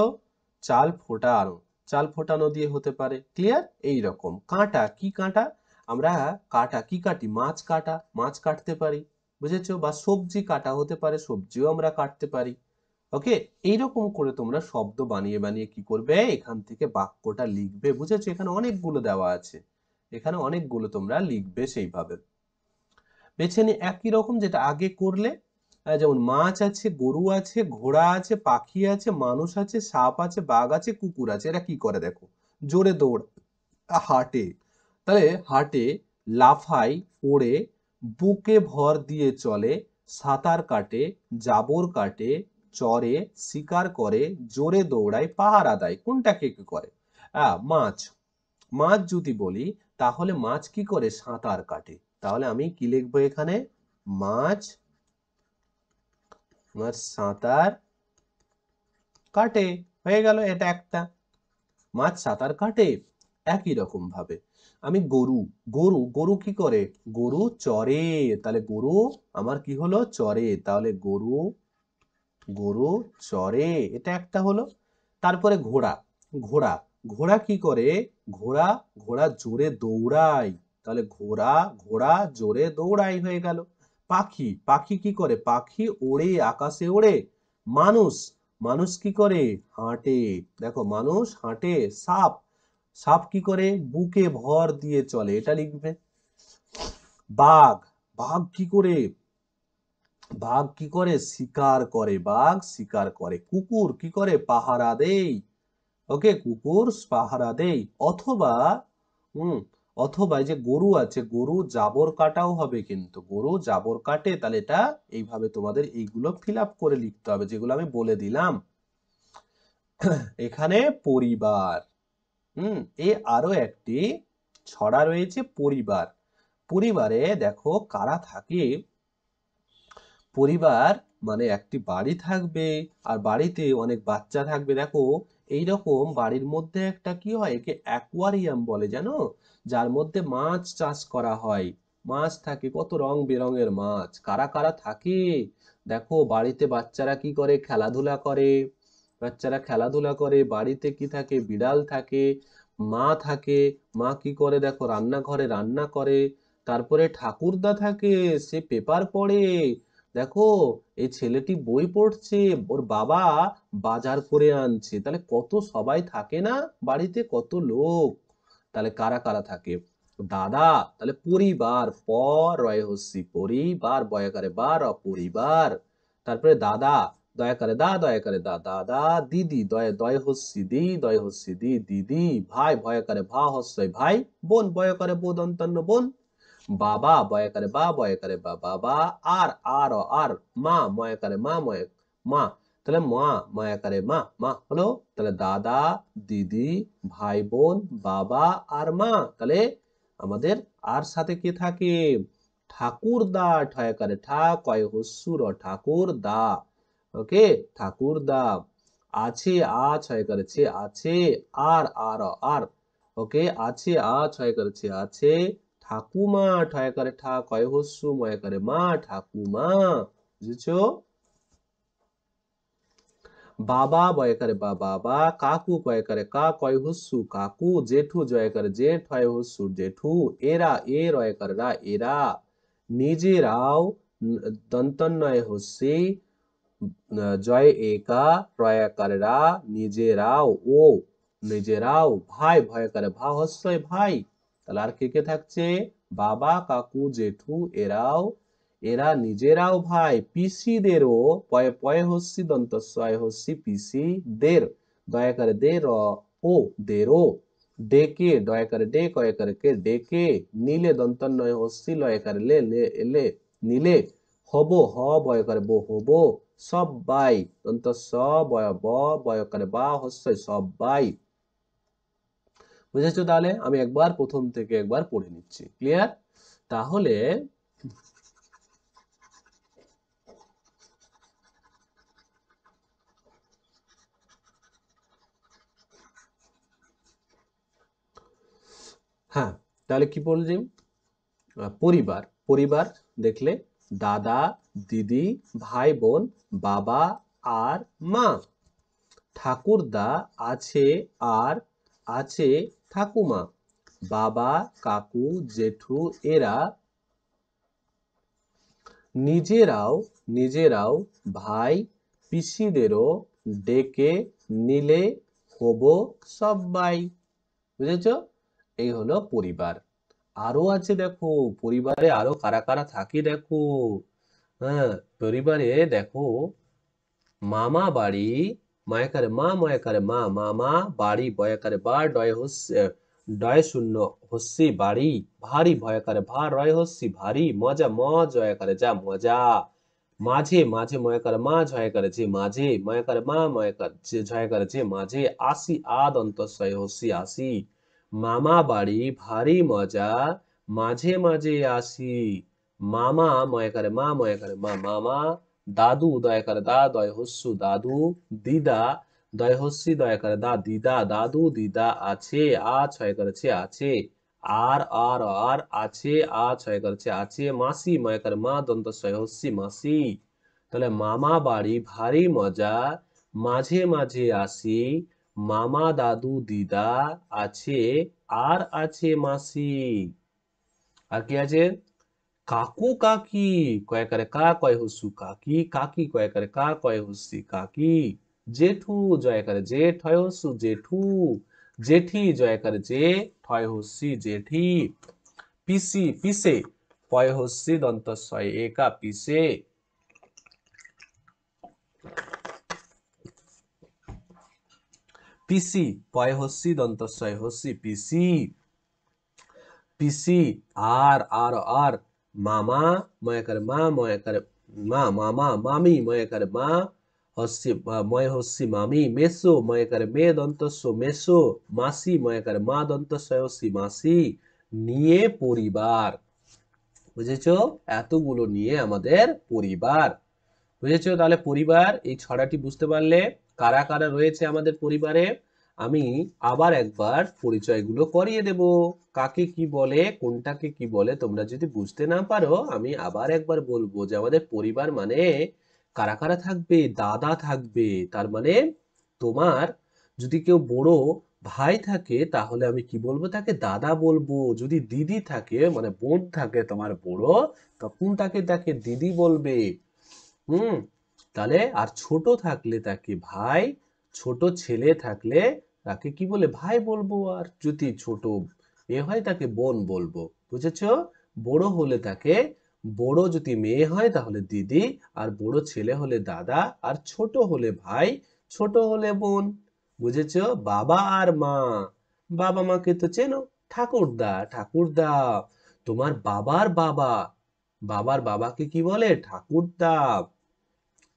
চাল ফোটানো চাল ফোটানো দিয়ে হতে পারে। ক্লিয়ার? এই রকম কাঁটা, কি কাঁটা? আমরা কাটা, কি কাটি? মাছ কাটা, মাছ কাটতে পারি, বুঝেছ? বা সবজি কাটা হতে পারে, সবজিও আমরা কাটতে পারি। ওকে এইরকম করে তোমরা শব্দ বানিয়ে বানিয়ে কি করবে? এখান থেকে বাক্যটা লিখবে। বুঝেছ? এখানে অনেকগুলো দেওয়া আছে। এখানে অনেকগুলো তোমরা লিখবে সেইভাবে। বেছে নি। একই রকম যেটা আগে করলে যেমন মাছ আছে, গরু আছে, ঘোড়া আছে, পাখি আছে, মানুষ আছে, সাপ আছে, বাঘ আছে, কুকুর আছে। এরা কি করে দেখো? জোরে দৌড়, হাটে। তাহলে হাটে, লাফায়, ওড়ে, বুকে ভর দিয়ে চলে, সাঁতার কাটে, জাবর কাটে চরে শিকার করে, জোরে দৌড়ায়, পাহারা দেয়। কোনটাকে কি করে? মাছ। মাছ যদি বলি, তাহলে মাছ কি করে সাঁতার কাটে? তাহলে আমি কি লিখব এখানে? মাছ মাছ সাঁতার কাটে। হয়ে গেল এটা একটা। মাছ সাঁতার কাটে? একই রকম ভাবে। আমি গরু গরু গরু কি করে? গরু চরে। তাহলে গরু, আমার কি হলো? চরে। তাহলে গরু গরু, চরে, এটা একটা হলো। তারপরে ঘোড়া ঘোড়া ঘোড়া কি করে? ঘোড়া ঘোড়া জোরে দৌড়ায়। তাহলে ঘোড়া ঘোড়া জোরে দৌড়াই হয়ে গেল। পাখি পাখি কি করে? পাখি ওড়ে, আকাশে ওড়ে। মানুষ মানুষ কি করে? হাঁটে। দেখো, মানুষ হাঁটে, সাপ সাপ কি করে? বুকে ভর দিয়ে চলে, এটা লিখবে। বাঘ বাঘ কি করে? বাঘ কি করে? শিকার করে বাঘ, শিকার করে কুকুর। কি করে? পাহারা দেই। ওকে, কুকুর, পাহারা দেই। অথবা, হুম, অথবা যে গরু আছে, গরু জাবর কাটাও হবে কিন্তু। গরু জাবর কাটে, তাহলে এটা এইভাবে তোমাদের এইগুলো ফিল করে লিখতে হবে, যেগুলো আমি বলে দিলাম। এখানে পরিবার, হুম, এ আরও একটি ছড়া রয়েছে, পরিবার। পরিবারে দেখো কারা থাকে? পরিবার মানে একটি বাড়ি থাকবে আর বাড়িতে অনেক বাচ্চা থাকবে। দেখো, এইরকম বাড়ির মধ্যে একটা কি হয়, একে অ্যাকোয়ারিয়াম বলে জানো? যার মধ্যে মাছ চাষ করা হয়। মাছ থাকে, কত রং বেরঙের মাছ, কারা কারা থাকে? দেখো, বাড়িতে বাচ্চারা কি করে? খেলাধুলা করে। বাচ্চারা খেলাধুলা করে, বাড়িতে কি থাকে? বিড়াল থাকে, মা থাকে। মা কি করে? দেখো, রান্নাঘরে রান্না করে। তারপরে ঠাকুরদা থাকে, সে পেপার পড়ে। দেখো, এই ছেলেটি বই পড়ছে, ওর বাবা বাজার করে আনছে। তাহলে কত সবাই থাকে না বাড়িতে? কত লোক। তাহলে কারা কারা থাকে? দাদা, তাহলে পরিবার। প রয় হস্যি পরিবার বয়াকারে বার অপরিবার তারপরে দাদা দয়া করে, দা দয়া করে, দা। দাদা, দিদি দয় দয় হস্যি দি দয় হস্যি দি, দিদি। ভাই ভয় ভয়াকারে ভা হস্যই ভাই, বোন বয় বয়াকারে বোধ অন্তন্য বোন। বাবা বয়াকারে বা বয়াকারে বা, বাবা, আর আর আর, মা ময়াকারে মা, ময়, মা, তাহলে মা মায়াকারে মা মা হলো তাহলে দাদা, দিদি ভাই বোন বাবা, আর মা, তাহলে আমাদের আর সাথে কে থাকে? ঠাকুর দা ঠয়াকারে ঠা, কয় হস্যুর ঠাকুর দা ওকে? ঠাকুর দা আছে, আ, ছয় করেছে, আছে, আর আর আর, ওকে? আছে, আ, ছয় করেছে, আছে ঠাকুমা ঠয় করে ঠা কয় হস্যু ময় করে মা ঠাকুমা বুঝেছ বাবা বয় করে বা বাবা কাকু কয় করে কা কয় হুসু কাকু জেঠু জয় করে জেঠ হয় হুসু জেঠু এরা এ রয় করে রা এরা নিজেরাও ন- দন্তন্নয় হস্যি জয় একা রয় করে রা নিজেরাও ও নিজেরাও ভাই ভয় করে ভা হস্যই ভাই তাহলে আর কে কে থাকছে? বাবা, কাকু, জেঠু, এরাও, এরা নিজেরাও ভাই, পিসিদেরও, পয়ে পয়ে হস্যি দন্ত সয় হস্যি পিসি দের দয়া করে দে র, ও দেরও ডেকে, দয়া করে ডে, কয় করে কে, ডেকে, নীলে দন্ত নয় হস্যি, লয় করে লে লে, এলে, নীলে, হব, হ, বয় করে বো, হব সবাই দন্ত স বয়, ব, বয় করে বা, হস্যই সবাই বুঝেছ তাহলে? আমি একবার প্রথম থেকে একবার পড়ে নিচ্ছি। ক্লিয়ার তাহলে হ্যাঁ তাহলে কি বলছি পরিবার। পরিবার দেখলে দাদা, দিদি, ভাই, বোন, বাবা আর মা। ঠাকুরদা আছে আর আছে ঠাকুমা, বাবা, কাকু, জেঠু, এরা নিজেরাও নিজেরাও ভাই, পিসিদেরও ডেকে নিলে হব সবাই। বুঝেছ? এই হলো পরিবার। আরও আছে দেখো, পরিবারে আরও কারা কারা থাকে দেখো। হ্যাঁ পরিবারে দেখো মামা বাড়ি মায়াকারে মা মায়াকারে মা মামা বাড়ি বয়াকারে বা, ডয় হচ্ছে ডয় শূন্য হস্যি বাড়ি, ভারী, ভয়াকারে ভা, রয় হস্যি ভারী, মজা, ম, জয়াকারে যা, মজা। মাঝে মাঝে, ময়াকারে মা, ঝয়াকারে যে, মাঝে, ময়াকারে মা, ময়াকার যে, ঝয়াকারে যে, মাঝে, আসি, আদ অন্তঃস্বয় হস্যি আসি। মামা বাড়ি, ভারী, মজা, মাঝে মাঝে, আসি। মামা, ময়াকারে মা ময়াকারে মা, মামা দাদু, দয়া করে দা, দয় হস্যু, দাদু, দিদা, দয় হস্যি, দয়া করে দা, দিদা, দাদু, দিদা, আছে, আ, ছয় করেছে, আছে, আর আর আর, আছে, আ, ছয় করেছে, আছে, মাসি, ময় করে মা, দন্ত ছয় হস্যি, মাসি। তাহলে মামা বাড়ি ভারী মজা, মাঝে মাঝে আসি, মামা, দাদু, দিদা, আছে, আর, আছে, মাসি। আর কি আছে? কাকু কাকি কয় করে কা কয় হুসু কাকি কাকি কয় করে কা কয় হুসি কাকি জেঠু জয় করে জেঠ হয় হুসু জেঠু জেঠি জয় করে জে ঠয় হুসি জেঠি পিসি পিসে পয় হুসি দন্ত সয় একা পিসে পিসি পয় হস্যি দন্ত সয় হস্যি পিসি পিসি আর আর আর মামা ময় করে মা ময় করে মা মামা মামি ময় করে মা হস্যি ময় হস্যি মামি মেসো ময় করে মে দন্তস্ব মেসো মাসি ময় করে মা দন্তস্ব হস্যি মাসি নিয়ে পরিবার বুঝেছ এতগুলো নিয়ে আমাদের পরিবার। বুঝেছ? তাহলে পরিবার, এই ছড়াটি বুঝতে পারলে কারা কারা রয়েছে আমাদের পরিবারে? আমি আবার একবার পরিচয়গুলো করিয়ে দেব। কাকে কি বলে, কোনটাকে কি বলে, তোমরা যদি বুঝতে না পারো, আমি আবার একবার বলব যে আমাদের পরিবার মানে কারা কারা থাকবে? দাদা থাকবে। তার মানে তোমার যদি কেউ বড় ভাই থাকে, তাহলে আমি কি বলব? তাকে দাদা বলব। যদি দিদি থাকে মানে বোন থাকে তোমার বড়, তখন তাকে তাকে দিদি বলবে। হুম? তাহলে আর ছোট থাকলে তাকে ভাই, ছোট ছেলে থাকলে তাকে কি বলে ভাই বলব আর যদি ছোট এ হয় তাকে বোন বলব, বুঝেছ? বড় হলে তাকে, বড় যদি মেয়ে হয় তাহলে দিদি, আর বড় ছেলে হলে দাদা, আর ছোট হলে ভাই, ছোট হলে বোন, বুঝেছ? বাবা আর মা, বাবা মাকে তো চেনো, ঠাকুরদা ঠাকুরদা, তোমার বাবার বাবা, বাবার বাবাকে কি বলে? ঠাকুরদা,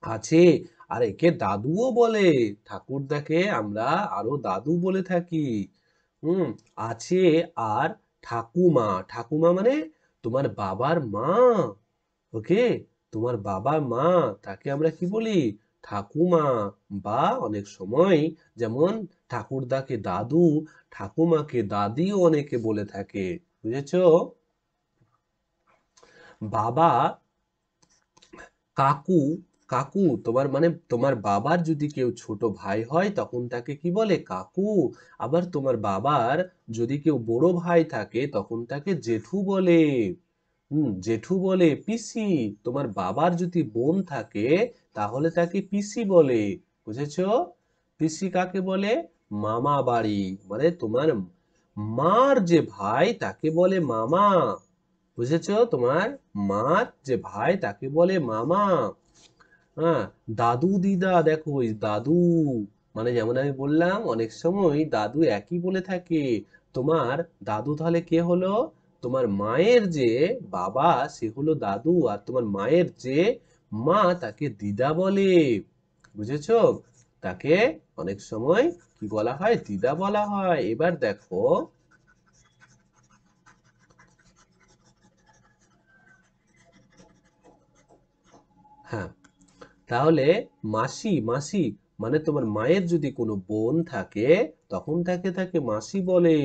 আছে। আর একে দাদুও বলে। ঠাকুরদাকে আমরা আরও দাদু বলে থাকি। হুম, আছে আর ঠাকুমা। ঠাকুমা মানে তোমার বাবার মা। ওকে, তোমার বাবা মা, তাকে আমরা কি বলি? ঠাকুমা। বা অনেক সময় যেমন ঠাকুরদাকে দাদু, ঠাকুমাকে দাদিও অনেকে বলে থাকে। বুঝেছ? বাবা কাকু কাকু, তোমার মানে তোমার বাবার যদি কেউ ছোট ভাই হয়, তখন তাকে কি বলে? কাকু। আবার তোমার বাবার যদি কেউ বড় ভাই থাকে, তখন তাকে জেঠু বলে। হুম, জেঠু বলে, পিসি। তোমার বাবার যদি বোন থাকে, তাহলে তাকে পিসি বলে। বুঝেছ? পিসি কাকে বলে? মামা বাড়ি। মানে তোমার মার যে ভাই, তাকে বলে মামা। বুঝেছ? তোমার মার যে ভাই, তাকে বলে মামা। হ্যাঁ দাদু দিদা, দেখো ওই দাদু মানে যেমন আমি বললাম, অনেক সময় দাদু একই বলে থাকে। তোমার দাদু তাহলে কে হলো? তোমার মায়ের যে বাবা, সে হলো দাদু, আর তোমার মায়ের যে মা, তাকে দিদা বলে। বুঝেছ? তাকে অনেক সময় কি বলা হয়? দিদা বলা হয়। এবার দেখো। হ্যাঁ তাহলে মাসি মাসি মানে তোমার মায়ের যদি কোনো বোন থাকে, তখন তাকে তাকে মাসি বলে।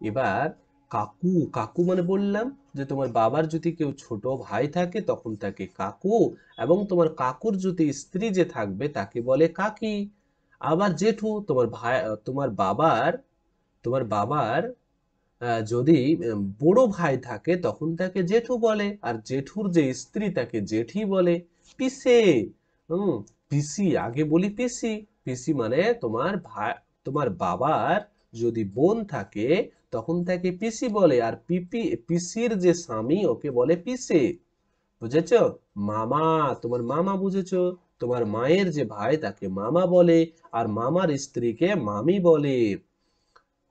এবার কাকু কাকু মানে বললাম যে তোমার বাবার যদি কেউ ছোট ভাই থাকে, তখন তাকে কাকু এবং তোমার কাকুর যদি স্ত্রী যে থাকবে, তাকে বলে কাকি। আবার জেঠু, তোমার ভাই, তোমার বাবার তোমার বাবার যদি বড় ভাই থাকে, তখন তাকে জেঠু বলে। আর জেঠুর যে স্ত্রী, তাকে জেঠি বলে। পিসে হুম, পিসি, আগে বলি পিসি। পিসি মানে তোমার ভাই তোমার বাবার যদি বোন থাকে, তখন তাকে পিসি বলে। আর পিপি, পিসির যে স্বামী, ওকে বলে পিসি। বুঝেছ? মামা, তোমার মামা বুঝেছ? তোমার মায়ের যে ভাই, তাকে মামা বলে। আর মামার স্ত্রীকে মামি বলে।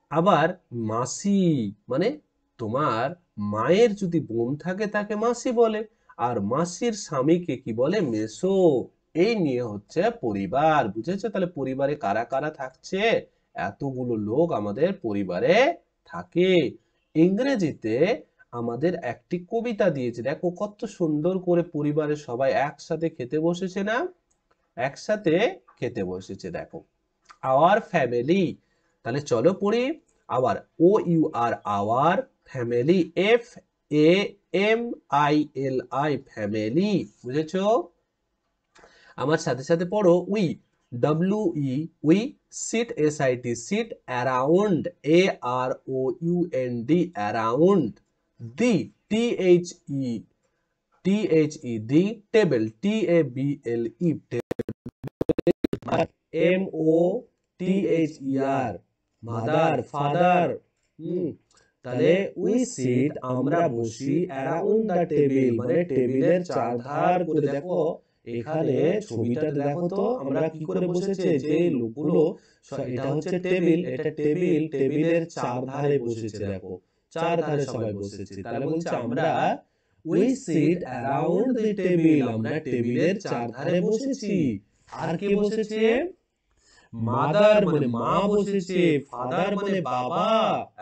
আবার মাসি মানে তোমার মায়ের যদি বোন থাকে, তাকে মাসি বলে। আর মাসির স্বামীকে কি বলে? মেসো। এই নিয়ে হচ্ছে পরিবার, বুঝেছ? তাহলে পরিবারে কারা কারা থাকছে? এতগুলো লোক আমাদের পরিবারে থাকে। ইংরেজিতে আমাদের একটি কবিতা দিয়েছে, দেখো কত সুন্দর করে পরিবারের সবাই একসাথে খেতে বসেছে না? একসাথে খেতে বসেছে, দেখো। আওয়ার ফ্যামিলি তাহলে চলো পড়ি। আবার O U R our family F A M I L I family বুঝেছ? আমার সাথে সাথে পড়ো we W E we sit S I T sit around A R O U N D around the T H E T H E the table T A B L E M O T H E R mother father তাহলে we sit আমরা বসি around the table মানে টেবিলের চারধার করে, দেখো এখানে ছবিটাতে দেখো তো আমরা কি করে বসেছে যে লোকগুলো এটা হচ্ছে টেবিল এটা টেবিল টেবিলের চার ধারে বসেছে দেখো। চার ধারে সবাই বসেছে। তাহলে বলছে আমরা we sit around the table আমরা টেবিলের চার ধারে বসেছি। আর কে বসেছে? মাদার মানে মা বসেছে ফাদার মানে বাবা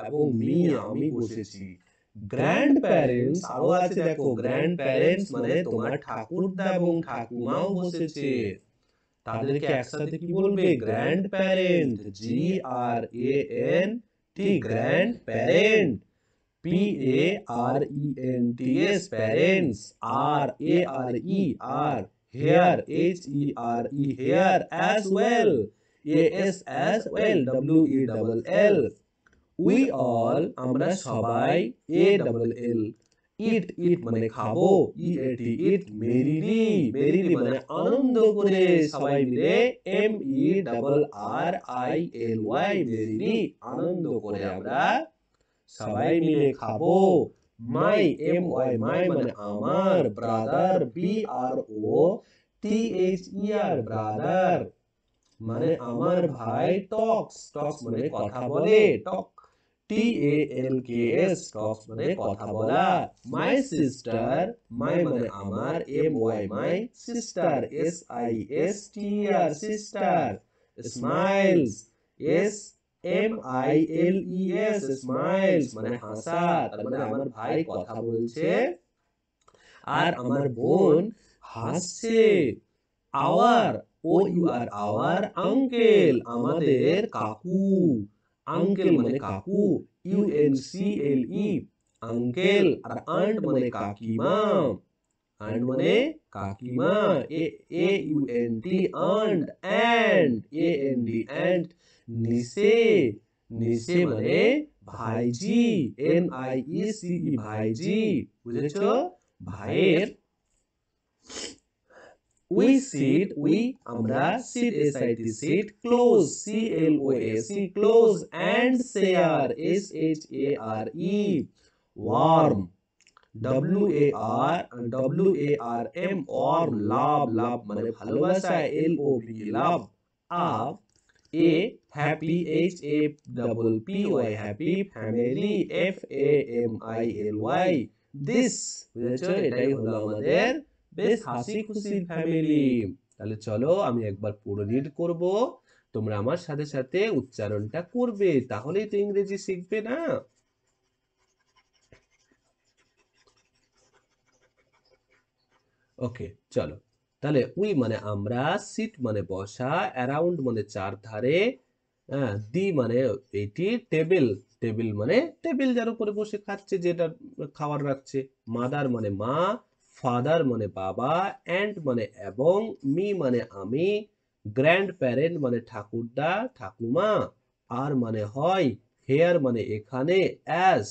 এবং মি আমি বসেছি। গ্র্যান্ড প্যারেন্টস আরও আছে দেখো গ্র্যান্ড প্যারেন্টস মানে তোমার ঠাকুরদা এবং ঠাকুমাও বসেছে তাদেরকে একসাথে কি বলবে grandparent G R A N T grandparent P A R E N T S parents are A R E are here H E R E here as well A S as well W E double L we all আমরা সবাই এ double এল ইট ইট মানে খাব। ই এ টি ইট merrily merrily মানে আনন্দ করে সবাই মিলে M E double R I L Y merrily আনন্দ করে আমরা সবাই মিলে খাব। মাই এম ওয়াই মাই মানে আমার brother B R O T H E R brother মানে আমার ভাই টক্স টক্স মানে কথা বলে। টক টি এ এল কে এস টক্স মানে কথা বলা। মাই সিস্টার মাই মানে আমার M Y my sister S I S T R sister smiles S M I L E S smiles মানে হাসা তার মানে আমার ভাই কথা বলছে। আর আমার বোন হাসছে। Our O U R our uncle আমাদের কাকু। আঙ্কেল মানে কাকু U N C L E uncle আর আন্ট মানে কাকিমা আন্ট মানে কাকিমা A A U N T aunt and A N D and niece niece মানে ভাইজি N I E C E ভাইজি বুঝেছ ভাইয়ের উই সিট উই আমরা sit S I T sit close C L O A C close and share S H A R E warm W A R W A R M warm love love মানে ভালোবাসা L O V love up a happy H A double P Y happy family F A M I L Y this বুঝেছ এটাই হলো আমাদের বেশ হাসি খুশির family তাহলে চলো আমি একবার পুরো রিড করব। তোমরা আমার সাথে সাথে উচ্চারণটা করবে তাহলেই তো ইংরেজি শিখবে না। ওকে চলো। তাহলে উই মানে আমরা সিট মানে বসা অ্যারাউন্ড মানে চার ধারে হ্যাঁ দি মানে এটি টেবিল টেবিল মানে টেবিল যার উপরে বসে খাচ্ছে যেটা খাবার রাখছে। মাদার মানে মা ফাদার মানে বাবা, অ্যান্ড মানে এবং, মি মানে আমি গ্র্যান্ড প্যারেন্ট মানে ঠাকুরদা, ঠাকুমা, আর মানে হয়, হেয়ার মানে এখানে, অ্যাজ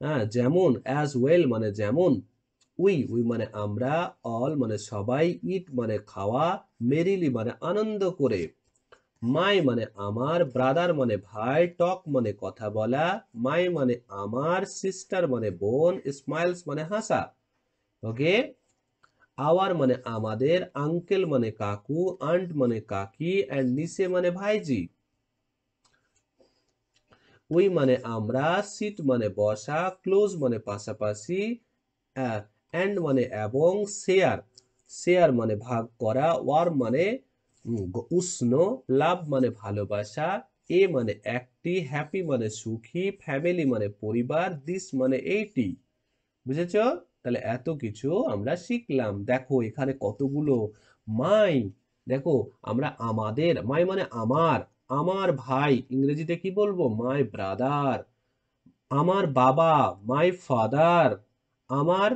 হ্যাঁ যেমন, অ্যাজ ওয়েল মানে যেমন, উই উই মানে আমরা, অল মানে সবাই, ইট মানে খাওয়া, মেরিলি মানে আনন্দ করে, মাই মানে আমার, ব্রাদার মানে ভাই, টক মানে কথা বলা, মাই মানে আমার, সিস্টার মানে বোন, স্মাইলস মানে হাসা। ওকে? আওয়ার মানে আমাদের, আঙ্কেল মানে কাকু, আন্ট মানে কাকি অ্যান্ড নিসে মানে ভাইজি। উই মানে আমরা, সিট মানে বসা, ক্লোজ মানে পাশাপাশি অ্যান্ড মানে এবং, শেয়ার। শেয়ার মানে ভাগ করা, ওয়ার মানে উষ্ণ, লাভ মানে ভালোবাসা, এ মানে একটি, হ্যাপি মানে সুখী, ফ্যামিলি মানে পরিবার, দিস মানে এইটি। বুঝেছ? তাহলে এত কিছু আমরা শিখলাম। দেখো এখানে কতগুলো মাই। দেখো আমরা আমাদের, মাই মানে আমার আমার ভাই। ইংরেজিতে কি বলব? মাই ব্রাদার, আমার বাবা, মাই ফাদার, আমার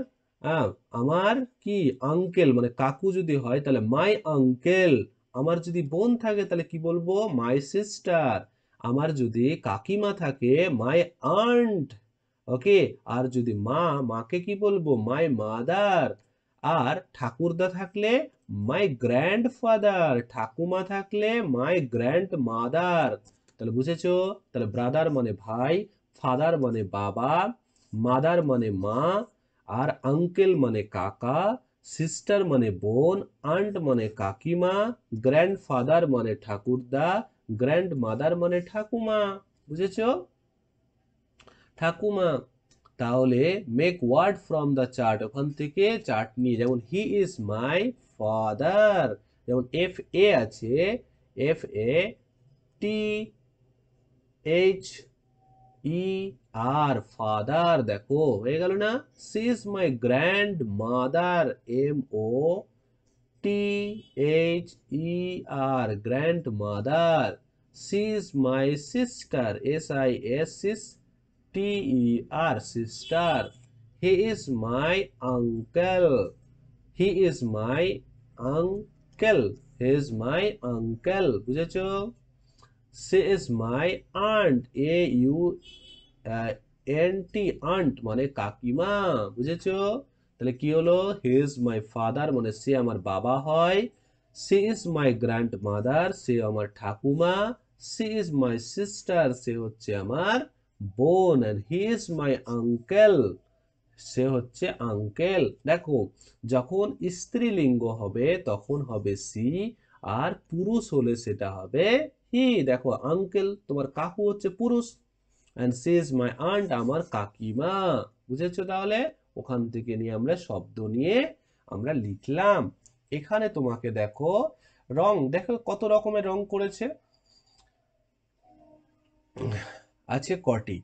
আমার কি? আঙ্কেল মানে কাকু যদি হয় তাহলে মাই আঙ্কেল। আমার যদি বোন থাকে তাহলে কি বলব? My sister. আমার যদি কাকিমা থাকে, মাই আন্ট। ওকে, আর যদি মা, মাকে কি বলব? মাই মাদার আর ঠাকুরদা থাকলে মাই গ্র্যান্ড ফাদার ঠাকুমা থাকলে মাই গ্র্যান্ড মাদার তাহলে বুঝেছ? তাহলে ব্রাদার মানে ভাই ফাদার মানে বাবা মাদার মানে মা, আর আঙ্কেল মানে কাকা সিস্টার মানে বোন আন্ট মানে কাকিমা গ্র্যান্ডফাদার মানে ঠাকুরদা গ্র্যান্ড মাদার মানে ঠাকুমা। বুঝেছ? ঠাকুমা তাহলে make word from the chart ওখান থেকে চার্ট নিয়ে যেমন হি ইজ মাই ফাদার যেমন এফ এ আছে F A T H E R father দেখো হয়ে গেল না she is my grandmother M O T H E R grandmother she is my sister S I S sis R sister he is my uncle he is my uncle he is my uncle বুঝেছ? সে is my aunt A U N T aunt মানে কাকিমা। বুঝেছ? তাহলে কি হলো? হি is my father মানে সে আমার বাবা হয়। সে ইজ মাই গ্র্যান্ড মাদার সে আমার ঠাকুমা। সে ইজ মাই সিস্টার সে হচ্ছে আমার বোন and he is my uncle সে হচ্ছে আঙ্কেল দেখো, যখন স্ত্রীলিঙ্গ হবে, তখন হবে সি আর পুরুষ হলে সেটা হবে হি দেখো আঙ্কেল তোমার কাকু হচ্ছে পুরুষ and she is my aunt আমার কাকিমা। বুঝেছ তাহলে? ওখান থেকে নিয়ে আমরা শব্দ নিয়ে আমরা লিখলাম। এখানে তোমাকে দেখো, রং, দেখো কত রকমের রং করেছে। আছে কটি।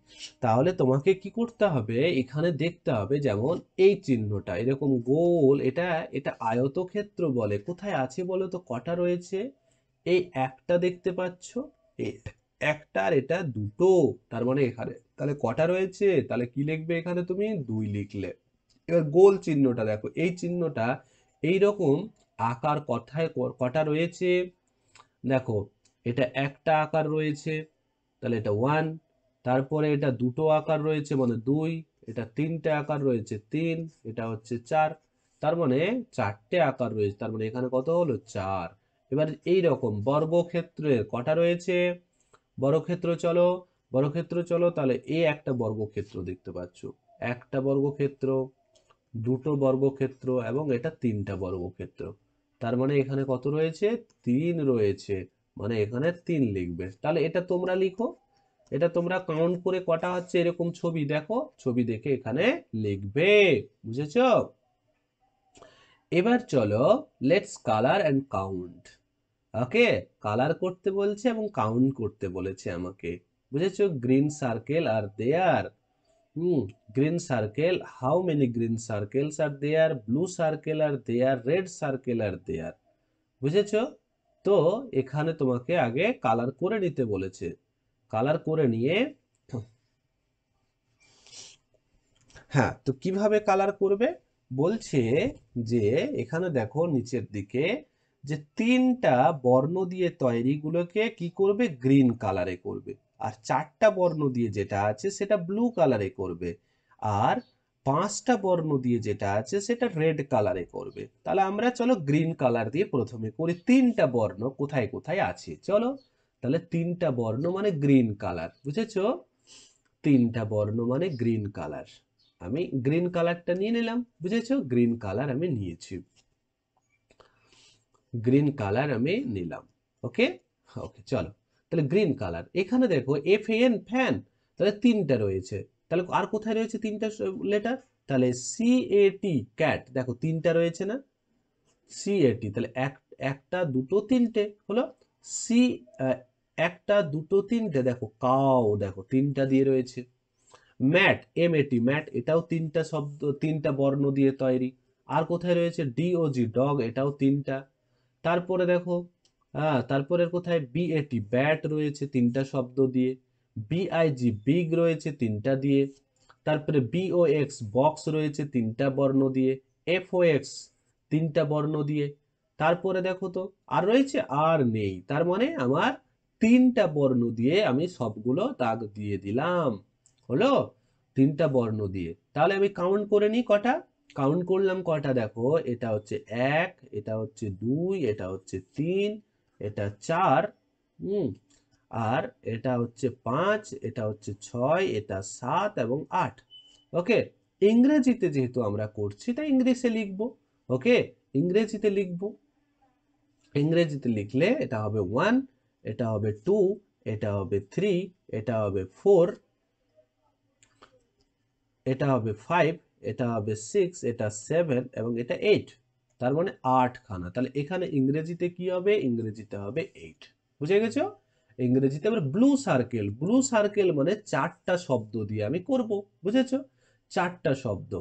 তাহলে তোমাকে কি করতে হবে? এখানে দেখতে হবে যেমন এই চিহ্নটা। এরকম গোল, এটা এটা আয়তক্ষেত্র বলে। কোথায় আছে বলো তো? কটা রয়েছে? এই একটা দেখতে পাচ্ছ? একটা আর এটা দুটো, তার মানে এখানে। তাহলে কটা রয়েছে? তাহলে কি লিখবে এখানে তুমি? দুই লিখলে। এবার গোল চিহ্নটা দেখো। এই চিহ্নটা এই রকম আকার কথায় কটা রয়েছে? দেখো, এটা একটা আকার রয়েছে। তাহলে এটা ওয়ান তারপরে এটা দুটো আকার রয়েছে মানে দুই, এটা তিনটে আকার রয়েছে তিন, এটা হচ্ছে চার, তার মানে চারটে আকার রয়েছে, তার মানে এখানে কত হলো? চার। এবার এই রকম বর্গক্ষেত্রের কটা রয়েছে? বর্গক্ষেত্র চলো বর্গক্ষেত্র চলো, তাহলে এ একটা বর্গক্ষেত্র দেখতে পাচ্ছ। একটা বর্গক্ষেত্র, দুটো বর্গক্ষেত্র, এবং এটা তিনটা বর্গক্ষেত্র। তার মানে এখানে কত রয়েছে? তিন রয়েছে। মানে এখানে তিন লিখবে। তাহলে এটা তোমরা লিখো। এটা তোমরা কাউন্ট করে কটা হচ্ছে এরকম ছবি? দেখো, ছবি দেখে এখানে লিখবে, বুঝেছ? এবার চলো let's colour and count okay colour করতে বলছে এবং কাউন্ট করতে বলেছে আমাকে। বুঝেছ? Green circle are there hmm green circle how many green circles are there blue circle are there red circle are there বুঝেছ? তো এখানে তোমাকে আগে কালার করে নিতে বলেছে। কালার করে নিয়ে হ্যাঁ তো কীভাবে কালার করবে? বলছে যে, এখানে দেখো নিচের দিকে, যে তিনটা বর্ণ দিয়ে তৈরিগুলোকে কি করবে? গ্রিন কালারে করবে। আর চারটা বর্ণ দিয়ে যেটা আছে, সেটা ব্লু কালারে করবে। আর পাঁচটা বর্ণ দিয়ে যেটা আছে, সেটা রেড কালারে করবে। তাহলে আমরা চলো গ্রিন কালার দিয়ে প্রথমে করি। তিনটা বর্ণ কোথায় কোথায় আছে? চলো তাহলে তিনটা বর্ণ মানে গ্রিন কালার বুঝেছ? তিনটা বর্ণ মানে গ্রিন কালার আমি গ্রিন কালারটা নিয়ে নিলাম, বুঝেছ? গ্রিন কালার আমি নিয়েছি। গ্রিন কালার আমি নিলাম ওকে ওকে চলো। তাহলে গ্রিন কালার এখানে দেখো এফ এন ফ্যান তাহলে তিনটা রয়েছে। তাহলে আর কোথায় রয়েছে তিনটা লেটার তাহলে সি এ টি ক্যাট দেখো তিনটা রয়েছে না? সি এ টি তাহলে এক, একটা, দুটো, তিনটে, হলো সি একটা, দুটো, তিনটে, দেখো, কাও, দেখো, তিনটা দিয়ে রয়েছে। ম্যাট এম এটি ম্যাট, এটাও তিনটা শব্দ, তিনটা বর্ণ দিয়ে তৈরি। আর কোথায় রয়েছে? ডিওজি ডগ এটাও তিনটা। তারপরে দেখো হ্যাঁ তারপরে কোথায়? বিএটি ব্যাট রয়েছে তিনটা শব্দ দিয়ে। বিআইজি বিগ রয়েছে তিনটা দিয়ে। তারপরে বিও এক্স বক্স রয়েছে তিনটা বর্ণ দিয়ে। এফও এক্স তিনটা বর্ণ দিয়ে। তারপরে দেখো তো, আর রয়েছে আর নেই। তার মানে আমার তিনটা বর্ণ দিয়ে আমি সবগুলো দাগ দিয়ে দিলাম। হলো? তিনটা বর্ণ দিয়ে। তাহলে আমি কাউন্ট করে নিই কটা? কাউন্ট করলাম কটা দেখো? এটা হচ্ছে এক, এটা হচ্ছে দুই, এটা হচ্ছে তিন, এটা চার, হুম? আর এটা হচ্ছে পাঁচ, এটা হচ্ছে ছয়, এটা সাত এবং আট। ওকে? ইংরেজিতে যেহেতু আমরা করছি, তাই ইংলিশে লিখব। ওকে? ইংরেজিতে লিখব। ইংরেজিতে লিখলে এটা হবে ওয়ান এটা হবে টু এটা হবে থ্রি এটা হবে ফোর এটা হবে ফাইভ এটা হবে সিক্স এটা সেভেন এবং এটা এইট তার মানে আটখানা। তাহলে এখানে ইংরেজিতে কি হবে? ইংরেজিতে হবে এইট বুঝে গেছো? ইংরেজিতে আবার ব্লু সার্কেল ব্লু সার্কেল মানে চারটা শব্দ দিয়ে আমি করব। বুঝেছ? চারটা শব্দ।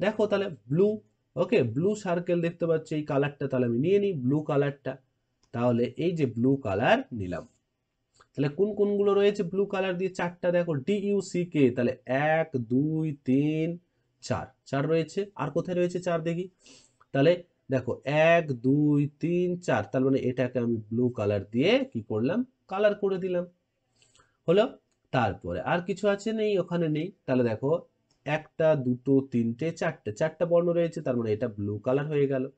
দেখো তাহলে ব্লু ওকে ব্লু সার্কেল দেখতে পাচ্ছি, এই কালারটা তাহলে আমি নিয়ে নিই ব্লু কালারটা তাহলে এই যে ব্লু কালার নিলাম। তাহলে কোন কোনগুলো রয়েছে ব্লু কালার দিয়ে? চারটা দেখো ডি ইউ সি কে তাহলে এক, দুই, তিন, চার। চার রয়েছে। আর কোথায় রয়েছে চার দেখি? তাহলে দেখো, এক, দুই, তিন, চার। তার মানে এটাকে আমি ব্লু কালার দিয়ে কি করলাম? কালার করে দিলাম। হলো? তারপরে আর কিছু আছে নেই? ওখানে নেই। তাহলে দেখো, একটা, দুটো, তিনটে, চারটে। চারটা বর্ণ রয়েছে, তার মানে এটা ব্লু কালার হয়ে গেল।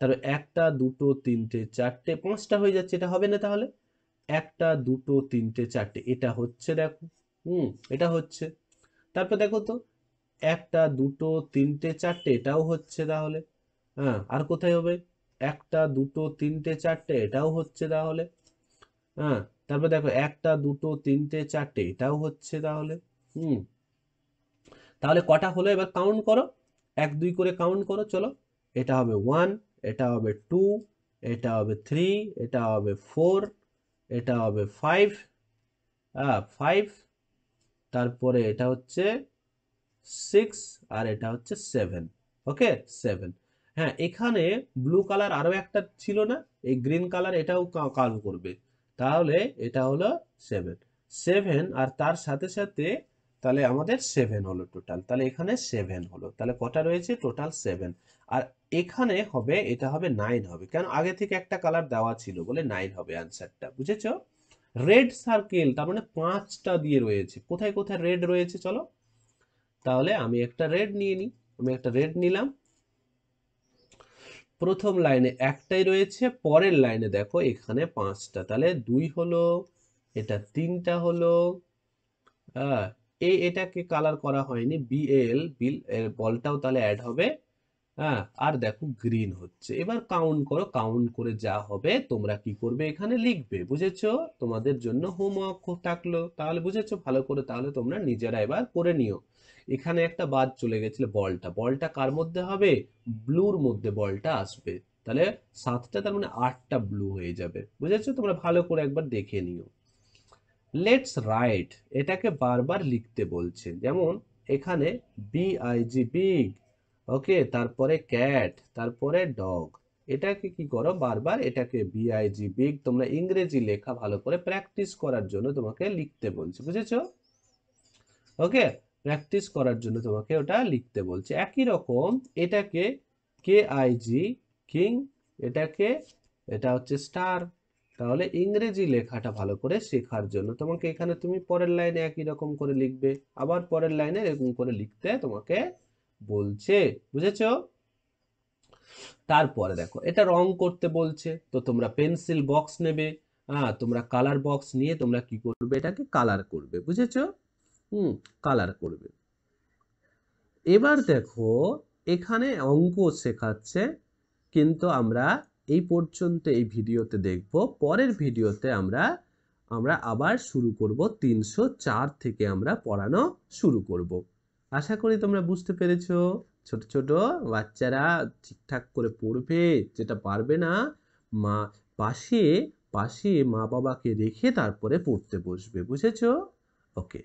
তারপর একটা, দুটো, তিনটে, চারটে, পাঁচটা হয়ে যাচ্ছে, এটা হবে না তাহলে? একটা, দুটো, তিনটে, চারটে, এটা হচ্ছে দেখো, হুম, এটা হচ্ছে। তারপর দেখো তো, একটা, দুটো, তিনটে, চারটে, এটাও হচ্ছে তাহলে। হ্যাঁ আর কোথায় হবে? একটা, দুটো, তিনটে, চারটে, এটাও হচ্ছে তাহলে। হ্যাঁ তারপর দেখো, একটা, দুটো, তিনটে, চারটে, এটাও হচ্ছে তাহলে। হুম, তাহলে কটা হলো? এবার কাউন্ট করো। এক, দুই করে কাউন্ট করো, চলো। এটা হবে ওয়ান এটা হবে টু এটা হবে থ্রি এটা হবে ফোর এটা হবে ফাইভ হ্যাঁ ফাইভ তারপরে এটা হচ্ছে সিক্স আর এটা হচ্ছে সেভেন ওকে সেভেন হ্যাঁ এখানে ব্লু কালার আরও একটা ছিল না, এই গ্রিন কালার এটাও কাউন্ট করবে। তাহলে এটা হলো সেভেন সেভেন আর তার সাথে সাথে তাহলে আমাদের সেভেন হলো টোটাল তাহলে এখানে সেভেন হলো, তাহলে কটা রয়েছে? টোটাল সেভেন আর এখানে হবে, এটা হবে নাইন হবে। কেন? আগে থেকে একটা কালার দেওয়া ছিল বলে নাইন হবে অ্যান্সারটা বুঝেছ? রেড সার্কেল তার মানে পাঁচটা দিয়ে রয়েছে। কোথায় কোথায় রেড রয়েছে চলো? তাহলে আমি একটা রেড নিয়ে নিই। আমি একটা রেড নিলাম। প্রথম লাইনে একটাই রয়েছে, পরের লাইনে দেখো এখানে পাঁচটা। তাহলে দুই হলো, এটা তিনটা হলো হ্যাঁ এ এটাকে কালার করা হয়নি বিএল বিল বলটাও তাহলে অ্যাড হবে। হ্যাঁ আর দেখো গ্রিন হচ্ছে। এবার কাউন্ট করো কাউন্ট করে যা হবে, তোমরা কি করবে এখানে লিখবে, বুঝেছ? তোমাদের জন্য হোমওয়ার্ক থাকল। তাহলে বুঝেছ? ভালো করে তাহলে তোমরা নিজেরা এবার করে নিও। এখানে একটা বাদ চলে গেছিল বলটা। বলটা কার মধ্যে হবে? ব্লুর মধ্যে বলটা আসবে। তাহলে সাতটা, তার মানে আটটা ব্লু হয়ে যাবে। বুঝেছ? তোমরা ভালো করে একবার দেখে নিও। লেটস রাইট এটাকে বারবার লিখতে বলছে। যেমন, এখানে বিআইজি বিগ ওকে তারপরে ক্যাট তারপরে ডগ এটাকে কি করো বারবার? এটাকে বিআইজি বিগ তোমরা ইংরেজি লেখা ভালো করে প্র্যাকটিস করার জন্য তোমাকে লিখতে বলছে, বুঝেছ? ওকে প্র্যাকটিস করার জন্য তোমাকে ওটা লিখতে বলছে। একই রকম এটাকে কে আইজি কিং এটাকে এটা হচ্ছে স্টার তাহলে ইংরেজি লেখাটা ভালো করে শেখার জন্য তোমাকে এখানে তুমি পরের লাইনে একই রকম করে লিখবে। আবার পরের লাইনে এরকম করে লিখতে তোমাকে বলছে, বুঝেছ? তারপরে দেখো, এটা রং করতে বলছে, তো তোমরা পেন্সিল বক্স নেবে হ্যাঁ তোমরা কালার বক্স নিয়ে তোমরা কি করবে? এটাকে কালার করবে, বুঝেছ? হুম কালার করবে। এবার দেখো, এখানে অঙ্ক শেখাচ্ছে, কিন্তু আমরা এই পর্যন্ত এই ভিডিওতে দেখব। পরের ভিডিওতে আমরা আমরা আবার শুরু করব। তিনশো চার থেকে আমরা পড়ানো শুরু করব। আশা করি তোমরা বুঝতে পেরেছ। ছোট ছোট বাচ্চারা ঠিকঠাক করে পড়বে, যেটা পারবে না, মা পাশে পাশে মা বাবাকে রেখে তারপরে পড়তে বসবে, বুঝেছ? ওকে